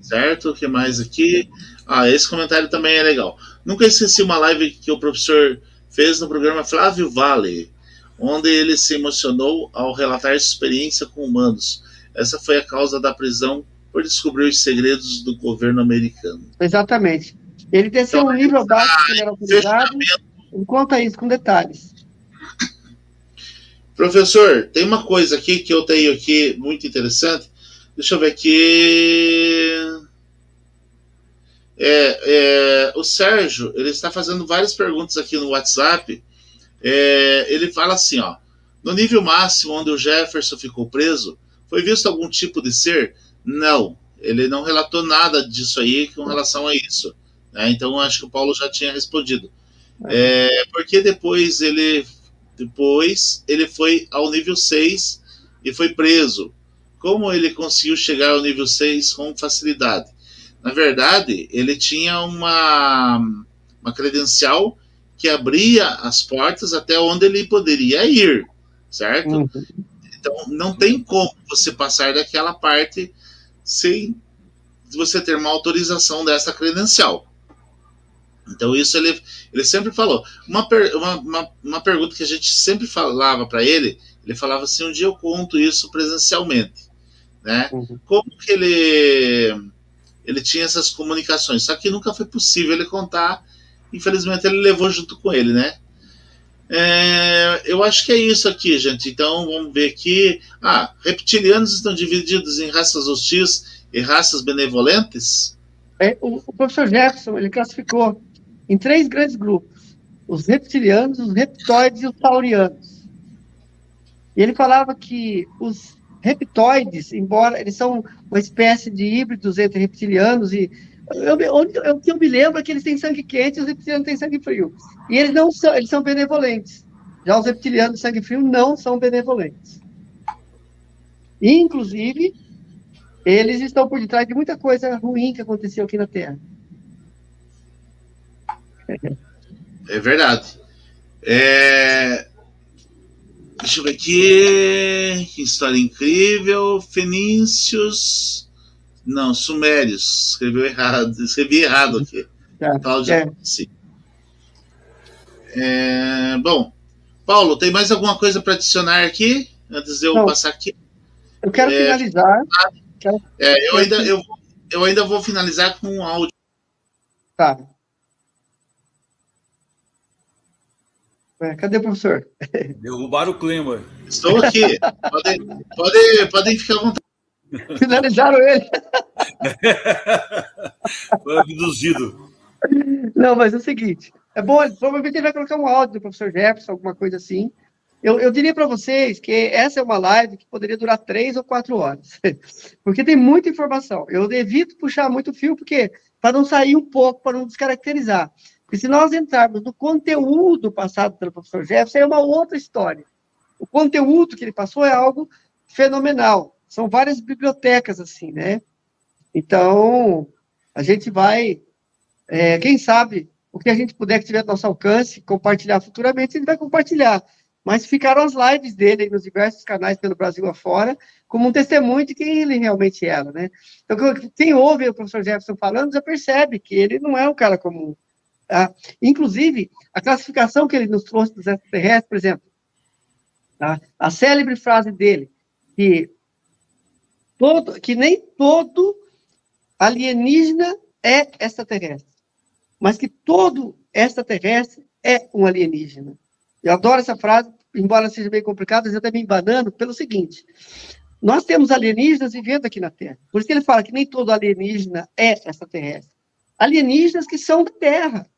Certo? O que mais aqui? Ah, esse comentário também é legal. Nunca esqueci uma live que o professor fez no programa Flávio Vale, onde ele se emocionou ao relatar sua experiência com humanos. Essa foi a causa da prisão por descobrir os segredos do governo americano. Exatamente. Ele desceu então, um livro abaixo que era autorizado. Conta isso com detalhes. Professor, tem uma coisa aqui que eu tenho aqui muito interessante. Deixa eu ver aqui. É, é, o Sérgio, ele está fazendo várias perguntas aqui no WhatsApp. É, ele fala assim, ó. No nível máximo onde o Jefferson ficou preso, foi visto algum tipo de ser? Não, ele não relatou nada disso aí com relação a isso. Né? Então, acho que o Paulo já tinha respondido. É, porque depois ele, depois ele foi ao nível 6 e foi preso. Como ele conseguiu chegar ao nível 6 com facilidade? Na verdade, ele tinha uma, uma credencial que abria as portas até onde ele poderia ir, certo? Uhum. Então, não tem como você passar daquela parte sem você ter uma autorização dessa credencial. Então, isso ele, ele sempre falou. Uma, per, uma, uma, uma pergunta que a gente sempre falava para ele, ele falava assim: um dia eu conto isso presencialmente. Né? Uhum. Como que ele, ele tinha essas comunicações? Só que nunca foi possível ele contar. Infelizmente, ele levou junto com ele, né? É, eu acho que é isso aqui, gente. Então, vamos ver aqui. Ah, reptilianos estão divididos em raças hostis e raças benevolentes? É, o, o professor Jefferson, ele classificou em três grandes grupos: os reptilianos, os reptoides e os taurianos. E ele falava que os reptoides, embora eles são uma espécie de híbridos entre reptilianos e eu, eu, o que eu me lembro é que eles têm sangue quente e os reptilianos têm sangue frio. E eles não são, eles são benevolentes. Já os reptilianos de sangue frio não são benevolentes. Inclusive, eles estão por detrás de muita coisa ruim que aconteceu aqui na Terra. É verdade. É... Deixa eu ver aqui. Que história incrível. Fenícios. Não, Sumérios. Escreveu errado. Escrevi errado aqui. Tá. Cláudia, é. É, bom, Paulo, tem mais alguma coisa para adicionar aqui? Antes de eu Não. passar aqui? Eu quero é, finalizar. É, eu, ainda, eu, eu ainda vou finalizar com um áudio. Tá. Cadê o professor? Derrubaram o clima. Estou aqui. podem, podem, podem ficar à vontade. Finalizaram ele. Foi abduzido. Não, mas é o seguinte: é bom, provavelmente ele vai colocar um áudio do professor Jefferson, alguma coisa assim. Eu, eu diria para vocês que essa é uma live que poderia durar três ou quatro horas, porque tem muita informação. Eu evito puxar muito fio, porque para não sair um pouco, para não descaracterizar. Porque se nós entrarmos no conteúdo passado pelo professor Jefferson, é uma outra história. O conteúdo que ele passou é algo fenomenal. São várias bibliotecas, assim, né? Então, a gente vai, é, quem sabe, o que a gente puder que tiver ao nosso alcance, compartilhar futuramente, gente vai compartilhar. Mas ficaram as lives dele nos diversos canais pelo Brasil afora, como um testemunho de quem ele realmente era, né? Então, quem ouve o professor Jefferson falando já percebe que ele não é um cara comum. Tá? Inclusive, a classificação que ele nos trouxe dos extraterrestres, por exemplo, tá? a célebre frase dele, que, todo, que nem todo alienígena é extraterrestre, mas que todo extraterrestre é um alienígena. Eu adoro essa frase, embora seja bem complicada, eu estou me embanando pelo seguinte: nós temos alienígenas vivendo aqui na Terra. Por isso que ele fala que nem todo alienígena é extraterrestre. Alienígenas que são da Terra.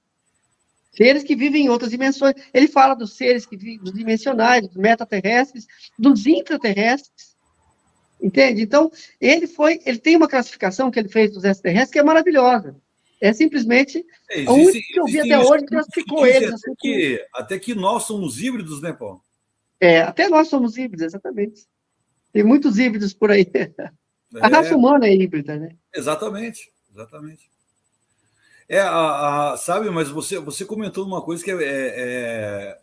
Seres que vivem em outras dimensões. Ele fala dos seres que vivem, dos dimensionais, dos metaterrestres, dos intraterrestres. Entende? Então, ele foi, ele tem uma classificação que ele fez dos extraterrestres que é maravilhosa. É simplesmente é, a única que eu vi até hoje classificou eles. Até, assim, que, até que nós somos híbridos, né, Paulo? É, até nós somos híbridos, exatamente. Tem muitos híbridos por aí. A raça é. humana é híbrida, né? Exatamente, exatamente. É, a, a, sabe, mas você, você comentou uma coisa que é, é, é,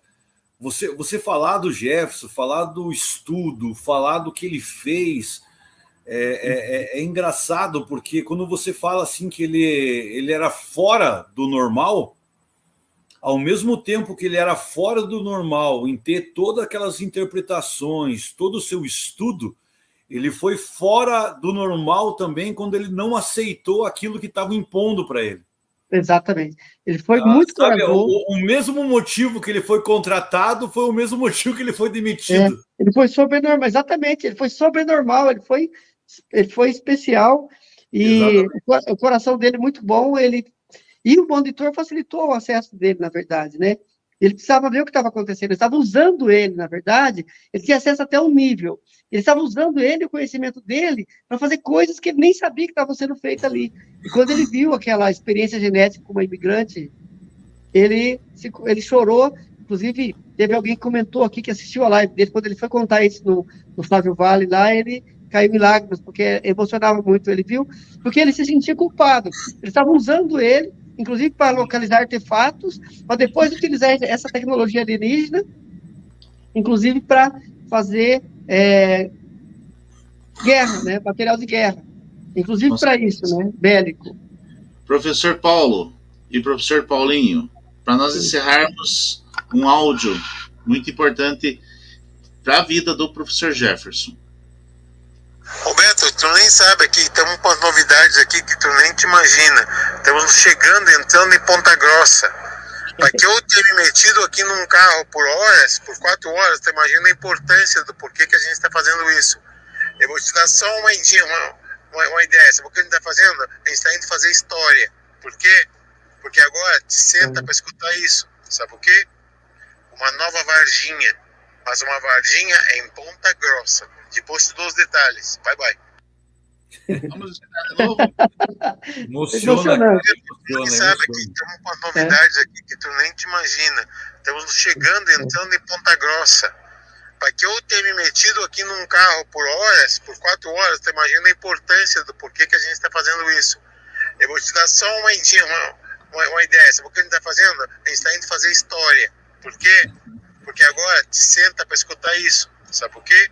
você, você falar do Jefferson, falar do estudo, falar do que ele fez, é, é, é, é, engraçado, porque quando você fala assim que ele, ele era fora do normal, ao mesmo tempo que ele era fora do normal em ter todas aquelas interpretações, todo o seu estudo, ele foi fora do normal também quando ele não aceitou aquilo que estava impondo para ele. Exatamente. Ele foi ah, muito sabe, o, o, mesmo motivo que ele foi contratado foi o mesmo motivo que ele foi demitido. É, ele foi sobrenormal, exatamente. Ele foi sobrenormal, ele foi, ele foi especial e exatamente. o coração dele é muito bom. Ele e o monitor facilitou o acesso dele, na verdade, né? Ele precisava ver o que estava acontecendo. Ele estava usando ele, na verdade. Ele tinha acesso até um nível. Ele estava usando ele, o conhecimento dele, para fazer coisas que ele nem sabia que estavam sendo feitas ali. E quando ele viu aquela experiência genética como imigrante, ele, ele chorou. Inclusive, teve alguém que comentou aqui que assistiu a live dele, quando ele foi contar isso no, no Flávio Vale lá, ele caiu em lágrimas, porque emocionava muito. Ele viu, porque ele se sentia culpado. Eles estavam usando ele inclusive para localizar artefatos, para depois utilizar essa tecnologia alienígena, inclusive para fazer é, guerra, né? material de guerra, inclusive para isso, né? bélico. Professor Paulo e professor Paulinho, para nós encerrarmos um áudio muito importante para a vida do professor Jefferson. Roberto, tu nem sabe aqui, estamos com as novidades aqui que tu nem te imagina. Estamos chegando, entrando em Ponta Grossa. Para que eu ter me metido aqui num carro por horas, por quatro horas, tu imagina a importância do porquê que a gente está fazendo isso. Eu vou te dar só uma, uma, uma, uma ideia. Sabe o que a gente está fazendo? A gente está indo fazer história. Por quê? Porque agora te senta para escutar isso. Sabe o quê? Uma nova Varginha. Mas uma Varginha é em Ponta Grossa. Depois te dou os detalhes. Bye, bye. Vamos de novo? Emociona. Você sabe que estamos com as novidades é. aqui que tu nem te imagina. Estamos chegando, entrando em Ponta Grossa. Para que eu ter me metido aqui num carro por horas, por quatro horas, tu imagina a importância do porquê que a gente está fazendo isso. Eu vou te dar só uma, uma, uma, uma ideia. Sabe o que a gente está fazendo? A gente está indo fazer história. Por quê? Porque agora te senta para escutar isso. Sabe por quê?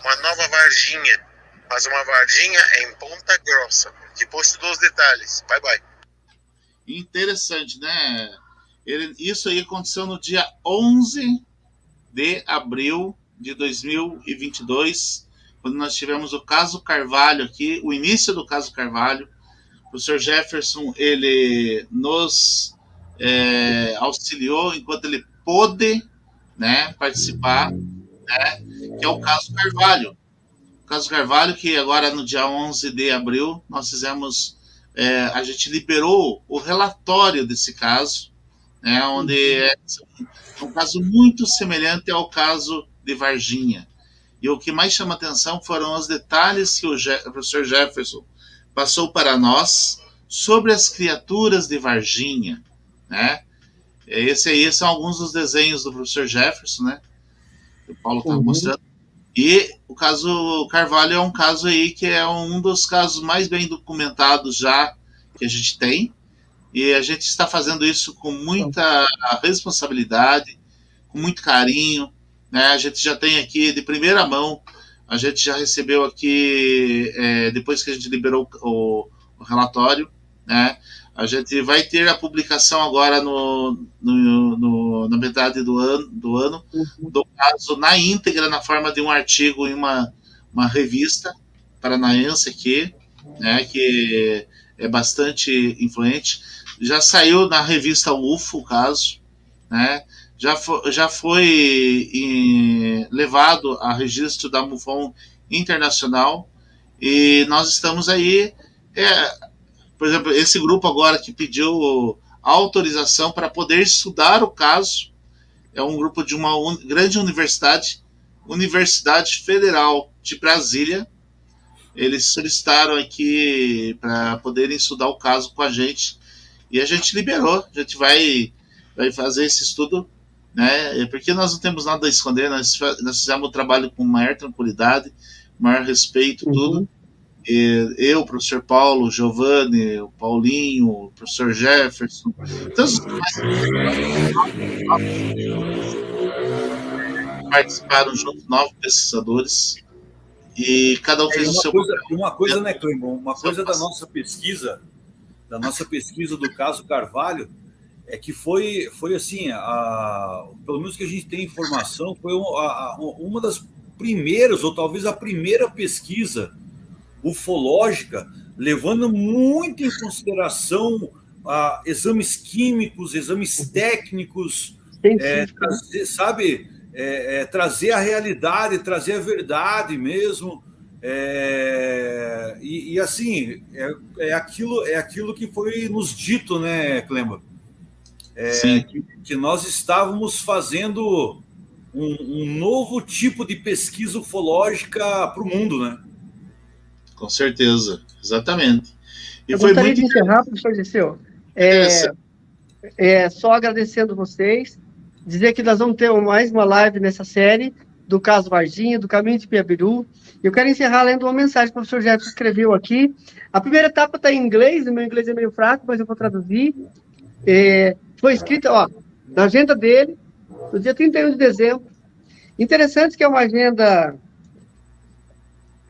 Uma nova Varginha mas uma Varginha em Ponta Grossa. Depois te dou os detalhes. Bye, bye. Interessante, né? Ele, isso aí aconteceu no dia 11 de abril de 2022, quando nós tivemos o caso Carvalho aqui, o início do caso Carvalho. O professor Jefferson, ele nos é, auxiliou enquanto ele pôde né, participar, né, que é o caso Carvalho caso Carvalho, que agora no dia 11 de abril nós fizemos, é, a gente liberou o relatório desse caso, né, onde uhum. é um caso muito semelhante ao caso de Varginha. E o que mais chama atenção foram os detalhes que o, Je o professor Jefferson passou para nós sobre as criaturas de Varginha, né? Esse aí são alguns dos desenhos do professor Jefferson, né? Que o Paulo está uhum. mostrando. E o caso Carvalho é um caso aí que é um dos casos mais bem documentados já que a gente tem. E a gente está fazendo isso com muita responsabilidade, com muito carinho. Né? A gente já tem aqui de primeira mão, a gente já recebeu aqui, é, depois que a gente liberou o, o, relatório, né? A gente vai ter a publicação agora no, no, no na metade do ano, do ano uhum. do caso na íntegra, na forma de um artigo em uma, uma revista paranaense aqui, né, que é bastante influente. Já saiu na revista UFO o caso, né? já, foi, já foi em, levado a registro da MUFON Internacional e nós estamos aí, é, por exemplo, esse grupo agora que pediu autorização para poder estudar o caso é um grupo de uma un, grande universidade, Universidade Federal de Brasília. Eles solicitaram aqui para poderem estudar o caso com a gente e a gente liberou. A gente vai, vai fazer esse estudo né? É porque nós não temos nada a esconder, nós, nós fizemos o trabalho com maior tranquilidade, maior respeito, uhum. tudo. E eu, o professor Paulo, o Giovanni, o Paulinho, o professor Jefferson, todos participaram junto, nove pesquisadores, e cada um é, fez o seu. Coisa, uma coisa, né, Clemon? Uma coisa da nossa pesquisa, da nossa pesquisa do caso Carvalho, é que foi, foi assim, a, pelo menos que a gente tem informação, foi a, a, uma das primeiras, ou talvez a primeira pesquisa ufológica, levando muito em consideração a, exames químicos, exames técnicos, é, trazer, sabe, é, é, trazer a realidade, trazer a verdade mesmo. É, e, e, assim, é, é, aquilo, é aquilo que foi nos dito, né, Clemba? é, que, que, nós estávamos fazendo um, um, novo tipo de pesquisa ufológica para o mundo, né? Com certeza, exatamente. E Eu gostaria muito... de encerrar, professor Giseu. É, é, só agradecendo vocês, dizer que nós vamos ter mais uma live nessa série do caso Varginha, do caminho de Piabiru. Eu quero encerrar lendo uma mensagem que o professor Jefferson escreveu aqui. A primeira etapa está em inglês, o meu inglês é meio fraco, mas eu vou traduzir. É, foi escrita, ó, na agenda dele, no dia 31 de dezembro. Interessante que é uma agenda,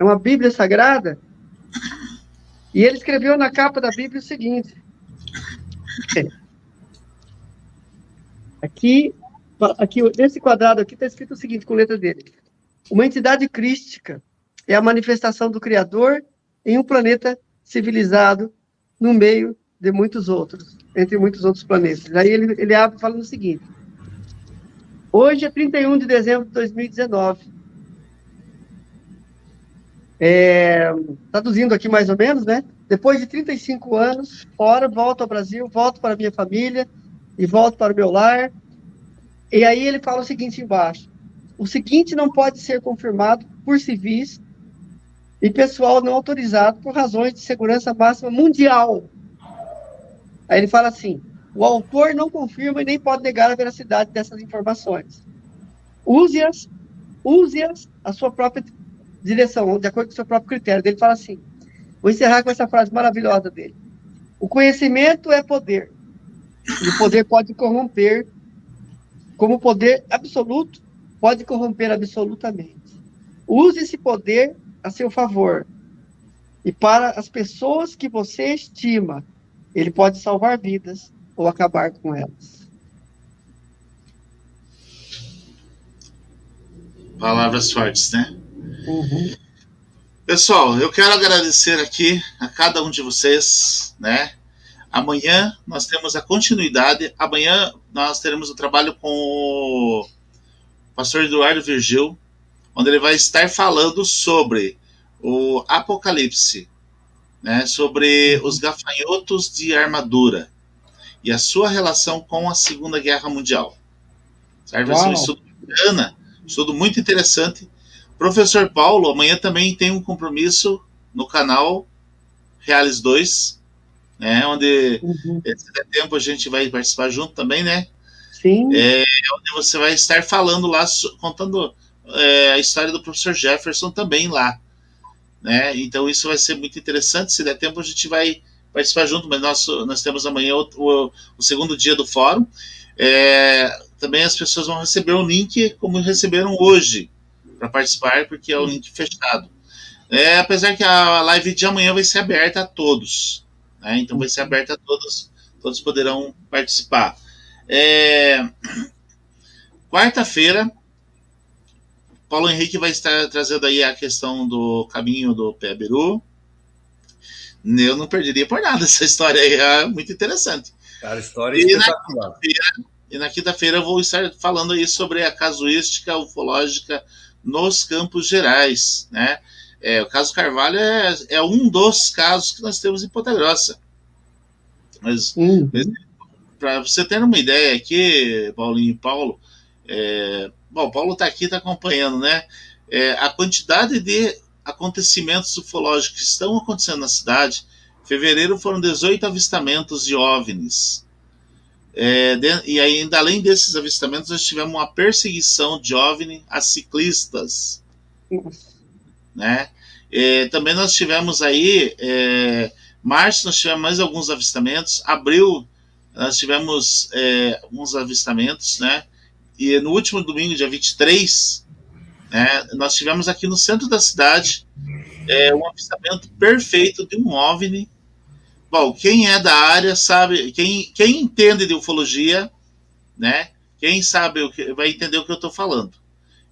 é uma Bíblia Sagrada, e ele escreveu na capa da Bíblia o seguinte. Aqui, aqui nesse quadrado aqui está escrito o seguinte com letra dele: Uma entidade crística é a manifestação do Criador em um planeta civilizado no meio de muitos outros entre muitos outros planetas. Aí ele, ele abre falando o seguinte: hoje é 31 de dezembro de 2019. É, traduzindo aqui mais ou menos, né? Depois de 35 anos, fora, volto ao Brasil, volto para minha família e volto para o meu lar. E aí ele fala o seguinte embaixo: o seguinte não pode ser confirmado por civis e pessoal não autorizado por razões de segurança máxima mundial Aí ele fala assim: o autor não confirma e nem pode negar a veracidade dessas informações. Use-as, use-as a sua própria direção, de acordo com o seu próprio critério. Ele fala assim: vou encerrar com essa frase maravilhosa dele. O conhecimento é poder. E o poder pode corromper, como o poder absoluto pode corromper absolutamente. Use esse poder a seu favor. E para as pessoas que você estima ele pode salvar vidas ou acabar com elas. Palavras fortes, né? Uhum. Pessoal, eu quero agradecer aqui a cada um de vocês, né? Amanhã nós temos a continuidade. Amanhã nós teremos o um trabalho com o pastor Eduardo Virgil, onde ele vai estar falando sobre o Apocalipse, né, sobre os gafanhotos de armadura e a sua relação com a Segunda Guerra Mundial. Certo? Vai ser um estudo bacana, um estudo muito interessante. Professor Paulo, amanhã também tem um compromisso no canal Reales 2, né, onde, uhum. se der tempo, a gente vai participar junto também, né? Sim. É, onde você vai estar falando lá, contando é, a história do professor Jefferson também lá. Né? Então isso vai ser muito interessante. Se der tempo, a gente vai participar junto, mas nós, nós temos amanhã o, o, o segundo dia do fórum. É, também as pessoas vão receber um link como receberam hoje para participar, porque é o link fechado. É, apesar que a live de amanhã vai ser aberta a todos. Né? Então vai ser aberta a todos, todos poderão participar. É, Quarta-feira, Paulo Henrique vai estar trazendo aí a questão do caminho do Peberu. Eu não perderia por nada essa história aí, é muito interessante. Cara, história e espetacular. Na e na quinta-feira eu vou estar falando aí sobre a casuística ufológica nos Campos Gerais, né? É, o caso Carvalho é, é, um dos casos que nós temos em Ponta Grossa. Mas, uhum. para você ter uma ideia aqui, Paulinho e Paulo, é, Bom, o Paulo está aqui, está acompanhando, né? É, a quantidade de acontecimentos ufológicos que estão acontecendo na cidade. Em fevereiro foram 18 avistamentos de OVNIs. É, de, e ainda além desses avistamentos, nós tivemos uma perseguição de OVNI a ciclistas. Né? É, também nós tivemos aí, é, março nós tivemos mais alguns avistamentos, abril nós tivemos é, alguns avistamentos, né? E no último domingo, dia 23, né, nós tivemos aqui no centro da cidade é, um avistamento perfeito de um OVNI. Bom, quem é da área sabe, quem, quem entende de ufologia, né? Quem sabe o que, vai entender o que eu estou falando.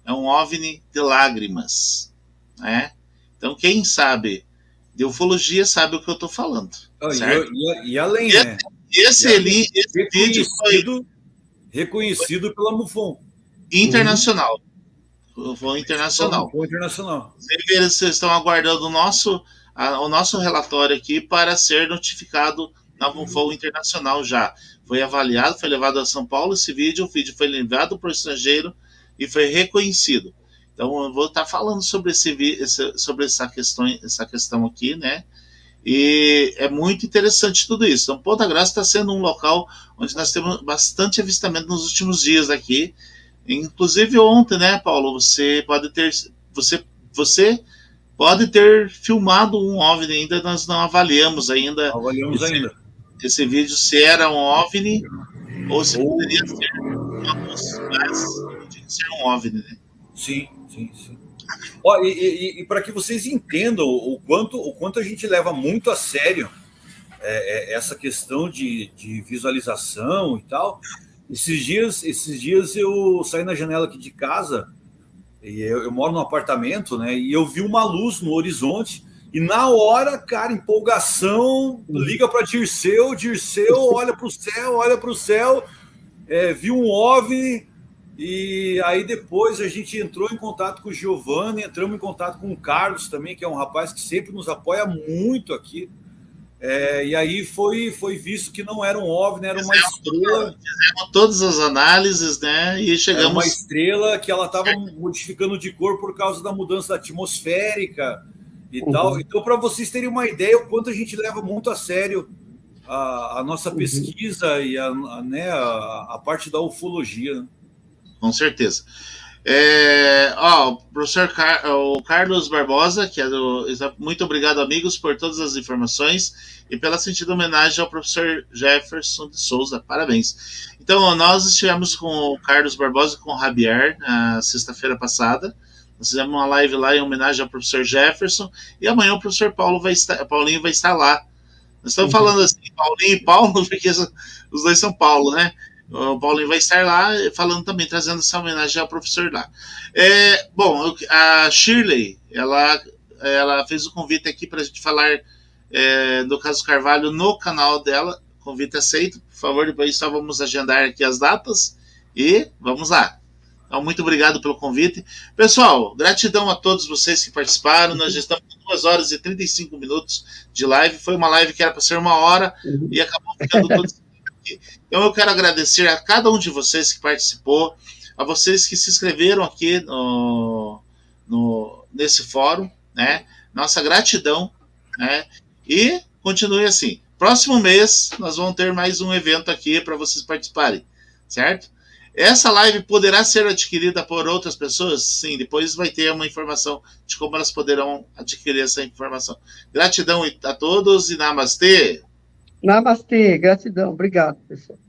É um OVNI de lágrimas, né? Então, quem sabe de ufologia sabe o que eu estou falando. Oh, e, e, além, esse, né? Esse, e ali, esse vídeo foi Reconhecido pela MUFON. Internacional. MUFON internacional. MUFON internacional. Vocês estão aguardando o nosso, a, o nosso relatório aqui para ser notificado na MUFON internacional já. Foi avaliado, foi levado a São Paulo esse vídeo, o vídeo foi levado para o estrangeiro e foi reconhecido. Então eu vou estar falando sobre esse sobre essa questão, essa questão aqui, né? E é muito interessante tudo isso. Então, Ponta Grossa está sendo um local onde nós temos bastante avistamento nos últimos dias aqui. Inclusive ontem, né, Paulo? Você pode ter, você, você pode ter filmado um OVNI ainda. Nós não avaliamos ainda. Avaliamos esse, ainda. Esse vídeo se era um OVNI ou se poderia ser uma possibilidade de ser um OVNI. Né? Sim, sim, sim. Ó, e, e, e para que vocês entendam o quanto, o quanto a gente leva muito a sério é, é, essa questão de, de visualização e tal, esses dias, esses dias eu saí na janela aqui de casa e eu, eu moro num apartamento, né? E eu vi uma luz no horizonte e na hora, cara, empolgação, liga para Dirceu, Dirceu olha para o céu, olha para o céu, é, viu um OVNI, e aí depois a gente entrou em contato com o Giovanni, entramos em contato com o Carlos também, que é um rapaz que sempre nos apoia muito aqui. É, e aí foi, foi visto que não era um OVNI, era uma estrela. Fizemos todas as análises, né? E chegamos. Era uma estrela que ela estava modificando de cor por causa da mudança atmosférica e uhum. tal. Então, para vocês terem uma ideia, o quanto a gente leva muito a sério a, a nossa uhum. pesquisa e a, a, né, a, a parte da ufologia. Né? com certeza. É, ó, o professor Car o Carlos Barbosa, que é do. Muito obrigado, amigos, por todas as informações e pela sentida homenagem ao professor Jefferson de Souza. Parabéns. Então, nós estivemos com o Carlos Barbosa e com o Javier na sexta-feira passada. Nós fizemos uma live lá em homenagem ao professor Jefferson e amanhã o professor Paulo vai estar, Paulinho vai estar lá. Nós estamos uhum. falando assim, Paulinho e Paulo, porque os dois são Paulo, né? O Paulinho vai estar lá falando também, trazendo essa homenagem ao professor lá. É, bom, a Shirley, ela, ela fez o convite aqui para a gente falar é, do caso Carvalho no canal dela. Convite aceito. Por favor, depois só vamos agendar aqui as datas e vamos lá. Então, muito obrigado pelo convite. Pessoal, gratidão a todos vocês que participaram. Nós já estamos com 2 horas e 35 minutos de live. Foi uma live que era para ser uma hora uhum. e acabou ficando aqui. Então, eu quero agradecer a cada um de vocês que participou, a vocês que se inscreveram aqui no, no, nesse fórum, né? Nossa gratidão, né? E continue assim. Próximo mês, nós vamos ter mais um evento aqui para vocês participarem, certo? Essa live poderá ser adquirida por outras pessoas? Sim, depois vai ter uma informação de como elas poderão adquirir essa informação. Gratidão a todos e namastê. Namastê, gratidão. Obrigado, pessoal.